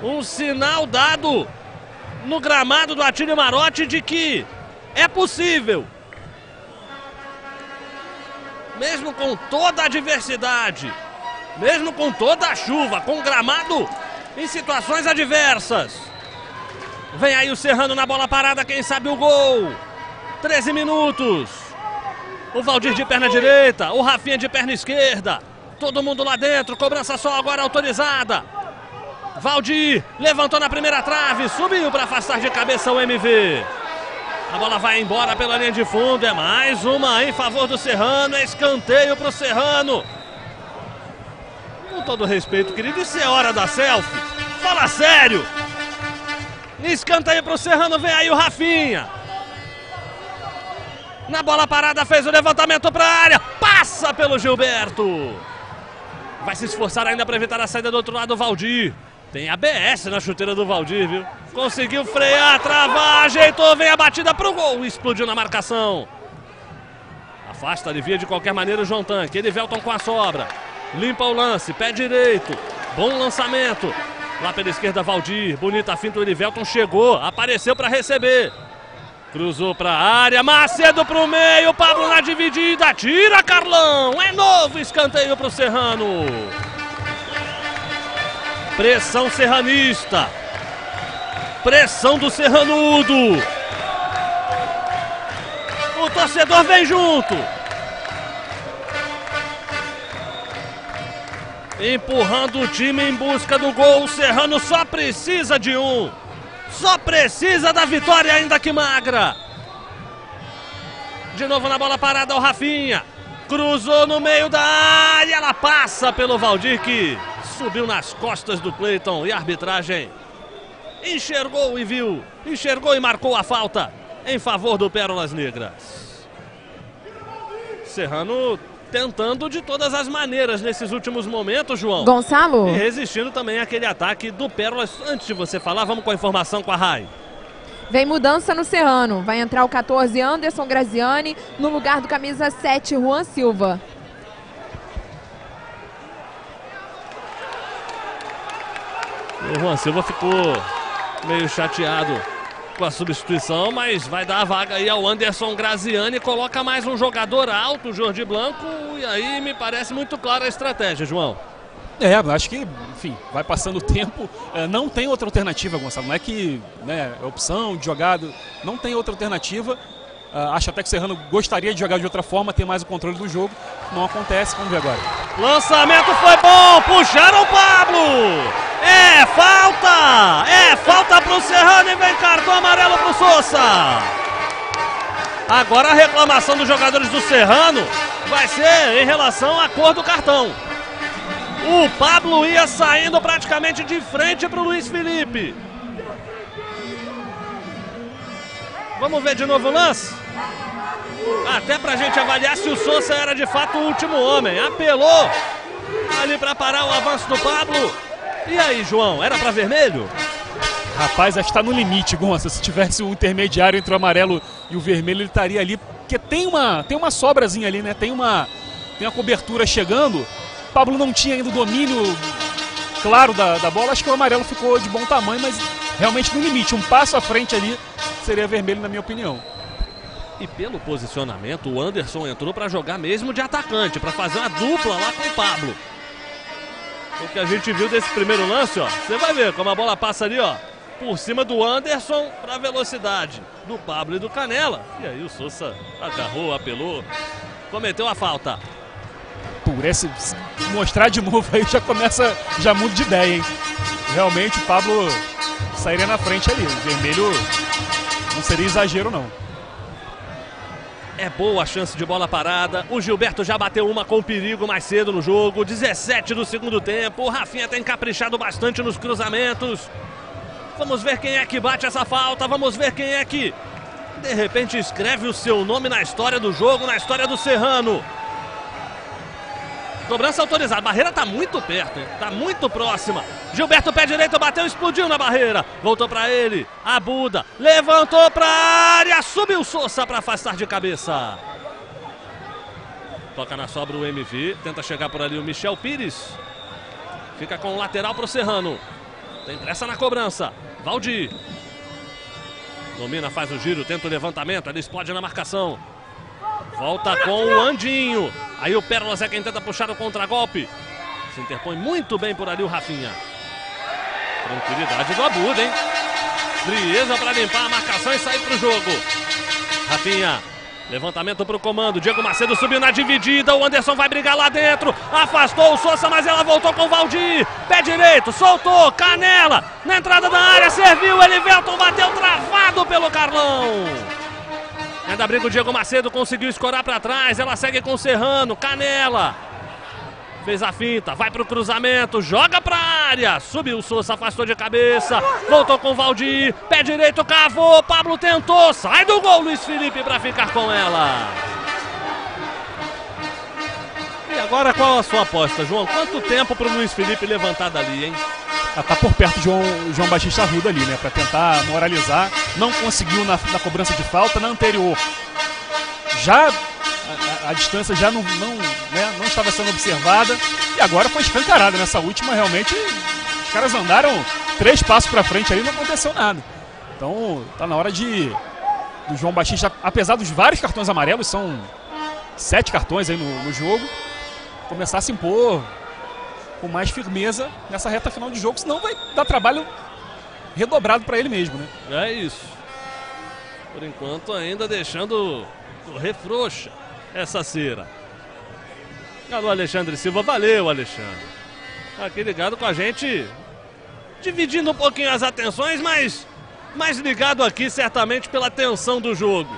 Um sinal dado no gramado do Atílio Marote de que é possível. Mesmo com toda a adversidade, mesmo com toda a chuva, com gramado em situações adversas. Vem aí o Serrano na bola parada, quem sabe o gol. 13 minutos. O Valdir de perna direita, o Rafinha de perna esquerda. Todo mundo lá dentro, cobrança só agora autorizada. Valdir levantou na primeira trave, subiu para afastar de cabeça o MV. A bola vai embora pela linha de fundo. É mais uma em favor do Serrano. É escanteio para o Serrano. Com todo respeito, querido, isso é hora da selfie. Fala sério. Escanteio para o Serrano. Vem aí o Rafinha. Na bola parada fez o levantamento para a área. Passa pelo Gilberto. Vai se esforçar ainda para evitar a saída do outro lado, Valdir. Tem ABS na chuteira do Valdir, viu? Conseguiu frear, travar, ajeitou, vem a batida pro gol. Explodiu na marcação. Afasta, alivia de qualquer maneira o João Tanque. Edivelton com a sobra. Limpa o lance, pé direito. Bom lançamento. Lá pela esquerda, Valdir. Bonita finta, o Edivelton chegou, apareceu para receber. Cruzou para a área, Macedo para o meio, Pablo na dividida, tira Carlão, é novo escanteio para o Serrano. Pressão serranista. Pressão do Serranudo. O torcedor vem junto. Empurrando o time em busca do gol. O Serrano só precisa de um. Só precisa da vitória, ainda que magra. De novo na bola parada o Rafinha. Cruzou no meio da área. Ela passa pelo Valdir que subiu nas costas do Cleiton e a arbitragem enxergou e viu, enxergou e marcou a falta em favor do Pérolas Negras. Serrano tentando de todas as maneiras nesses últimos momentos, João. Gonçalo. E resistindo também àquele ataque do Pérolas. Antes de você falar, vamos com a informação com a Rai. Vem mudança no Serrano. Vai entrar o 14 Anderson Graziani no lugar do camisa 7 Juan Silva. O Juan Silva ficou meio chateado com a substituição, mas vai dar a vaga aí ao Anderson Graziani, coloca mais um jogador alto, Jordi Blanco, e aí me parece muito clara a estratégia, João. É, acho que, enfim, vai passando o tempo, é, não tem outra alternativa, Gonçalo, não é que né, é opção de jogado, não tem outra alternativa. Uh, acho até que o Serrano gostaria de jogar de outra forma, ter mais o controle do jogo. Não acontece, vamos ver agora. Lançamento foi bom, puxaram o Pablo! É falta! É falta pro Serrano e vem cartão amarelo pro Sousa. Agora a reclamação dos jogadores do Serrano vai ser em relação à cor do cartão. O Pablo ia saindo praticamente de frente para o Luiz Felipe. Vamos ver de novo o lance? Até para a gente avaliar se o Souza era de fato o último homem. Apelou ali para parar o avanço do Pablo. E aí, João, era para vermelho? Rapaz, acho que está no limite, Gonça. Se tivesse um intermediário entre o amarelo e o vermelho, ele estaria ali. Porque tem uma, tem uma sobrazinha ali, né? Tem uma, tem uma cobertura chegando. O Pablo não tinha ainda o domínio claro da, da bola. Acho que o amarelo ficou de bom tamanho, mas realmente no limite. Um passo à frente ali seria vermelho, na minha opinião. E pelo posicionamento, o Anderson entrou para jogar mesmo de atacante, para fazer uma dupla lá com o Pablo. O que a gente viu desse primeiro lance, ó, você vai ver como a bola passa ali, ó, por cima do Anderson para velocidade do Pablo e do Canela. E aí o Souza agarrou, apelou, cometeu a falta. Por esse mostrar de novo aí já começa, já muda de ideia, hein? Realmente o Pablo sairia na frente ali. O vermelho não seria exagero, não. É boa a chance de bola parada. O Gilberto já bateu uma com perigo mais cedo no jogo. 17 do segundo tempo. O Rafinha tem caprichado bastante nos cruzamentos. Vamos ver quem é que bate essa falta. Vamos ver quem é que, de repente, escreve o seu nome na história do jogo, na história do Serrano. Cobrança autorizada. Barreira está muito perto, está muito próxima. Gilberto pé direito bateu, explodiu na barreira. Voltou para ele. A Buda levantou para área, subiu Souza para afastar de cabeça. Toca na sobra o MV, tenta chegar por ali o Michel Pires. Fica com o lateral para o Serrano. Tem pressa na cobrança. Valdir. Domina, faz o giro, tenta o levantamento. Ele explode na marcação. Volta com o Andinho. Aí o Pérolas é quem tenta puxar o contragolpe. Se interpõe muito bem por ali o Rafinha. Tranquilidade do Abuda, hein? Frieza para limpar a marcação e sair para o jogo. Rafinha Levantamento para o comando. Diego Macedo subiu na dividida. O Anderson vai brigar lá dentro. Afastou o Souza, mas ela voltou com o Valdir. Pé direito, soltou. Canela na entrada da área. Serviu. Elivelton bateu travado pelo Carlão. Ainda briga o Diego Macedo. Conseguiu escorar para trás. Ela segue com o Serrano. Canela. Fez a finta, vai pro cruzamento, joga pra área. Subiu o Souza, afastou de cabeça. Voltou com o Valdir. Pé direito, cavou. Pablo tentou. Sai do gol, Luiz Felipe, para ficar com ela. E agora qual a sua aposta, João? Quanto tempo pro Luiz Felipe levantar dali, hein? Ela tá por perto João, João Batista Arruda ali, né? Para tentar moralizar. Não conseguiu na, na cobrança de falta na anterior. Já a, a, distância já não, não, né, não estava sendo observada e agora foi escancarada. Nessa última, realmente, os caras andaram três passos para frente ali não aconteceu nada. Então, tá na hora de do João Batista, apesar dos vários cartões amarelos, são sete cartões aí no, no jogo, começar a se impor com mais firmeza nessa reta final de jogo, senão vai dar trabalho redobrado para ele mesmo, né? É isso. Por enquanto ainda deixando refrouxa essa cera. Alô, Alexandre Silva. Valeu, Alexandre. Aqui ligado com a gente, dividindo um pouquinho as atenções, mas mais ligado aqui certamente pela tensão do jogo.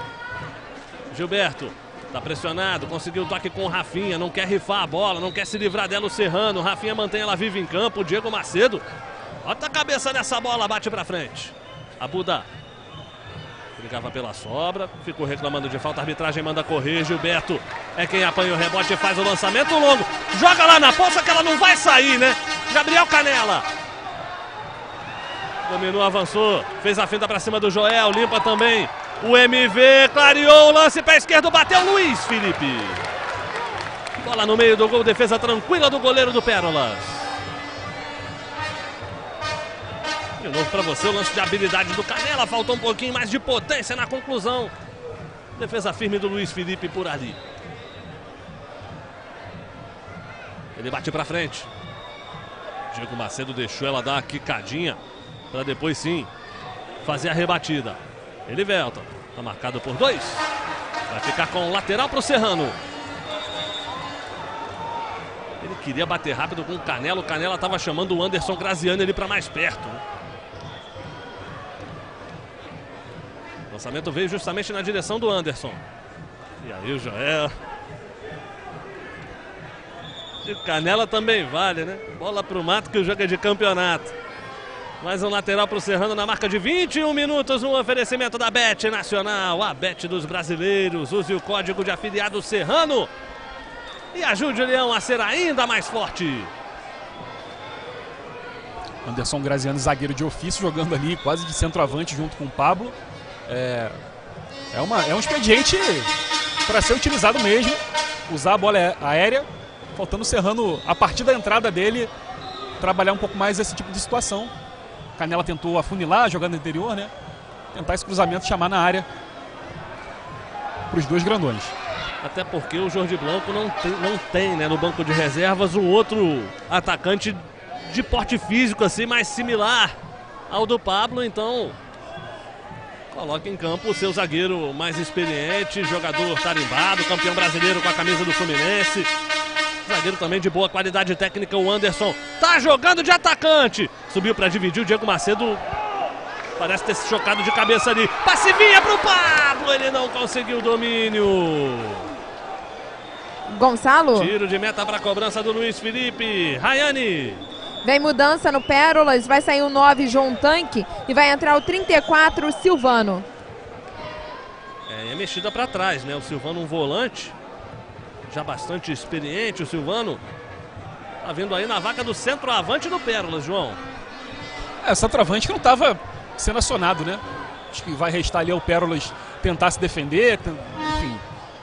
Gilberto tá pressionado, conseguiu o toque com o Rafinha, não quer rifar a bola, não quer se livrar dela o Serrano. Rafinha mantém ela viva em campo. Diego Macedo bota a cabeça nessa bola, bate pra frente. A Buda Brigava pela sobra, ficou reclamando de falta, a arbitragem manda correr. Gilberto é quem apanha o rebote e faz o lançamento longo. Joga lá na poça que ela não vai sair, né? Gabriel Canela. Dominou, avançou, fez a finta para cima do Joel, limpa também. O MV clareou o lance pé esquerdo, bateu Luiz Felipe. Bola no meio do gol, defesa tranquila do goleiro do Pérolas. De novo para você o lance de habilidade do Canela. Faltou um pouquinho mais de potência na conclusão. Defesa firme do Luiz Felipe por ali. Ele bate para frente. Diego Macedo deixou ela dar uma quicadinha. Para depois sim fazer a rebatida. Ele volta. Está marcado por dois. Vai ficar com o lateral para o Serrano. Ele queria bater rápido com o Canela. O Canela estava chamando o Anderson Graziano ali para mais perto. Né? lançamento veio justamente na direção do Anderson. E aí o Joel De canela também vale, né? Bola pro mato que o jogo é de campeonato. Mais um lateral pro Serrano na marca de 21 minutos no oferecimento da Bet Nacional, a Bet dos brasileiros. Use o código de afiliado Serrano e ajude o Leão a ser ainda mais forte. Anderson Graziano, zagueiro de ofício, jogando ali quase de centroavante junto com o Pablo. É, é, uma, é um expediente para ser utilizado mesmo. Usar a bola aérea, faltando o Serrano, a partir da entrada dele, trabalhar um pouco mais esse tipo de situação. Canela tentou afunilar, jogando no interior, né? Tentar esse cruzamento, chamar na área para os dois grandões. Até porque o Jorge Blanco não tem, não tem né, no banco de reservas um outro atacante de porte físico assim mais similar ao do Pablo, então coloca em campo o seu zagueiro mais experiente, jogador tarimbado, campeão brasileiro com a camisa do Fluminense. Zagueiro também de boa qualidade técnica, o Anderson. Tá jogando de atacante. Subiu para dividir o Diego Macedo. Parece ter se chocado de cabeça ali. Passe vinha pro Pablo. Ele não conseguiu o domínio. Gonçalo? Tiro de meta para cobrança do Luiz Felipe. Rayane. Vem mudança no Pérolas, vai sair o 9 João Tanque e vai entrar o 34 Silvano. É, é mexida para trás, né? O Silvano um volante, já bastante experiente o Silvano. Tá vindo aí na vaca do centroavante do Pérolas, João. É, centroavante que não estava sendo acionado, né? Acho que vai restar ali ao Pérolas tentar se defender, enfim,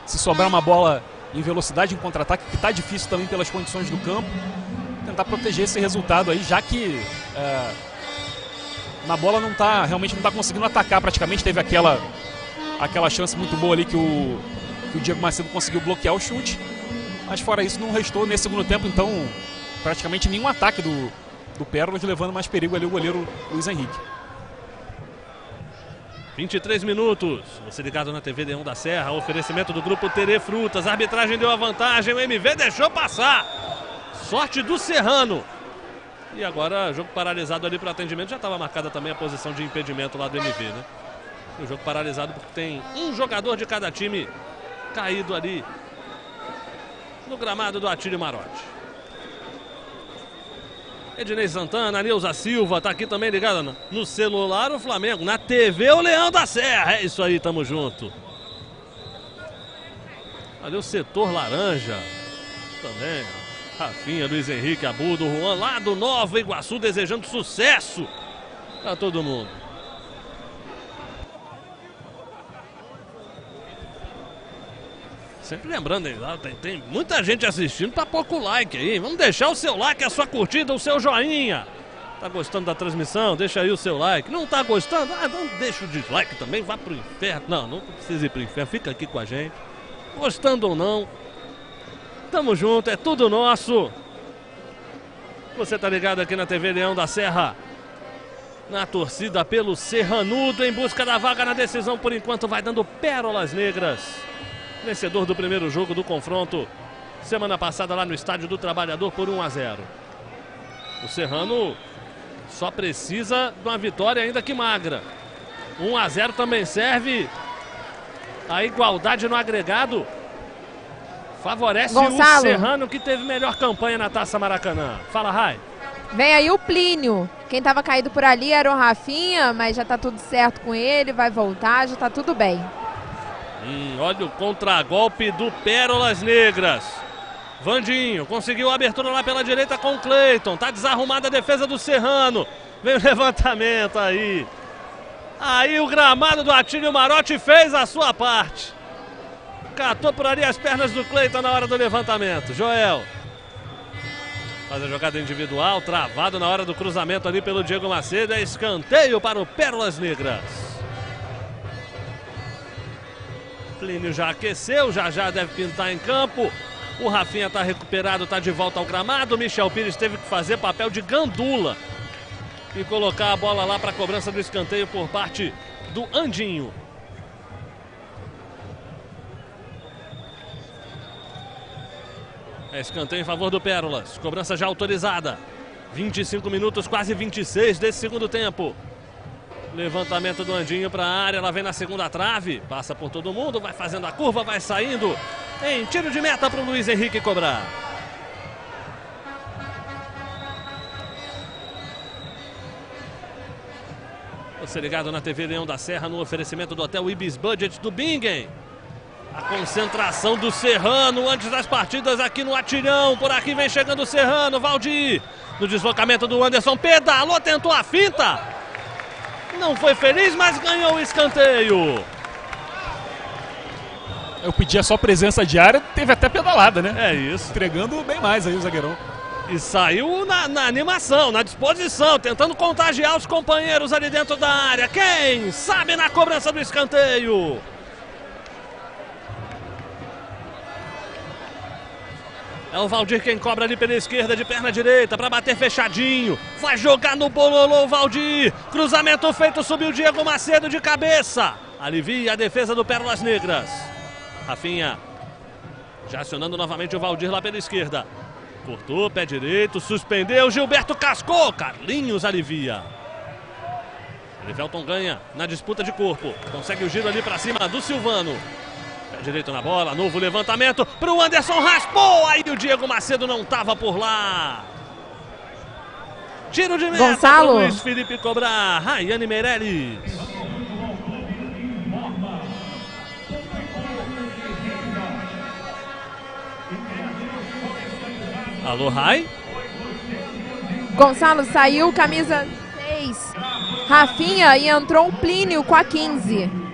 se sobrar uma bola em velocidade, em contra-ataque, que está difícil também pelas condições do campo tentar proteger esse resultado aí, já que é, na bola não tá, realmente não está conseguindo atacar praticamente. Teve aquela, aquela chance muito boa ali que o, o Diego Macedo conseguiu bloquear o chute. Mas fora isso, não restou nesse segundo tempo, então, praticamente nenhum ataque do, do Pérolas, levando mais perigo ali o goleiro Luiz Henrique. 23 minutos. Você ligado na TV Leão da Serra. Oferecimento do grupo Tere Frutas. A arbitragem deu a vantagem. O MV deixou passar. Sorte do Serrano. E agora, jogo paralisado ali para atendimento. Já estava marcada também a posição de impedimento lá do MV, né? O jogo paralisado porque tem um jogador de cada time caído ali no gramado do Atílio Marote. Ednei Santana, Nilza Silva, tá aqui também ligado no celular o Flamengo, na TV o Leão da Serra. É isso aí, tamo junto. Ali o setor laranja também. Rafinha, Luiz Henrique, Abudo, Juan, lá do Nova Iguaçu, desejando sucesso para todo mundo. Sempre lembrando, tem, tem muita gente assistindo, tá pouco like aí. Vamos deixar o seu like, a sua curtida, o seu joinha. Tá gostando da transmissão? Deixa aí o seu like. Não tá gostando? Ah, não deixa o dislike também, vá pro inferno. Não, não precisa ir pro inferno, fica aqui com a gente. Gostando ou não, Tamo junto, é tudo nosso. Você tá ligado aqui na TV Leão da Serra. Na torcida pelo Serranudo em busca da vaga na decisão. Por enquanto vai dando pérolas negras. Vencedor do primeiro jogo do confronto. Semana passada lá no Estádio do Trabalhador por 1 a 0. O Serrano só precisa de uma vitória ainda que magra. 1 a 0 também serve a igualdade no agregado Favorece Gonçalo. o Serrano que teve melhor campanha na Taça Maracanã. Fala, Rai. Vem aí o Plínio. Quem estava caído por ali era o Rafinha, mas já está tudo certo com ele, vai voltar, já está tudo bem. Hum, olha o contragolpe do Pérolas Negras. Vandinho conseguiu a abertura lá pela direita com o Cleiton. Tá desarrumada a defesa do Serrano. Vem o [laughs] levantamento aí. Aí o gramado do Atílio Marotti fez a sua parte. Catou por ali as pernas do Cleiton na hora do levantamento. Joel. Faz a jogada individual, travado na hora do cruzamento ali pelo Diego Macedo. É escanteio para o Pérolas Negras. Plínio já aqueceu, já já deve pintar em campo. O Rafinha está recuperado, está de volta ao gramado. Michel Pires teve que fazer papel de gandula e colocar a bola lá para cobrança do escanteio por parte do Andinho. É escanteio em favor do Pérolas. Cobrança já autorizada. 25 minutos, quase 26 desse segundo tempo. Levantamento do Andinho para a área, ela vem na segunda trave, passa por todo mundo, vai fazendo a curva, vai saindo. Em tiro de meta para o Luiz Henrique cobrar. Você ligado na TV Leão da Serra no oferecimento do Hotel Ibis Budget do Bingen. A concentração do Serrano antes das partidas aqui no Atirão. Por aqui vem chegando o Serrano, Valdir. No deslocamento do Anderson, pedalou, tentou a finta. Não foi feliz, mas ganhou o escanteio. Eu pedia só presença diária, teve até pedalada, né? É isso. Entregando bem mais aí o zagueirão. E saiu na, na, animação, na disposição, tentando contagiar os companheiros ali dentro da área. Quem sabe na cobrança do escanteio? É o Valdir quem cobra ali pela esquerda, de perna direita, para bater fechadinho. Vai jogar no bololô o Valdir. Cruzamento feito, subiu Diego Macedo de cabeça. Alivia a defesa do Pérolas Negras. Rafinha já acionando novamente o Valdir lá pela esquerda. Cortou, pé direito, suspendeu, Gilberto cascou, Carlinhos alivia. Elivelton ganha na disputa de corpo, consegue o giro ali para cima do Silvano. Pé direito na bola, novo levantamento para o Anderson, raspou, aí o Diego Macedo não estava por lá. Tiro de meta Gonçalo. Luiz Felipe cobrar, Rayane Meirelles. Alô, Rai? Gonçalo saiu, camisa 6. Rafinha e entrou o Plínio com a 15.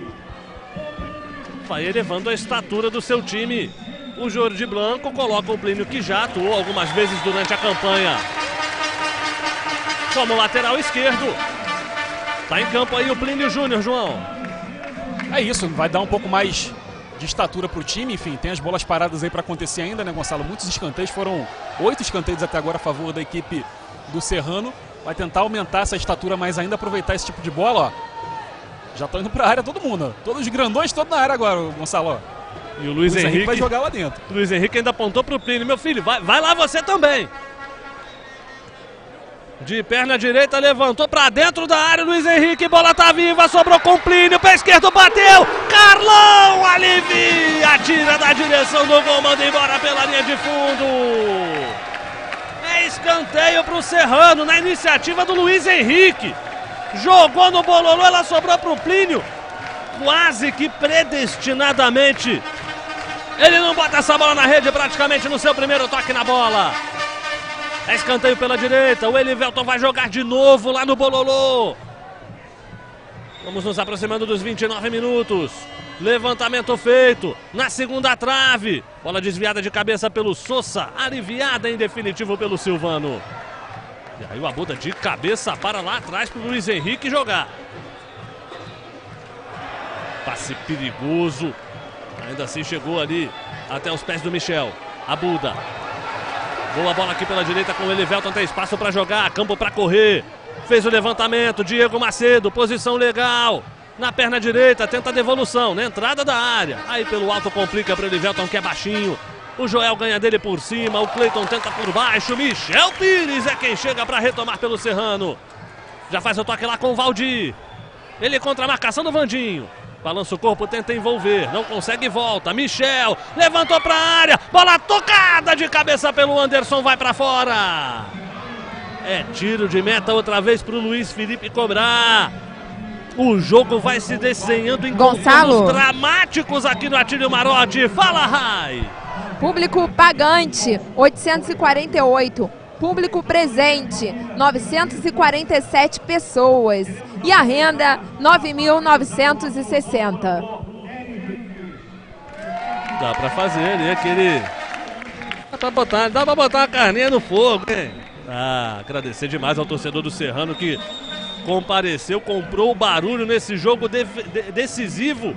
Vai elevando a estatura do seu time. O Jordi Blanco coloca o Plínio que já atuou algumas vezes durante a campanha. Como lateral esquerdo. Tá em campo aí o Plínio Júnior, João. É isso, vai dar um pouco mais de estatura para o time. Enfim, tem as bolas paradas aí para acontecer ainda, né, Gonçalo? Muitos escanteios, foram oito escanteios até agora a favor da equipe do Serrano. Vai tentar aumentar essa estatura mais ainda, aproveitar esse tipo de bola, ó. Já estão indo para a área todo mundo. Todos os grandões, todos na área agora, Gonçalo. E o Luiz, Luiz Henrique, vai jogar lá dentro. Luiz Henrique ainda apontou pro Plínio. Meu filho, vai, vai lá você também. De perna direita, levantou pra dentro da área. Luiz Henrique, bola tá viva, sobrou com o Plínio. Pé esquerdo, bateu. Carlão alivia, tira da direção do gol, manda embora pela linha de fundo. É escanteio pro Serrano na iniciativa do Luiz Henrique. Jogou no bololô, ela sobrou pro Plínio. Quase que predestinadamente. Ele não bota essa bola na rede praticamente no seu primeiro toque na bola. É escanteio pela direita. O Elivelton vai jogar de novo lá no Bololô. Vamos nos aproximando dos 29 minutos. Levantamento feito na segunda trave. Bola desviada de cabeça pelo Sousa. Aliviada em definitivo pelo Silvano. E aí o Abuda de cabeça para lá atrás para o Luiz Henrique jogar. Passe perigoso. Ainda assim chegou ali até os pés do Michel. Abuda. Boa bola aqui pela direita com o Elivelton. Tem espaço para jogar, campo para correr. Fez o levantamento. Diego Macedo, posição legal. Na perna direita, tenta a devolução. Na entrada da área. Aí pelo alto complica para o Elivelton, que é baixinho. O Joel ganha dele por cima. O Cleiton tenta por baixo. Michel Pires é quem chega para retomar pelo Serrano. Já faz o toque lá com o Valdir. Ele contra a marcação do Vandinho. Balança o corpo, tenta envolver, não consegue volta. Michel levantou para a área, bola tocada de cabeça pelo Anderson, vai para fora. É tiro de meta outra vez para o Luiz Felipe cobrar. O jogo vai se desenhando em Gonçalo. dramáticos aqui no Atílio Marote. Fala, Rai! Público pagante, 848. Público presente, 947 pessoas. E a renda, 9.960. Dá pra fazer ali aquele. Dá pra botar, dá pra botar uma carninha no fogo, hein? Ah, agradecer demais ao torcedor do Serrano que compareceu, comprou o barulho nesse jogo de- de- decisivo.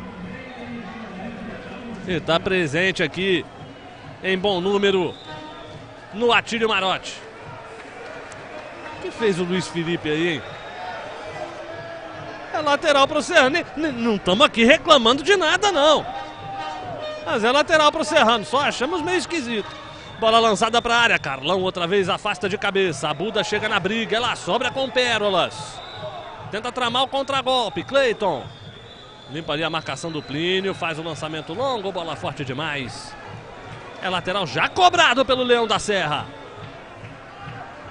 E tá presente aqui em bom número no Atílio Marote. O que fez o Luiz Felipe aí, hein? É lateral pro Serrano. Nem- nem- Não estamos aqui reclamando de nada, não. Mas é lateral pro Serrano, só achamos meio esquisito. Bola lançada pra área, Carlão outra vez afasta de cabeça. A Buda chega na briga, ela sobra com pérolas. Tenta tramar o contragolpe, Cleiton. Limpa ali a marcação do Plínio, faz o lançamento longo, bola forte demais. É lateral já cobrado pelo Leão da Serra.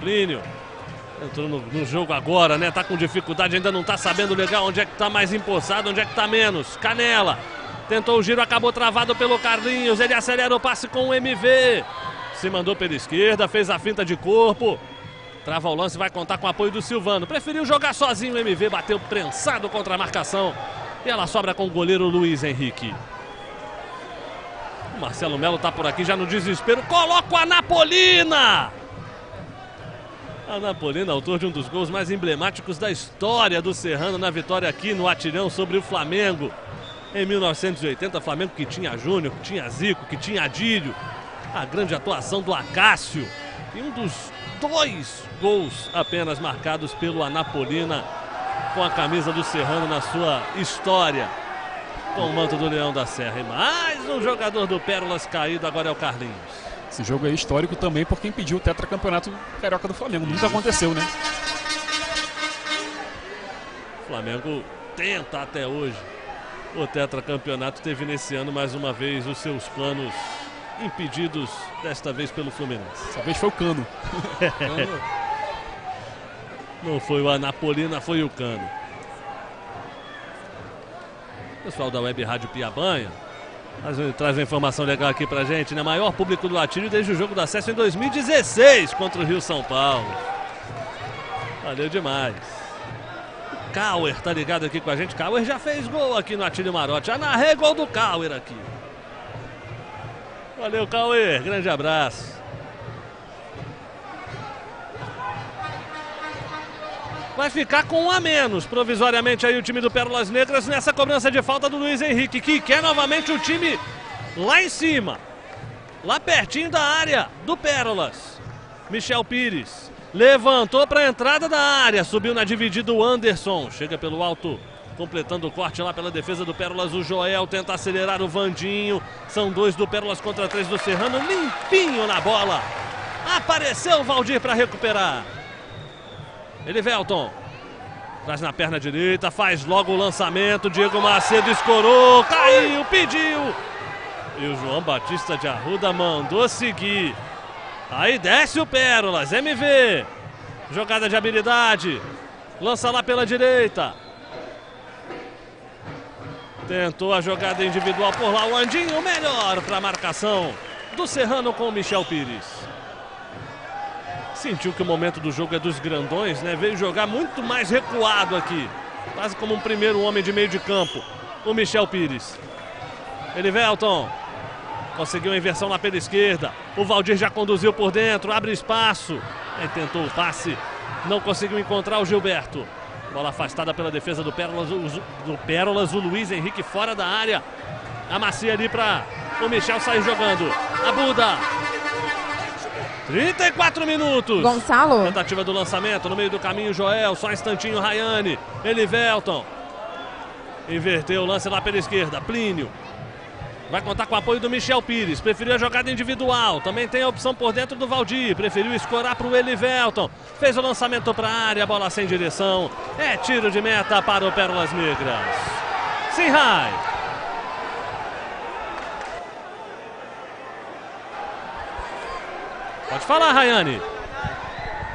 Plínio Entrou no, no, jogo agora, né? Tá com dificuldade, ainda não tá sabendo legal onde é que tá mais empossado, onde é que tá menos. Canela. Tentou o giro, acabou travado pelo Carlinhos. Ele acelera o passe com o MV. Se mandou pela esquerda, fez a finta de corpo. Trava o lance, vai contar com o apoio do Silvano. Preferiu jogar sozinho o MV, bateu prensado contra a marcação. E ela sobra com o goleiro Luiz Henrique. O Marcelo Melo tá por aqui já no desespero. Coloca o Anapolina! A Napolina, autor de um dos gols mais emblemáticos da história do Serrano na vitória aqui no Atirão sobre o Flamengo. Em 1980, Flamengo que tinha Júnior, que tinha Zico, que tinha Adílio. A grande atuação do Acácio. E um dos dois gols apenas marcados pelo Anapolina com a camisa do Serrano na sua história. Com o manto do Leão da Serra. E mais um jogador do Pérolas caído, agora é o Carlinhos. Esse jogo é histórico também por quem pediu o tetracampeonato carioca do Flamengo. Nunca aconteceu, né? O Flamengo tenta até hoje. O tetracampeonato teve nesse ano mais uma vez os seus planos impedidos, desta vez pelo Fluminense. Dessa vez foi o Cano. [laughs] Não foi o Anapolina, foi o Cano. Pessoal da Web Rádio Piabanha Traz, uma informação legal aqui pra gente, né? Maior público do Latírio desde o jogo do acesso em 2016 contra o Rio São Paulo. Valeu demais. O Cauer tá ligado aqui com a gente. Cauer já fez gol aqui no Atílio Marote. Já narrei gol do Cauer aqui. Valeu, Cauer. Grande abraço. Vai ficar com um a menos, provisoriamente aí o time do Pérolas Negras nessa cobrança de falta do Luiz Henrique, que quer novamente o time lá em cima, lá pertinho da área do Pérolas. Michel Pires levantou para a entrada da área, subiu na dividida o Anderson, chega pelo alto, completando o corte lá pela defesa do Pérolas. O Joel tenta acelerar o Vandinho, são dois do Pérolas contra três do Serrano, limpinho na bola. Apareceu o Valdir para recuperar. Elivelton. Traz na perna direita, faz logo o lançamento. Diego Macedo escorou, caiu, pediu. E o João Batista de Arruda mandou seguir. Aí desce o Pérolas, MV. Jogada de habilidade. Lança lá pela direita. Tentou a jogada individual por lá. O Andinho melhor para a marcação do Serrano com o Michel Pires sentiu que o momento do jogo é dos grandões, né? Veio jogar muito mais recuado aqui. Quase como um primeiro homem de meio de campo. O Michel Pires. Elivelton. Conseguiu a inversão lá pela esquerda. O Valdir já conduziu por dentro, abre espaço. Aí tentou o passe. Não conseguiu encontrar o Gilberto. Bola afastada pela defesa do Pérolas, do Pérolas, o Luiz Henrique fora da área. Amacia ali para o Michel sair jogando. A Buda 34 minutos. Gonçalo. Tentativa do lançamento no meio do caminho, Joel. Só um instantinho, Rayane. Elivelton. Inverteu o lance lá pela esquerda. Plínio. Vai contar com o apoio do Michel Pires. Preferiu a jogada individual. Também tem a opção por dentro do Valdir. Preferiu escorar para o Elivelton. Fez o lançamento para a área. Bola sem direção. É tiro de meta para o Pérolas Negras. Sim, Rai. Pode falar, Rayane.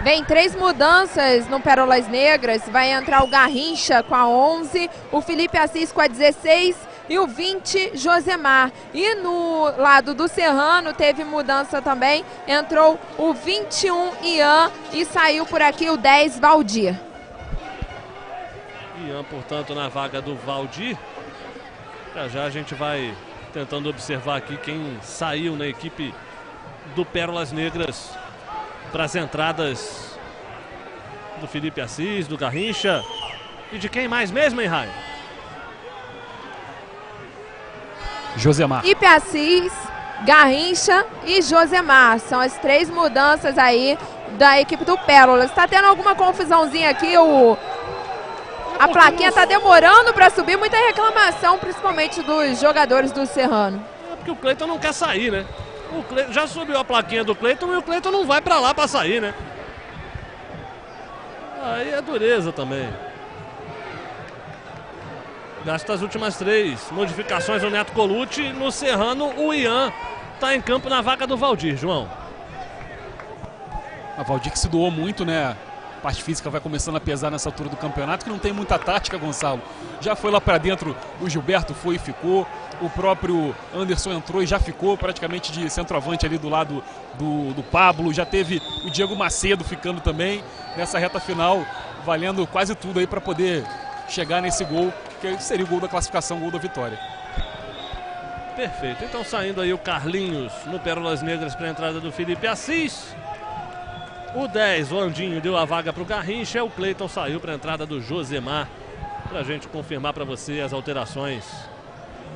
Vem três mudanças no Pérolas Negras. Vai entrar o Garrincha com a 11, o Felipe Assis com a 16 e o 20, Josemar. E no lado do Serrano teve mudança também. Entrou o 21, Ian, e saiu por aqui o 10, Valdir. Ian, portanto, na vaga do Valdir. Já já a gente vai tentando observar aqui quem saiu na equipe do Pérolas Negras para as entradas do Felipe Assis, do Garrincha e de quem mais mesmo, hein, Raio? Josemar. Felipe Assis, Garrincha e Josemar. São as três mudanças aí da equipe do Pérolas. Está tendo alguma confusãozinha aqui, o... A plaquinha está demorando para subir, muita reclamação, principalmente dos jogadores do Serrano. É porque o Cleiton não quer sair, né? O Cleiton, já subiu a plaquinha do Cleiton e o Cleiton não vai para lá para sair, né? Aí é dureza também. Gasta as últimas três modificações do Neto Colucci. No Serrano, o Ian está em campo na vaga do Valdir, João. A Valdir que se doou muito, né? parte física vai começando a pesar nessa altura do campeonato, que não tem muita tática, Gonçalo. Já foi lá para dentro, o Gilberto foi e ficou, o próprio Anderson entrou e já ficou praticamente de centroavante ali do lado do, do Pablo, já teve o Diego Macedo ficando também nessa reta final, valendo quase tudo aí para poder chegar nesse gol, que seria o gol da classificação, o gol da vitória. Perfeito. Então saindo aí o Carlinhos no Pérolas Negras para a entrada do Felipe Assis. O 10, o Andinho, deu a vaga para o Garrincha. O Cleiton saiu para a entrada do Josemar. Para a gente confirmar para você as alterações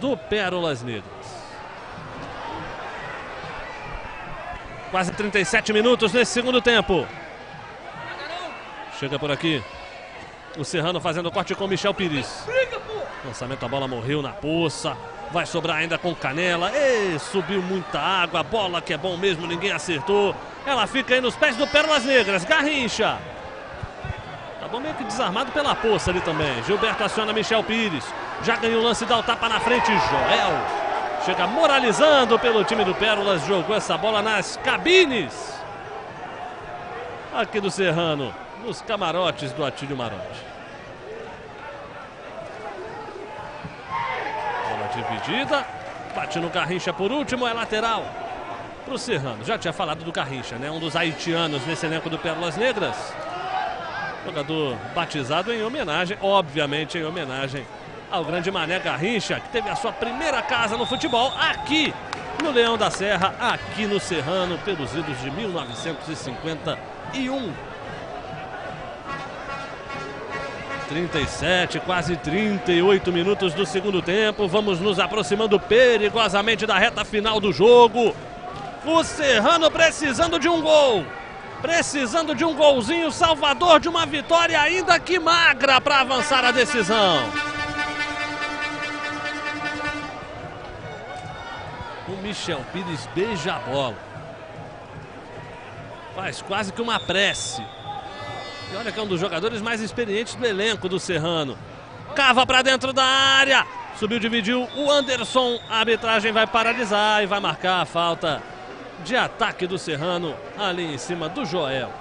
do Pérolas Negras. Quase 37 minutos nesse segundo tempo. Chega por aqui. O Serrano fazendo corte com o Michel Pires. Lançamento, a bola morreu na poça. Vai sobrar ainda com Canela. E subiu muita água. A bola que é bom mesmo, ninguém acertou. Ela fica aí nos pés do Pérolas Negras. Garrincha. Bom meio que desarmado pela poça ali também. Gilberto aciona Michel Pires. Já ganhou o lance, dá o tapa na frente. Joel. Chega moralizando pelo time do Pérolas. Jogou essa bola nas cabines. Aqui do Serrano nos camarotes do Atílio Marote. Bola dividida. Bate no Garrincha por último, é lateral para o Serrano. Já tinha falado do Garrincha, né? Um dos haitianos nesse elenco do Pérolas Negras. Jogador batizado em homenagem, obviamente em homenagem ao grande Mané Garrincha, que teve a sua primeira casa no futebol aqui no Leão da Serra, aqui no Serrano, pelos idos de 1951. 37, quase 38 minutos do segundo tempo. Vamos nos aproximando perigosamente da reta final do jogo. O Serrano precisando de um gol. Precisando de um golzinho salvador de uma vitória ainda que magra para avançar a decisão. O Michel Pires beija a bola. Faz quase que uma prece. E olha que é um dos jogadores mais experientes do elenco do Serrano. Cava para dentro da área. Subiu, dividiu o Anderson. A arbitragem vai paralisar e vai marcar a falta de ataque do Serrano ali em cima do Joel.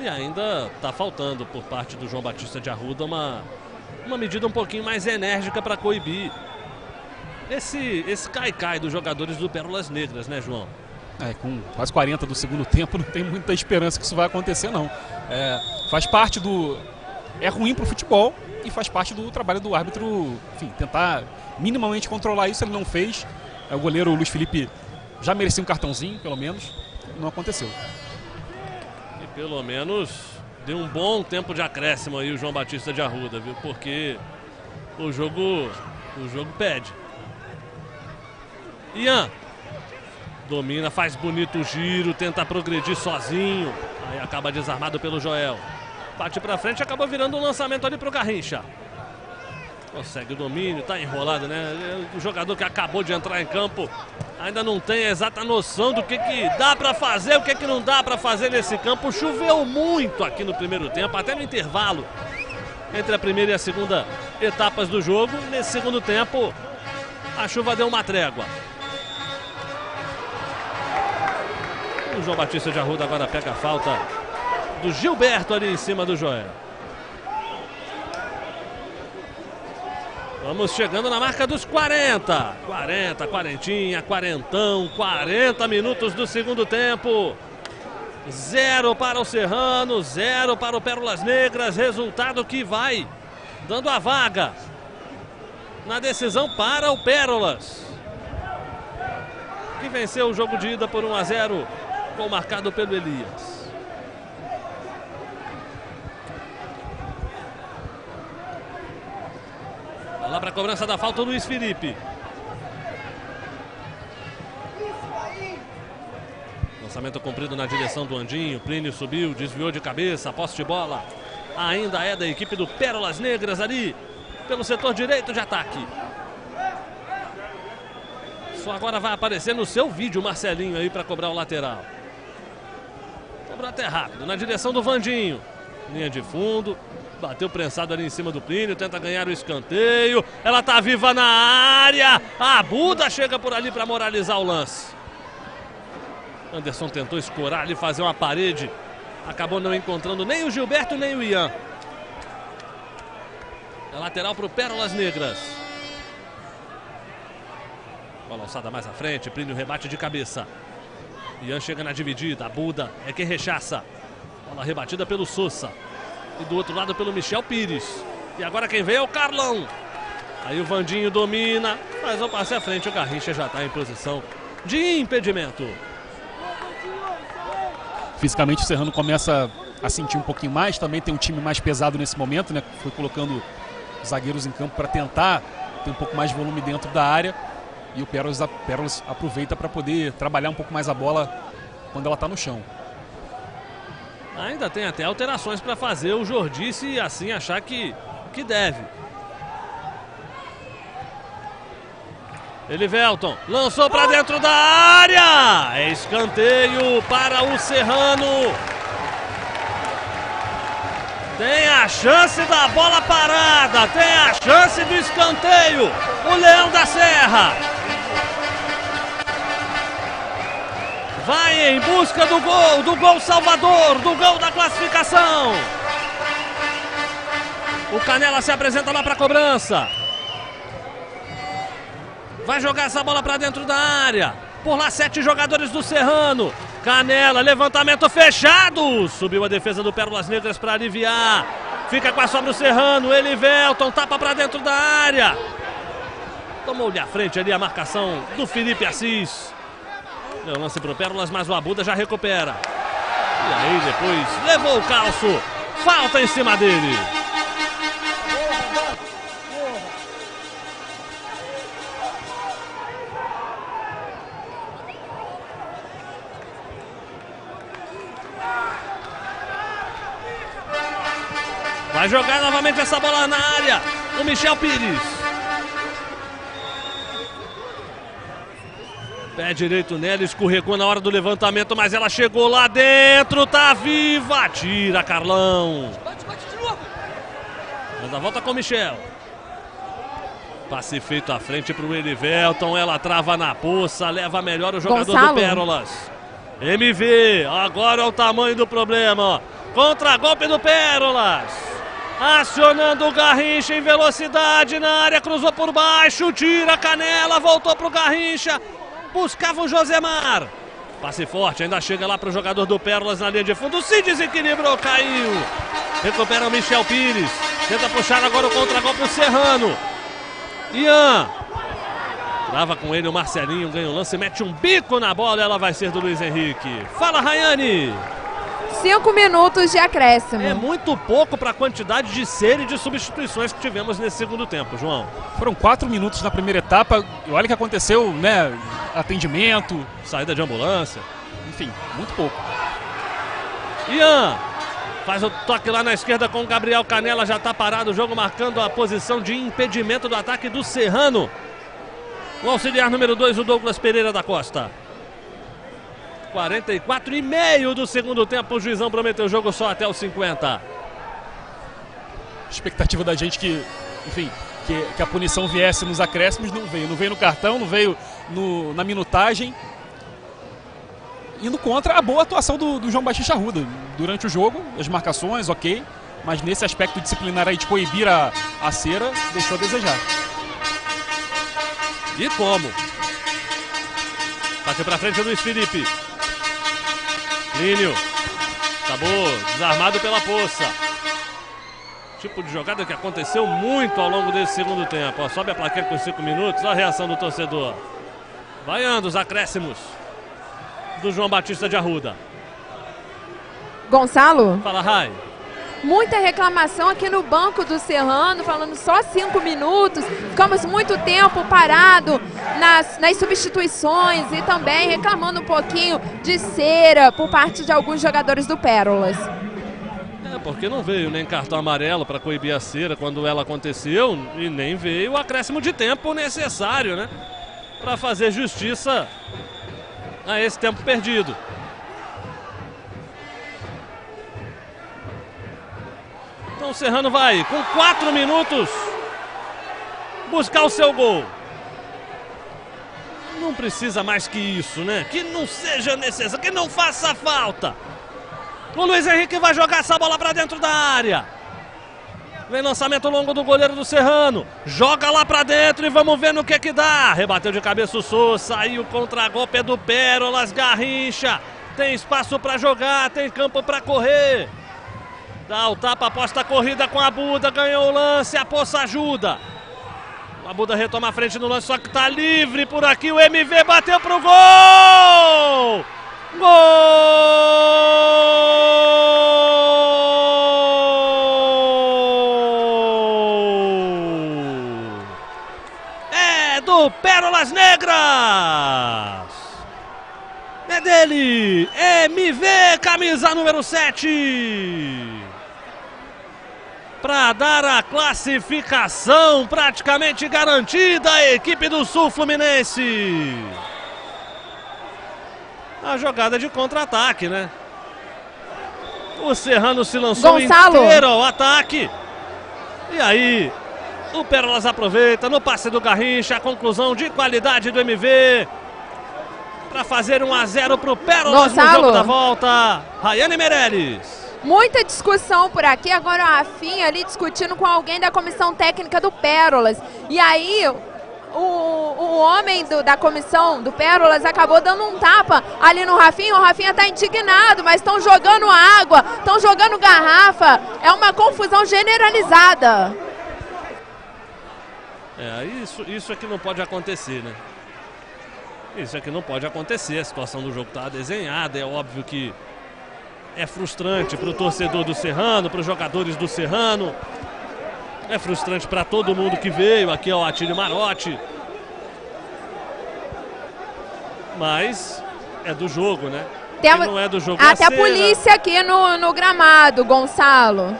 E ainda está faltando por parte do João Batista de Arruda uma, uma medida um pouquinho mais enérgica para coibir esse, esse cai-cai dos jogadores do Pérolas Negras, né, João? É, com quase 40 do segundo tempo, [laughs] não tem muita esperança que isso vai acontecer, não. É, faz parte do. É ruim para o futebol e faz parte do trabalho do árbitro, enfim, tentar minimamente controlar isso. Ele não fez. É, o goleiro Luiz Felipe já merecia um cartãozinho, pelo menos. Não aconteceu. E pelo menos deu um bom tempo de acréscimo aí o João Batista de Arruda, viu? Porque o jogo, o jogo pede. Ian, Domina, faz bonito o giro, tenta progredir sozinho. Aí acaba desarmado pelo Joel. Bate pra frente, acabou virando um lançamento ali pro Garrincha. Consegue o domínio, tá enrolado, né? O jogador que acabou de entrar em campo ainda não tem a exata noção do que, que dá para fazer, o que, que não dá para fazer nesse campo. Choveu muito aqui no primeiro tempo, até no intervalo entre a primeira e a segunda etapas do jogo. Nesse segundo tempo, a chuva deu uma trégua. O João Batista de Arruda agora pega a falta do Gilberto ali em cima do Joel. Vamos chegando na marca dos 40. 40, quarentinha, quarentão, 40 minutos do segundo tempo. Zero para o Serrano, zero para o Pérolas Negras. Resultado que vai dando a vaga na decisão para o Pérolas. Que venceu o jogo de ida por 1 a 0 Gol marcado pelo Elias. Lá para a cobrança da falta o Luiz Felipe. Lançamento cumprido na direção do Andinho. Plínio subiu, desviou de cabeça, posse de bola. Ainda é da equipe do Pérolas Negras ali, pelo setor direito de ataque. Só agora vai aparecer no seu vídeo Marcelinho aí para cobrar o lateral. Cobrou até rápido, na direção do Vandinho. Linha de fundo, bateu prensado ali em cima do Plínio, tenta ganhar o escanteio. Ela tá viva na área. A Buda chega por ali para moralizar o lance. Anderson tentou escorar ali, fazer uma parede. Acabou não encontrando nem o Gilberto nem o Ian. É lateral para o Pérolas Negras. Bola alçada mais à frente. Plínio rebate de cabeça. Ian chega na dividida. A Buda é quem rechaça. Bola rebatida pelo Sousa. E do outro lado pelo Michel Pires. E agora quem vem é o Carlão. Aí o Vandinho domina. Mas o passe à frente. O Garrincha já está em posição de impedimento. Fisicamente o Serrano começa a sentir um pouquinho mais. Também tem um time mais pesado nesse momento, né? Foi colocando zagueiros em campo para tentar ter um pouco mais de volume dentro da área. E o Pérolas, Pérolas aproveita para poder trabalhar um pouco mais a bola quando ela está no chão. Ainda tem até alterações para fazer o Jordice e assim achar que, que deve. Elivelton lançou para dentro da área. Escanteio para o Serrano. Tem a chance da bola parada, tem a chance do escanteio. O Leão da Serra. Vai em busca do gol, do gol salvador, do gol da classificação. O Canela se apresenta lá para a cobrança. Vai jogar essa bola para dentro da área. Por lá, sete jogadores do Serrano. Canela, levantamento fechado. Subiu a defesa do Pérolas Negras para aliviar. Fica com a sobra o Serrano. Elivelton tapa para dentro da área. Tomou-lhe à frente ali a marcação do Felipe Assis. Deu lance pro Pérolas, mas o Abuda já recupera. E aí depois levou o calço. Falta em cima dele. Vai jogar novamente essa bola na área. O Michel Pires. Pé direito nela, escorregou na hora do levantamento, mas ela chegou lá dentro, tá viva. Tira, Carlão. Manda a volta com o Michel. Passe feito à frente para o Elivelton. Ela trava na poça, leva melhor o jogador Gonçalo. do Pérolas. MV, agora é o tamanho do problema. Contra-golpe do Pérolas. Acionando o Garrincha em velocidade na área, cruzou por baixo, tira a canela, voltou para o Garrincha, buscava o Josemar. Passe forte, ainda chega lá para o jogador do Pérolas na linha de fundo, se desequilibrou, caiu. Recupera o Michel Pires, tenta puxar agora o contra-golpe o Serrano. Ian, Trava com ele o Marcelinho, ganha o lance, mete um bico na bola, ela vai ser do Luiz Henrique. Fala, Rayane! Cinco minutos de acréscimo. É muito pouco para a quantidade de ser e de substituições que tivemos nesse segundo tempo, João. Foram quatro minutos na primeira etapa. E olha o que aconteceu, né? Atendimento. Saída de ambulância. Enfim, muito pouco. Ian faz o toque lá na esquerda com o Gabriel Canela. Já está parado o jogo, marcando a posição de impedimento do ataque do Serrano. O auxiliar número 2, o Douglas Pereira da Costa. 44 e meio do segundo tempo. O juizão prometeu o jogo só até os 50. Expectativa da gente que, enfim, que, que, a punição viesse nos acréscimos, não veio. Não veio no cartão, não veio no, na minutagem. Indo contra a boa atuação do, do João Batista Arruda. Durante o jogo, as marcações, ok. Mas nesse aspecto disciplinar aí de coibir a, a cera, deixou a desejar. E como? Bateu pra frente o Luiz Felipe. Plínio. Acabou desarmado pela poça. Tipo de jogada que aconteceu muito ao longo desse segundo tempo. Ó, sobe a plaquinha com 5 minutos. Olha a reação do torcedor. Vaiando os acréscimos do João Batista de Arruda. Gonçalo? Fala, Rai muita reclamação aqui no banco do Serrano, falando só cinco minutos. Ficamos muito tempo parado nas, nas substituições e também reclamando um pouquinho de cera por parte de alguns jogadores do Pérolas. É, porque não veio nem cartão amarelo para coibir a cera quando ela aconteceu e nem veio o acréscimo de tempo necessário, né? Para fazer justiça a esse tempo perdido. Então o Serrano vai, com quatro minutos, buscar o seu gol. não precisa mais que isso, né? Que não seja necessário, que não faça falta. O Luiz Henrique vai jogar essa bola para dentro da área. Vem lançamento longo do goleiro do Serrano. Joga lá para dentro e vamos ver no que que dá. Rebateu de cabeça o Souza. Saiu contra-golpe é do Pérolas. Garrincha. Tem espaço para jogar, tem campo para correr. Dá o tapa, aposta a corrida com a Buda. Ganhou o lance, a Poça ajuda. A Buda retoma a frente no lance, só que tá livre por aqui. O MV bateu pro gol! Gol! É do Pérolas Negras! É dele! MV, camisa número 7! Para dar a classificação praticamente garantida à equipe do Sul Fluminense. A jogada de contra-ataque, né? O Serrano se lançou Gonçalo. inteiro ao ataque. E aí, o Pérolas aproveita no passe do Garrincha, a conclusão de qualidade do MV. Para fazer 1 a 0 para o Pérolas no Gonçalo. jogo da volta. Rayane Meirelles. Muita discussão por aqui. Agora o Rafinha ali discutindo com alguém da comissão técnica do Pérolas. E aí o, o homem do- da comissão do Pérolas acabou dando um tapa ali no Rafinha. O Rafinha tá indignado, mas estão jogando água, estão jogando garrafa. É uma confusão generalizada. É, isso, isso é que não pode acontecer, né? Isso é que não pode acontecer. A situação do jogo está desenhada. É óbvio que é frustrante para o torcedor do Serrano, para os jogadores do Serrano. É frustrante para todo mundo que veio. Aqui é o Atílio Marotti. Mas é do jogo, né? Tem não é do jogo até a cena. polícia aqui no, no gramado, Gonçalo.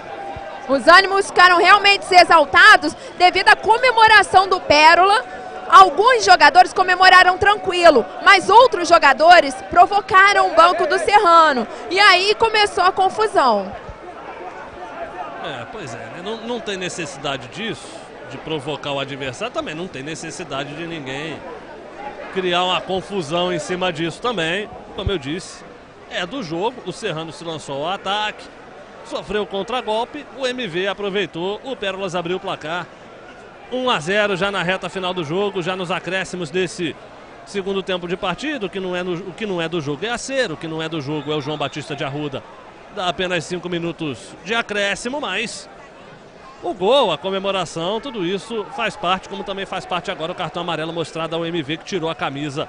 Os ânimos ficaram realmente exaltados devido à comemoração do Pérola. Alguns jogadores comemoraram tranquilo, mas outros jogadores provocaram o banco do Serrano. E aí começou a confusão. É, pois é, né? não, não tem necessidade disso, de provocar o adversário, também não tem necessidade de ninguém criar uma confusão em cima disso também. Como eu disse, é do jogo, o Serrano se lançou ao ataque, sofreu contragolpe, o MV aproveitou, o Pérolas abriu o placar. 1 a 0 já na reta final do jogo, já nos acréscimos desse segundo tempo de partida. O que não é, no- o que não é do jogo é a ser, o que não é do jogo é o João Batista de Arruda. Dá apenas cinco minutos de acréscimo, mas o gol, a comemoração, tudo isso faz parte, como também faz parte agora o cartão amarelo mostrado ao MV que tirou a camisa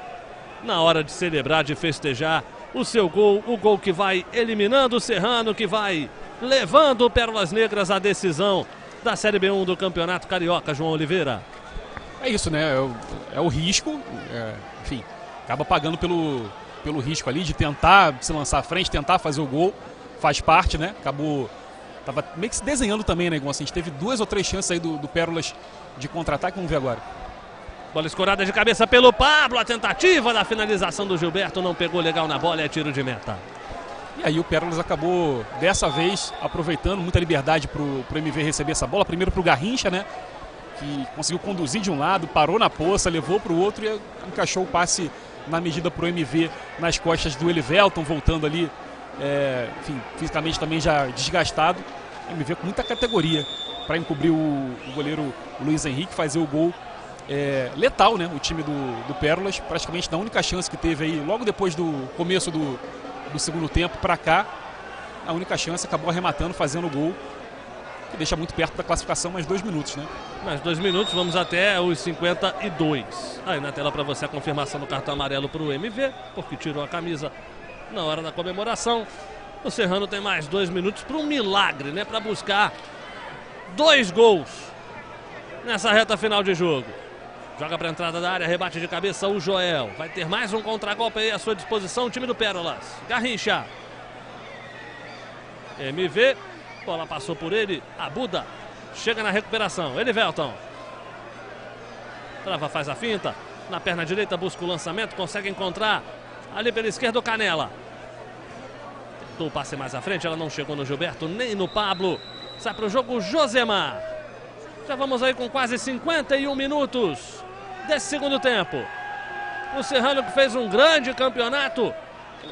na hora de celebrar, de festejar o seu gol, o gol que vai eliminando o Serrano, que vai levando o Pérolas Negras à decisão da Série B1 do Campeonato Carioca, João Oliveira. É isso, né? É o, é o risco, é, enfim, acaba pagando pelo, pelo risco ali de tentar se lançar à frente, tentar fazer o gol, faz parte, né? Acabou, tava meio que se desenhando também, né, Igual assim, a gente teve duas ou três chances aí do, do Pérolas de contra-ataque, vamos ver agora. Bola escorada de cabeça pelo Pablo, a tentativa da finalização do Gilberto não pegou legal na bola, é tiro de meta. E aí o Pérolas acabou, dessa vez, aproveitando muita liberdade pro, pro MV receber essa bola, primeiro pro Garrincha, né? Que conseguiu conduzir de um lado, parou na poça, levou pro outro e encaixou o passe na medida pro MV nas costas do Elivelton, voltando ali, é, enfim, fisicamente também já desgastado. MV com muita categoria para encobrir o, o goleiro Luiz Henrique, fazer o gol é, letal, né? O time do, do Pérolas, praticamente na única chance que teve aí, logo depois do começo do, do segundo tempo para cá, a única chance acabou arrematando, fazendo o gol, que deixa muito perto da classificação, mais dois minutos, né? Mais dois minutos, vamos até os 52. Aí na tela para você a confirmação do cartão amarelo para o MV, porque tirou a camisa na hora da comemoração. O Serrano tem mais dois minutos para um milagre, né? Para buscar dois gols nessa reta final de jogo. Joga para entrada da área, rebate de cabeça o Joel. Vai ter mais um contragolpe aí à sua disposição, o time do Pérolas. Garrincha. MV, bola passou por ele, a Buda chega na recuperação. Elivelton. Trava, faz a finta. Na perna direita busca o lançamento, consegue encontrar ali pela esquerda o Canela. Tentou o passe mais à frente, ela não chegou no Gilberto nem no Pablo. Sai para o jogo Josemar. Já vamos aí com quase 51 minutos desse segundo tempo. O Serrano que fez um grande campeonato,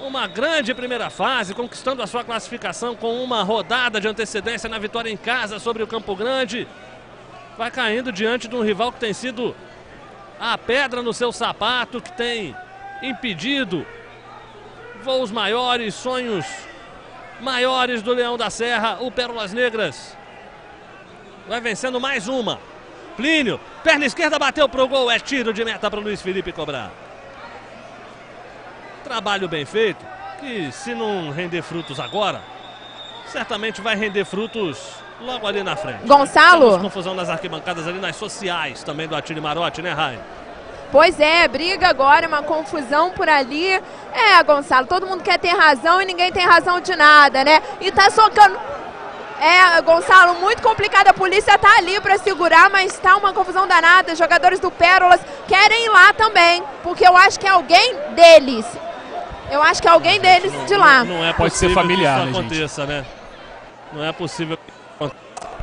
uma grande primeira fase, conquistando a sua classificação com uma rodada de antecedência na vitória em casa sobre o Campo Grande. Vai caindo diante de um rival que tem sido a pedra no seu sapato, que tem impedido voos maiores, sonhos maiores do Leão da Serra, o Pérolas Negras. Vai vencendo mais uma. Plínio, perna esquerda bateu pro gol, é tiro de meta para Luiz Felipe cobrar. Trabalho bem feito, que se não render frutos agora, certamente vai render frutos logo ali na frente. Gonçalo. Temos confusão nas arquibancadas ali, nas sociais também do Atire Marote, né, Raio? Pois é, briga agora, uma confusão por ali. É, Gonçalo, todo mundo quer ter razão e ninguém tem razão de nada, né? E tá socando. É, Gonçalo, muito complicado. A polícia tá ali para segurar, mas tá uma confusão danada. Os jogadores do Pérolas querem ir lá também, porque eu acho que é alguém deles. Eu acho que é alguém deles de lá. Não, não é Pode ser familiar, que isso né, aconteça, né? Não é possível.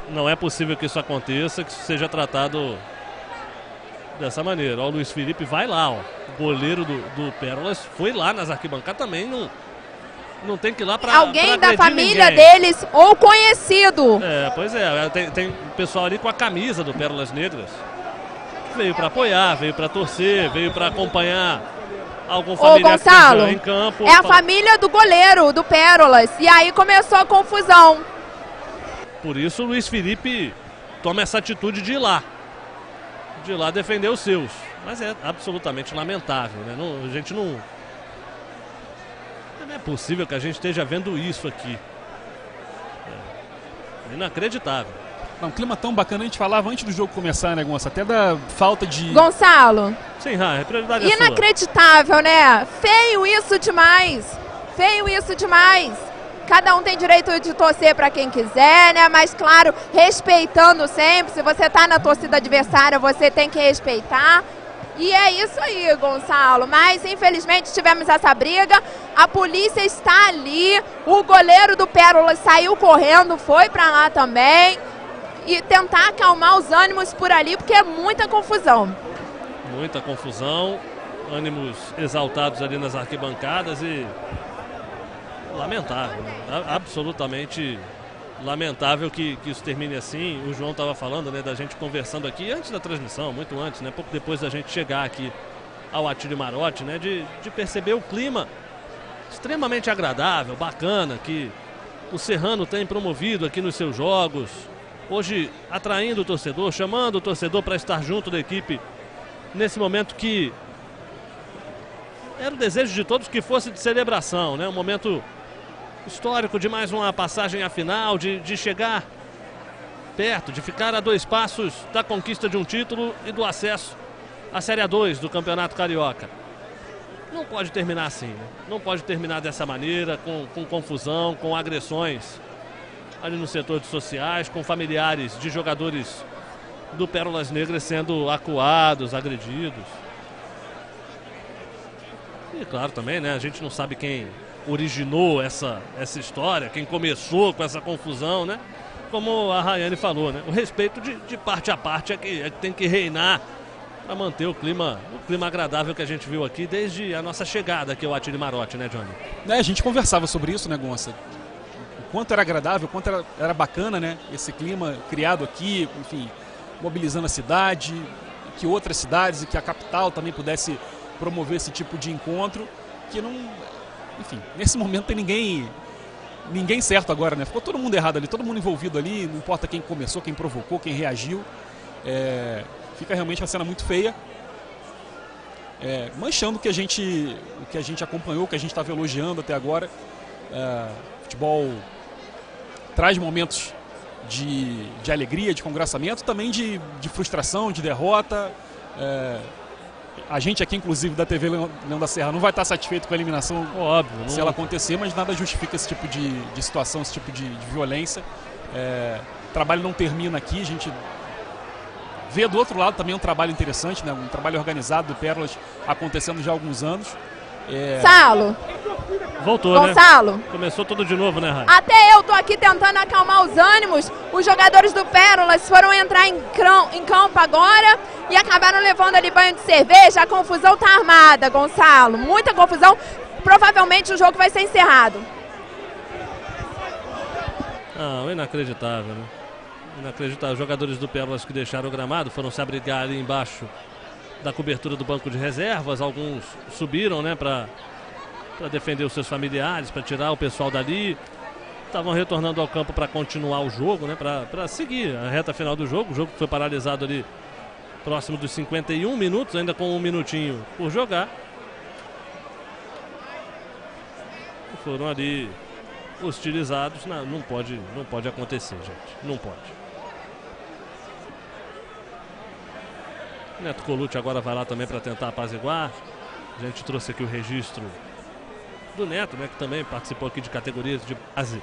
Não é possível que isso aconteça, que isso seja tratado dessa maneira. Ó, o Luiz Felipe vai lá, ó. O goleiro do, do Pérolas foi lá nas arquibancadas também, não, não tem que ir lá pra. Alguém pra da família ninguém. deles ou conhecido. É, pois é, tem, tem pessoal ali com a camisa do Pérolas Negras. Veio pra apoiar, veio pra torcer, veio pra acompanhar algum Ô, familiar que Gonçalo, em campo. é a família do goleiro, do Pérolas. E aí começou a confusão. Por isso o Luiz Felipe toma essa atitude de ir lá. De ir lá defender os seus. Mas é absolutamente lamentável, né? Não- a gente não. É possível que a gente esteja vendo isso aqui. É inacreditável. Não, um clima tão bacana, a gente falava antes do jogo começar, né, Gonça? Até da falta de. Gonçalo, Sim, a prioridade é sua. inacreditável, né? Feio isso demais. Feio isso demais. Cada um tem direito de torcer para quem quiser, né? Mas claro, respeitando sempre. Se você tá na torcida adversária, você tem que respeitar. E é isso aí, Gonçalo. Mas infelizmente tivemos essa briga. A polícia está ali. O goleiro do Pérola saiu correndo, foi para lá também. E tentar acalmar os ânimos por ali, porque é muita confusão. Muita confusão, ânimos exaltados ali nas arquibancadas e lamentável, né? Absolutamente lamentável que, que isso termine assim. O João estava falando, né, da gente conversando aqui antes da transmissão, muito antes, né, pouco depois da gente chegar aqui ao Atílio Marote, né, de, de perceber o clima extremamente agradável, bacana que o Serrano tem promovido aqui nos seus jogos. Hoje atraindo o torcedor, chamando o torcedor para estar junto da equipe nesse momento que era o desejo de todos que fosse de celebração, né? Um momento histórico de mais uma passagem à final, de, de chegar perto, de ficar a dois passos da conquista de um título e do acesso à Série A2 do Campeonato Carioca. Não pode terminar assim, né? Não pode terminar dessa maneira, com, com confusão, com agressões ali no setor de sociais, com familiares de jogadores do Pérolas Negras sendo acuados, agredidos. E claro também, né? A gente não sabe quem originou essa, essa história, quem começou com essa confusão, né? Como a Rayane falou, né? O respeito de, de parte a parte é que, é que tem que reinar para manter o clima, o clima agradável que a gente viu aqui desde a nossa chegada aqui ao Atire Marote, né, Johnny? Né, a gente conversava sobre isso, né, Gonça? O quanto era agradável, o quanto era, era bacana, né? Esse clima criado aqui, enfim, mobilizando a cidade, que outras cidades e que a capital também pudesse promover esse tipo de encontro, que não. Enfim, nesse momento tem ninguém. Ninguém certo agora, né? Ficou todo mundo errado ali, todo mundo envolvido ali, não importa quem começou, quem provocou, quem reagiu. É, fica realmente uma cena muito feia. É, manchando o que a gente o que a gente acompanhou, o que a gente estava elogiando até agora. É, futebol traz momentos de, de alegria, de congraçamento, também de, de frustração, de derrota. É, a gente aqui, inclusive, da TV Leão da Serra, não vai estar satisfeito com a eliminação Óbvio, não, se ela acontecer, mas nada justifica esse tipo de, de situação, esse tipo de, de violência. É, o trabalho não termina aqui, a gente vê do outro lado também um trabalho interessante, né? um trabalho organizado do Pérolas acontecendo já há alguns anos. É, Salo, Voltou, Gonçalo. né? Começou tudo de novo, né, Rai? Até eu tô aqui tentando acalmar os ânimos. Os jogadores do Pérolas foram entrar em, em campo agora e acabaram levando ali banho de cerveja. A confusão tá armada, Gonçalo. Muita confusão. Provavelmente o jogo vai ser encerrado. Não, inacreditável, né? Inacreditável. Os jogadores do Pérolas que deixaram o gramado foram se abrigar ali embaixo da cobertura do banco de reservas. Alguns subiram, né, para defender os seus familiares, para tirar o pessoal dali. Estavam retornando ao campo para continuar o jogo, né? Para seguir a reta final do jogo. O jogo foi paralisado ali próximo dos 51 minutos, ainda com um minutinho por jogar. Foram ali hostilizados. Não, não, pode, não pode acontecer, gente. Não pode. Neto Colucci agora vai lá também para tentar apaziguar. A gente trouxe aqui o registro do Neto, né, que também participou aqui de categorias de base,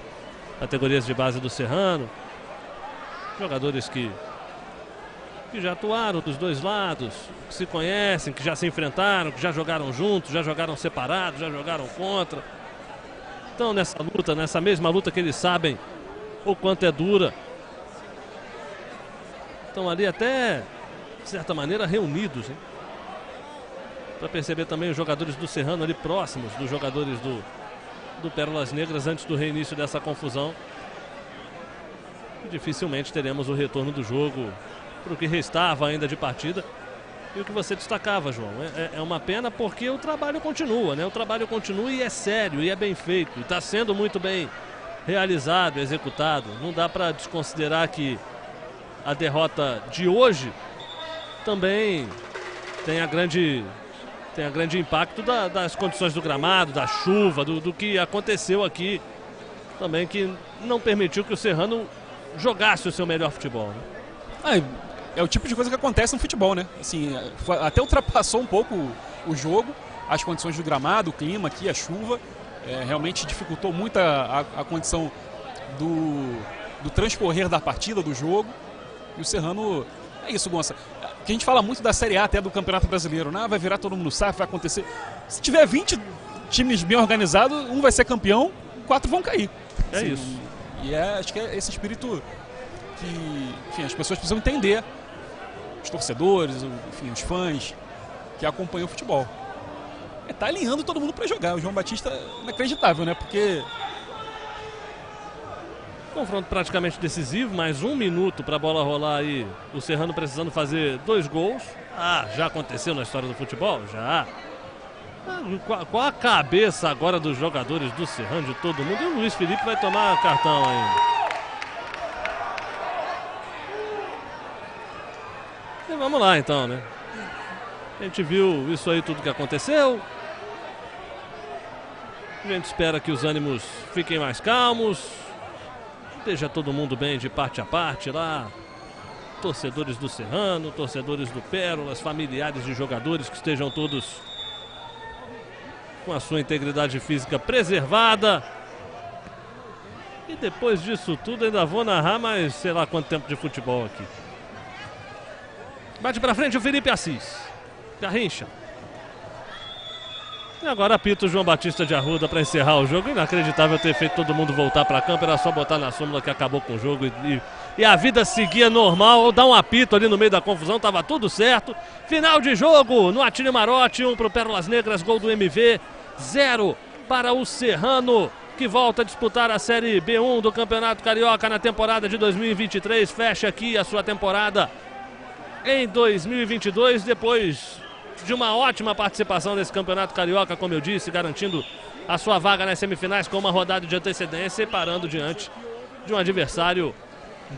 categorias de base do Serrano. Jogadores que, que já atuaram dos dois lados, que se conhecem, que já se enfrentaram, que já jogaram juntos, já jogaram separados, já jogaram contra. Então nessa luta, nessa mesma luta que eles sabem o quanto é dura. Estão ali até, de certa maneira, reunidos. Para perceber também os jogadores do Serrano ali próximos dos jogadores do, do Pérolas Negras antes do reinício dessa confusão. Dificilmente teremos o retorno do jogo para o que restava ainda de partida. E o que você destacava, João, é, é, é uma pena porque o trabalho continua, né? O trabalho continua e é sério, e é bem feito, e está sendo muito bem realizado, executado. Não dá para desconsiderar que a derrota de hoje também tem a grande tem a grande impacto da, das condições do gramado, da chuva, do, do, que aconteceu aqui também, que não permitiu que o Serrano jogasse o seu melhor futebol. Né? Ah, é o tipo de coisa que acontece no futebol, né? Assim, até ultrapassou um pouco o jogo, as condições do gramado, o clima aqui, a chuva, é, realmente dificultou muito a, a, a condição do, do transcorrer da partida, do jogo. E o Serrano, é isso, Gonça que a gente fala muito da Série A até do Campeonato Brasileiro, né? Vai virar todo mundo sabe, vai acontecer. Se tiver 20 times bem organizados, um vai ser campeão, quatro vão cair. É assim, isso. E é, acho que é esse espírito que enfim, as pessoas precisam entender. Os torcedores, enfim, os fãs que acompanham o futebol. É, tá alinhando todo mundo para jogar. O João Batista é inacreditável, né? Porque Confronto praticamente decisivo, mais um minuto para a bola rolar aí. O Serrano precisando fazer dois gols. Ah, já aconteceu na história do futebol? Já. Ah, qual a cabeça agora dos jogadores do Serrano, de todo mundo? E o Luiz Felipe vai tomar cartão ainda. E vamos lá então, né? A gente viu isso aí, tudo que aconteceu. A gente espera que os ânimos fiquem mais calmos, Esteja todo mundo bem de parte a parte lá. Torcedores do Serrano, torcedores do Pérolas, familiares de jogadores que estejam todos com a sua integridade física preservada. E depois disso tudo ainda vou narrar mais sei lá quanto tempo de futebol aqui. Bate pra frente o Felipe Assis. Garrincha. E agora apita o João Batista de Arruda para encerrar o jogo. Inacreditável ter feito todo mundo voltar para campo. Era só botar na súmula que acabou com o jogo e, e a vida seguia normal. Ou um apito ali no meio da confusão, tava tudo certo. Final de jogo no Atire Marote, um pro Pérolas Negras, gol do MV, zero para o Serrano. Que volta a disputar a Série B1 do Campeonato Carioca na temporada de 2023. Fecha aqui a sua temporada em 2022, depois de uma ótima participação nesse campeonato carioca, como eu disse, garantindo a sua vaga nas semifinais com uma rodada de antecedência e parando diante de um adversário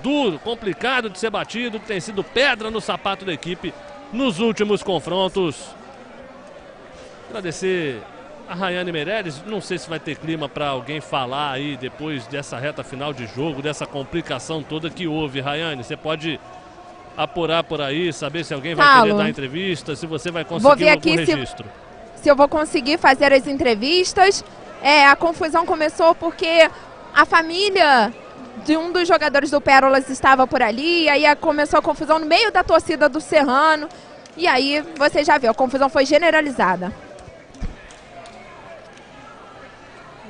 duro, complicado de ser batido, que tem sido pedra no sapato da equipe nos últimos confrontos. Agradecer a Rayane Meirelles, não sei se vai ter clima para alguém falar aí depois dessa reta final de jogo, dessa complicação toda que houve. Rayane, você pode apurar por aí, saber se alguém vai querer dar entrevista, se você vai conseguir vou ver aqui registro. Se, se eu vou conseguir fazer as entrevistas. É, a confusão começou porque a família de um dos jogadores do Pérolas estava por ali, aí começou a confusão no meio da torcida do Serrano. E aí você já viu, a confusão foi generalizada.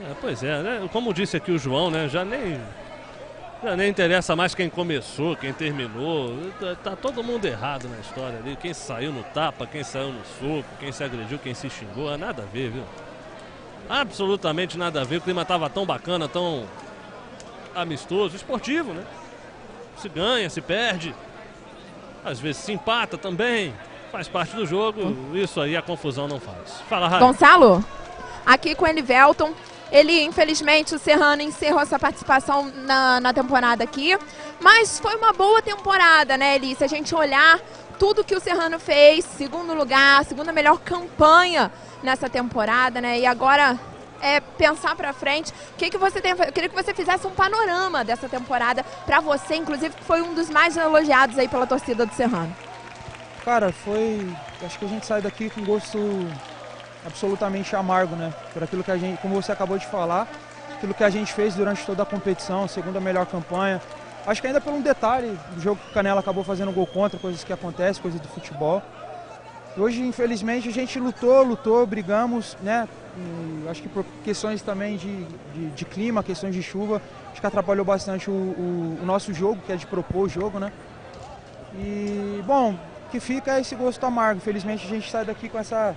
É, pois é, né? Como disse aqui o João, né? Já nem já nem interessa mais quem começou, quem terminou. Tá, tá, todo mundo errado na história ali. Quem saiu no tapa, quem saiu no soco, quem se agrediu, quem se xingou. É nada a ver, viu? Absolutamente nada a ver. O clima tava tão bacana, tão amistoso, esportivo, né? Se ganha, se perde. Às vezes se empata também. Faz parte do jogo. Isso aí a confusão não faz. Fala, Raio. Gonçalo, aqui com o Elivelton. Ele, infelizmente, o Serrano encerrou essa participação na, na temporada aqui. Mas foi uma boa temporada, né, Eli? Se a gente olhar tudo que o Serrano fez, segundo lugar, segunda melhor campanha nessa temporada, né? E agora é pensar para frente. Que que você tem, eu queria que você fizesse um panorama dessa temporada para você, inclusive que foi um dos mais elogiados aí pela torcida do Serrano. Cara, foi, acho que a gente sai daqui com gosto absolutamente amargo, né? Por aquilo que a gente, como você acabou de falar, aquilo que a gente fez durante toda a competição, segunda melhor campanha. Acho que ainda por um detalhe, o jogo que o Canela acabou fazendo gol contra, coisas que acontecem, coisas do futebol. Hoje, infelizmente, a gente lutou, lutou, brigamos, né? E acho que por questões também de, de, de, clima, questões de chuva, acho que atrapalhou bastante o, o, o, nosso jogo, que é de propor o jogo, né? E, bom, o que fica é esse gosto amargo. Infelizmente, a gente sai daqui com essa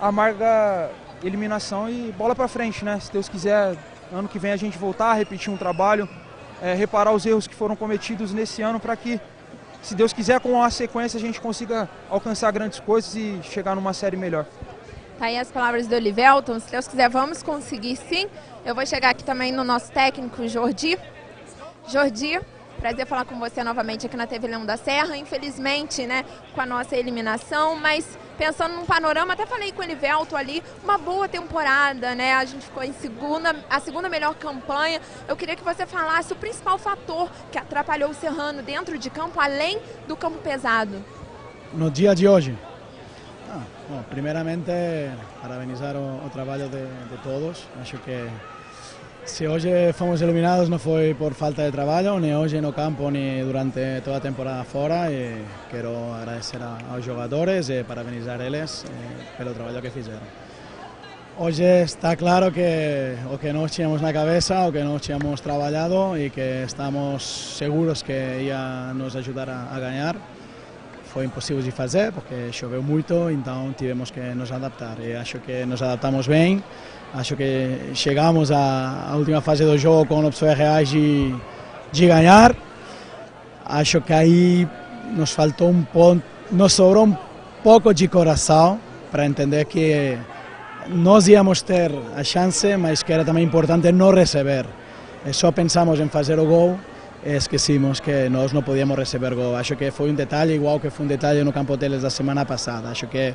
amarga eliminação e bola para frente, né? Se Deus quiser, ano que vem a gente voltar, repetir um trabalho, é, reparar os erros que foram cometidos nesse ano para que, se Deus quiser, com a sequência a gente consiga alcançar grandes coisas e chegar numa série melhor. Tá aí as palavras do Olivelton. Se Deus quiser, vamos conseguir sim. Eu vou chegar aqui também no nosso técnico, Jordi. Jordi, Prazer falar com você novamente aqui na TV Leão da Serra. Infelizmente, né, com a nossa eliminação, mas pensando num panorama, até falei com o Elivelto ali, uma boa temporada, né? A gente ficou em segunda, a segunda melhor campanha. Eu queria que você falasse o principal fator que atrapalhou o Serrano dentro de campo, além do campo pesado. No dia de hoje. Ah, bom, primeiramente, parabenizar o, o trabalho de, de todos. Acho que Se hoxe fomos iluminados non foi por falta de traballo, ni hoxe no campo, ni durante toda a temporada fora, e quero agradecer aos jogadores e parabenizar eles eh, pelo traballo que fizeron. Hoxe está claro que o que nos tínhamos na cabeza, o que nos tínhamos traballado e que estamos seguros que ia nos ajudar a, a ganhar, foi imposible de fazer porque choveu muito, então tivemos que nos adaptar e acho que nos adaptamos ben, Acho que chegamos à, à última fase do jogo com opções reais de, de ganhar. Acho que aí nos faltou um ponto, nos sobrou um pouco de coração para entender que nós íamos ter a chance, mas que era também importante não receber. Só pensamos em fazer o gol e esquecemos que nós não podíamos receber gol. Acho que foi um detalhe igual que foi um detalhe no campo deles da semana passada. Acho que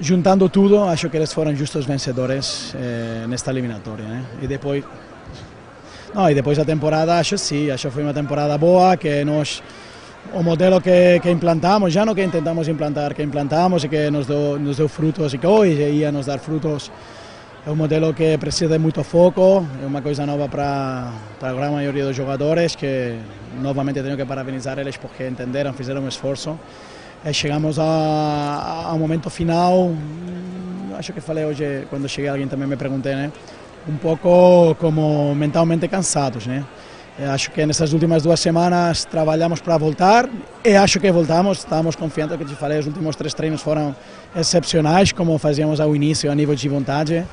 juntando tudo, acho que eles foram justos vencedores eh, nesta eliminatória. Né? E depois, não, e temporada, acho sim, acho que foi uma temporada boa, que nós o modelo que, que implantamos, já não que tentamos implantar, que implantamos e que nos deu, nos deu frutos e que hoje ia nos dar frutos, é um modelo que precisa de muito foco, é uma coisa nova para, para a grande maioria dos jogadores, que novamente tenho que parabenizar eles porque entenderam, fizeram um esforço. Eh, chegamos a, um momento final, acho que falei hoje, quando cheguei, alguém também me perguntei, né? Um pouco como mentalmente cansados, né? Eh, acho que nessas últimas duas semanas trabalhamos para voltar e acho que voltamos. Estamos confiantes, que te falei, os últimos três treinos foram excepcionais, como fazíamos ao início, a nível de vontade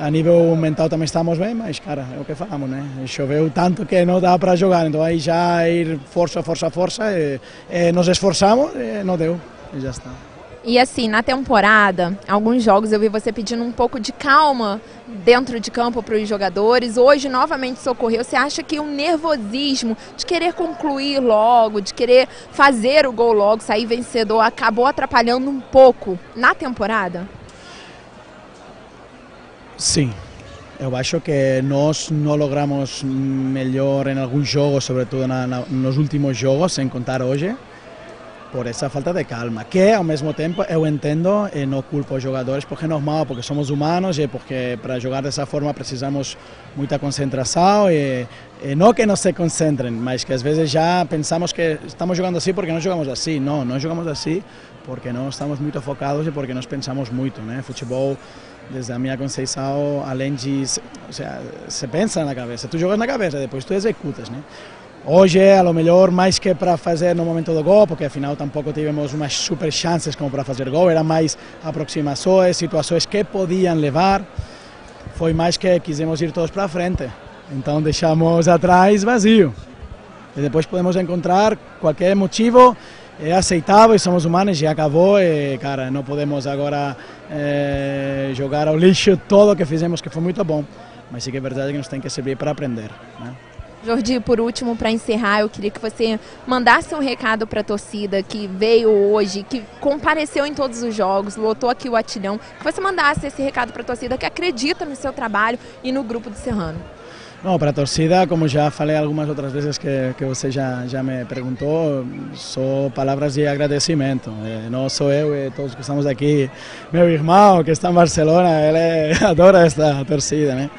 a nível mental também estamos bem, mas cara, é o que falamos, né? Choveu tanto que não dá para jogar, então aí já ir força, força, força, e, e nos esforçamos e não deu, e já está. E assim, na temporada, alguns jogos eu vi você pedindo um pouco de calma dentro de campo para os jogadores. Hoje, novamente, socorreu. Você acha que o nervosismo de querer concluir logo, de querer fazer o gol logo, sair vencedor, acabou atrapalhando um pouco na temporada? Sim, eu acho que nós não logramos melhor em alguns jogos, sobretudo na, na, nos últimos jogos, sem contar hoje, por essa falta de calma, que ao mesmo tempo eu entendo e não culpo os jogadores porque é normal, porque somos humanos e porque para jogar dessa forma precisamos muita concentração e, e não que não se concentrem, mas que às vezes já pensamos que estamos jogando assim porque não jogamos assim, não, não jogamos assim porque não estamos muito focados e porque nós pensamos muito, né? Futebol desde a minha conceição, além de, ou seja, se pensa na cabeça, tu jogas na cabeça, depois tu executas, né? Hoje a lo melhor mais que para fazer no momento do gol, porque afinal tampouco tivemos umas super chances como para fazer gol, era mais aproximações, situações que podiam levar. Foi mais que quisemos ir todos para frente. Então deixamos atrás vazio. E depois podemos encontrar qualquer motivo é aceitável, somos humanos, já acabou e, cara, não podemos agora é, jogar ao lixo tudo o que fizemos, que foi muito bom. Mas sim que é verdade que nos tem que servir para aprender. Né? Jordi, por último, para encerrar, eu queria que você mandasse um recado para a torcida que veio hoje, que compareceu em todos os jogos, lotou aqui o Atilhão, que você mandasse esse recado para a torcida que acredita no seu trabalho e no grupo do Serrano. Não, para a torcida, como já falei algumas outras vezes que, que você já, já me perguntou, só palavras de agradecimento. É, não sou eu e todos que estamos aqui, meu irmão que está em Barcelona, ele [laughs] adora esta torcida, né?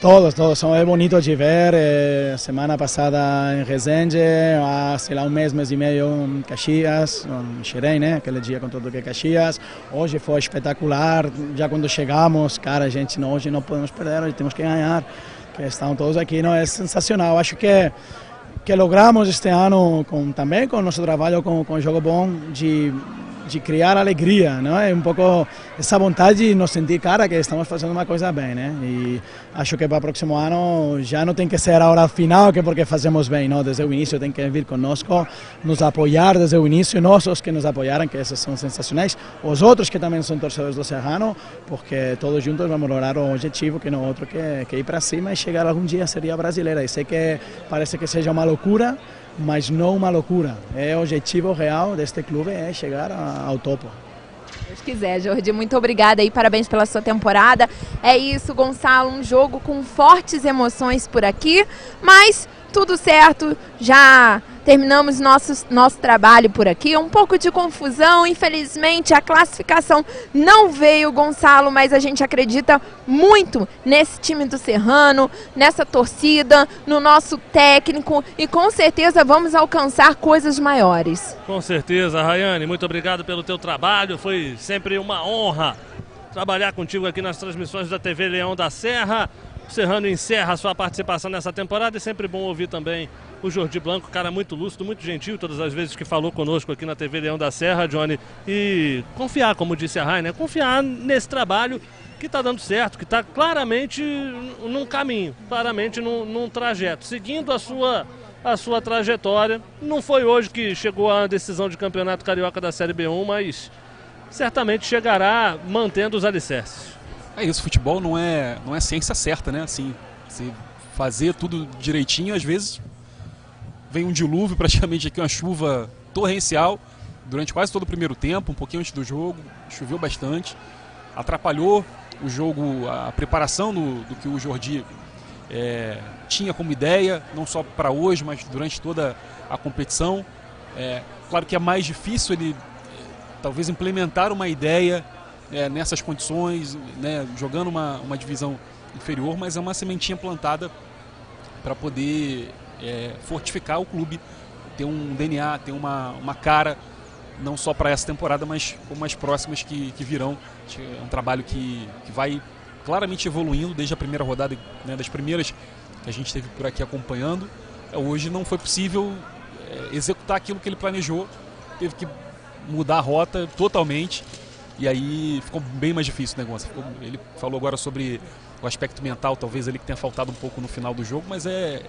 Todos, todos, é bonito de ver. Eh, semana passada em Resende, há sei lá um mês, mês e meio em Caxias, em Xerém, né? Aquele dia com tudo que é Caxias. Hoje foi espetacular. Já quando chegamos, cara, gente não, hoje não podemos perder, hoje temos que ganhar. Que estão todos aqui, não é sensacional. Acho que que logramos este ano com também com o nosso trabalho com, com o jogo bom de de criar alegria, não é? Um pouco essa vontade de nos sentir, cara, que estamos fazendo uma coisa bem, né? E acho que para o próximo ano já não tem que ser a hora final, que porque fazemos bem, não? Desde o início tem que vir conosco, nos apoiar desde o início, nós os que nos apoiaram, que esses são sensacionais, os outros que também são torcedores do Serrano, porque todos juntos vamos lograr o objetivo, que não outro que, que ir para cima e chegar algum dia seria brasileira. E sei que parece que seja uma loucura, mas não uma loucura. É o objetivo real deste clube é chegar ao topo. Deus quiser, Jordi, muito obrigada e parabéns pela sua temporada. É isso, Gonçalo, um jogo com fortes emoções por aqui, mas tudo certo, já terminamos nosso, nosso trabalho por aqui. Um pouco de confusão, infelizmente a classificação não veio, Gonçalo, mas a gente acredita muito nesse time do Serrano, nessa torcida, no nosso técnico e com certeza vamos alcançar coisas maiores. Com certeza, Rayane, muito obrigado pelo teu trabalho, foi sempre uma honra trabalhar contigo aqui nas transmissões da TV Leão da Serra. O Serrano encerra a sua participação nessa temporada e sempre bom ouvir também o Jordi Blanco, cara muito lúcido, muito gentil todas as vezes que falou conosco aqui na TV Leão da Serra, Johnny. E confiar, como disse a Rai, né? Confiar nesse trabalho que está dando certo, que está claramente num caminho, claramente num, num, trajeto, seguindo a sua, a sua trajetória. Não foi hoje que chegou a decisão de campeonato carioca da Série B1, mas certamente chegará mantendo os alicerces. É isso, futebol não é, não é ciência certa, né? Assim, se fazer tudo direitinho, às vezes vem um dilúvio, [laughs] praticamente aqui uma chuva torrencial durante quase todo o primeiro tempo, um pouquinho antes do jogo, choveu bastante, atrapalhou o jogo, a preparação do, do que o Jordi é, tinha como ideia, não só para hoje, mas durante toda a competição. É, claro que é mais difícil ele talvez implementar uma ideia é, nessas condições, né, jogando uma, uma divisão inferior, mas é uma sementinha plantada para poder é, fortificar o clube, ter um DNA, ter uma, uma cara, não só para essa temporada, mas como as próximas que, que virão. É um trabalho que, que vai claramente evoluindo desde a primeira rodada, né, das primeiras que a gente esteve por aqui acompanhando. É, hoje não foi possível é, executar aquilo que ele planejou, teve que mudar a rota totalmente. E aí ficou bem mais difícil o negócio. Ficou, ele falou agora sobre o aspecto mental, talvez ele que tenha faltado um pouco no final do jogo, mas é,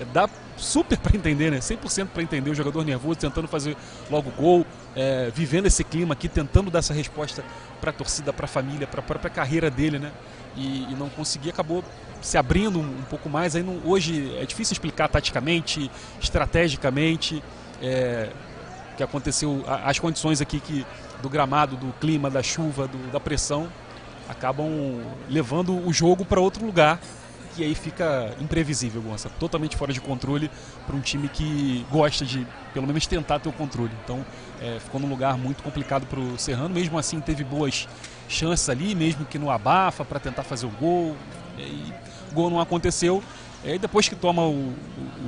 é, dá super para entender, né? 100% para entender o jogador nervoso, tentando fazer logo gol, é, vivendo esse clima aqui, tentando dar essa resposta para a torcida, para a família, para a própria carreira dele, né? E, e, não conseguir, acabou se abrindo um, um pouco mais. Aí não, hoje é difícil explicar taticamente, estrategicamente, é, que aconteceu, as condições aqui que, do gramado, do clima, da chuva, do, da pressão, acabam levando o jogo para outro lugar e aí fica imprevisível, Gonça. Totalmente fora de controle para um time que gosta de, pelo menos, tentar ter o controle. Então, é, ficou num lugar muito complicado para o Serrano. Mesmo assim, teve boas chances ali, mesmo que no abafa, para tentar fazer o gol. E o gol não aconteceu. E aí, depois que toma o, o,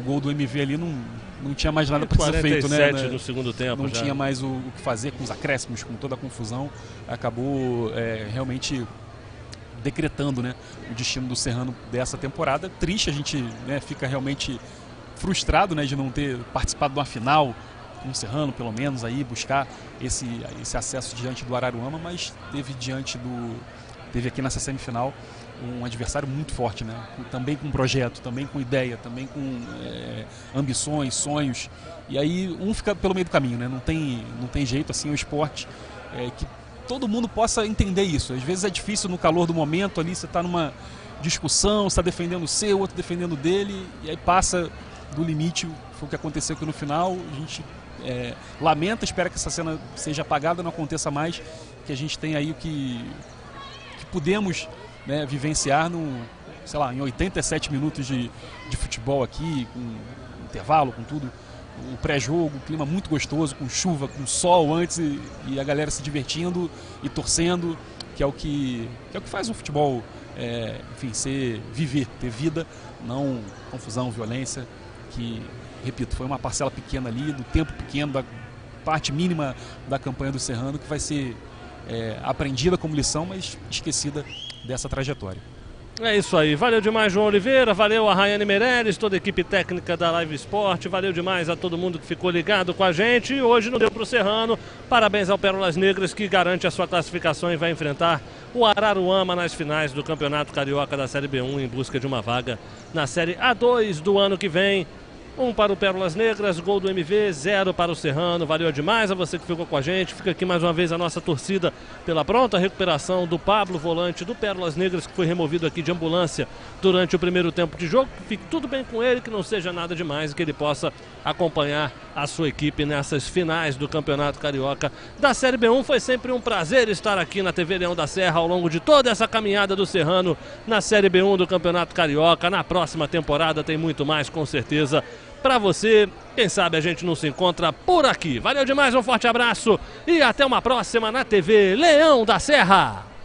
o gol do MV ali, não, não tinha mais nada para ser feito, né? no segundo tempo. Não já. tinha mais o, o, que fazer com os acréscimos, com toda a confusão. Acabou é, realmente decretando né, o destino do Serrano dessa temporada. Triste, a gente né, fica realmente frustrado né, de não ter participado de uma final com o Serrano, pelo menos, aí buscar esse, esse acesso diante do Araruama, mas teve diante do. teve aqui nessa semifinal um adversário muito forte, né? Também com projeto, também com ideia, também com é, ambições, sonhos. E aí um fica pelo meio do caminho, né? Não tem, não tem jeito assim o esporte é, que todo mundo possa entender isso. Às vezes é difícil no calor do momento ali, você está numa discussão, está defendendo o seu, outro defendendo dele, e aí passa do limite, foi o que aconteceu aqui no final. A gente é, lamenta, espera que essa cena seja apagada, não aconteça mais, que a gente tenha aí o que, que pudemos né, vivenciar no, sei lá, em 87 minutos de, de futebol aqui, com intervalo, com tudo. O pré-jogo, clima muito gostoso, com chuva, com sol antes e, e, a galera se divertindo e torcendo, que é o que, que, é o que faz o futebol, é, enfim, ser, viver, ter vida, não confusão, violência, que, repito, foi uma parcela pequena ali, do tempo pequeno, da parte mínima da campanha do Serrano, que vai ser é, aprendida como lição, mas esquecida dessa trajetória. É isso aí, valeu demais João Oliveira, valeu a Rayane Meirelles, toda a equipe técnica da Live Sport, valeu demais a todo mundo que ficou ligado com a gente. E hoje não deu para o Serrano, parabéns ao Pérolas Negras que garante a sua classificação e vai enfrentar o Araruama nas finais do Campeonato Carioca da Série B1 em busca de uma vaga na Série A2 do ano que vem. Um para o Pérolas Negras, gol do MV, zero para o Serrano. Valeu demais a você que ficou com a gente. Fica aqui mais uma vez a nossa torcida pela pronta recuperação do Pablo, volante do Pérolas Negras, que foi removido aqui de ambulância durante o primeiro tempo de jogo. Fique tudo bem com ele, que não seja nada demais e que ele possa acompanhar a sua equipe nessas finais do Campeonato Carioca da Série B1. Foi sempre um prazer estar aqui na TV Leão da Serra ao longo de toda essa caminhada do Serrano na Série B1 do Campeonato Carioca. Na próxima temporada tem muito mais, com certeza para você. Quem sabe a gente não se encontra por aqui. Valeu demais, um forte abraço e até uma próxima na TV Leão da Serra.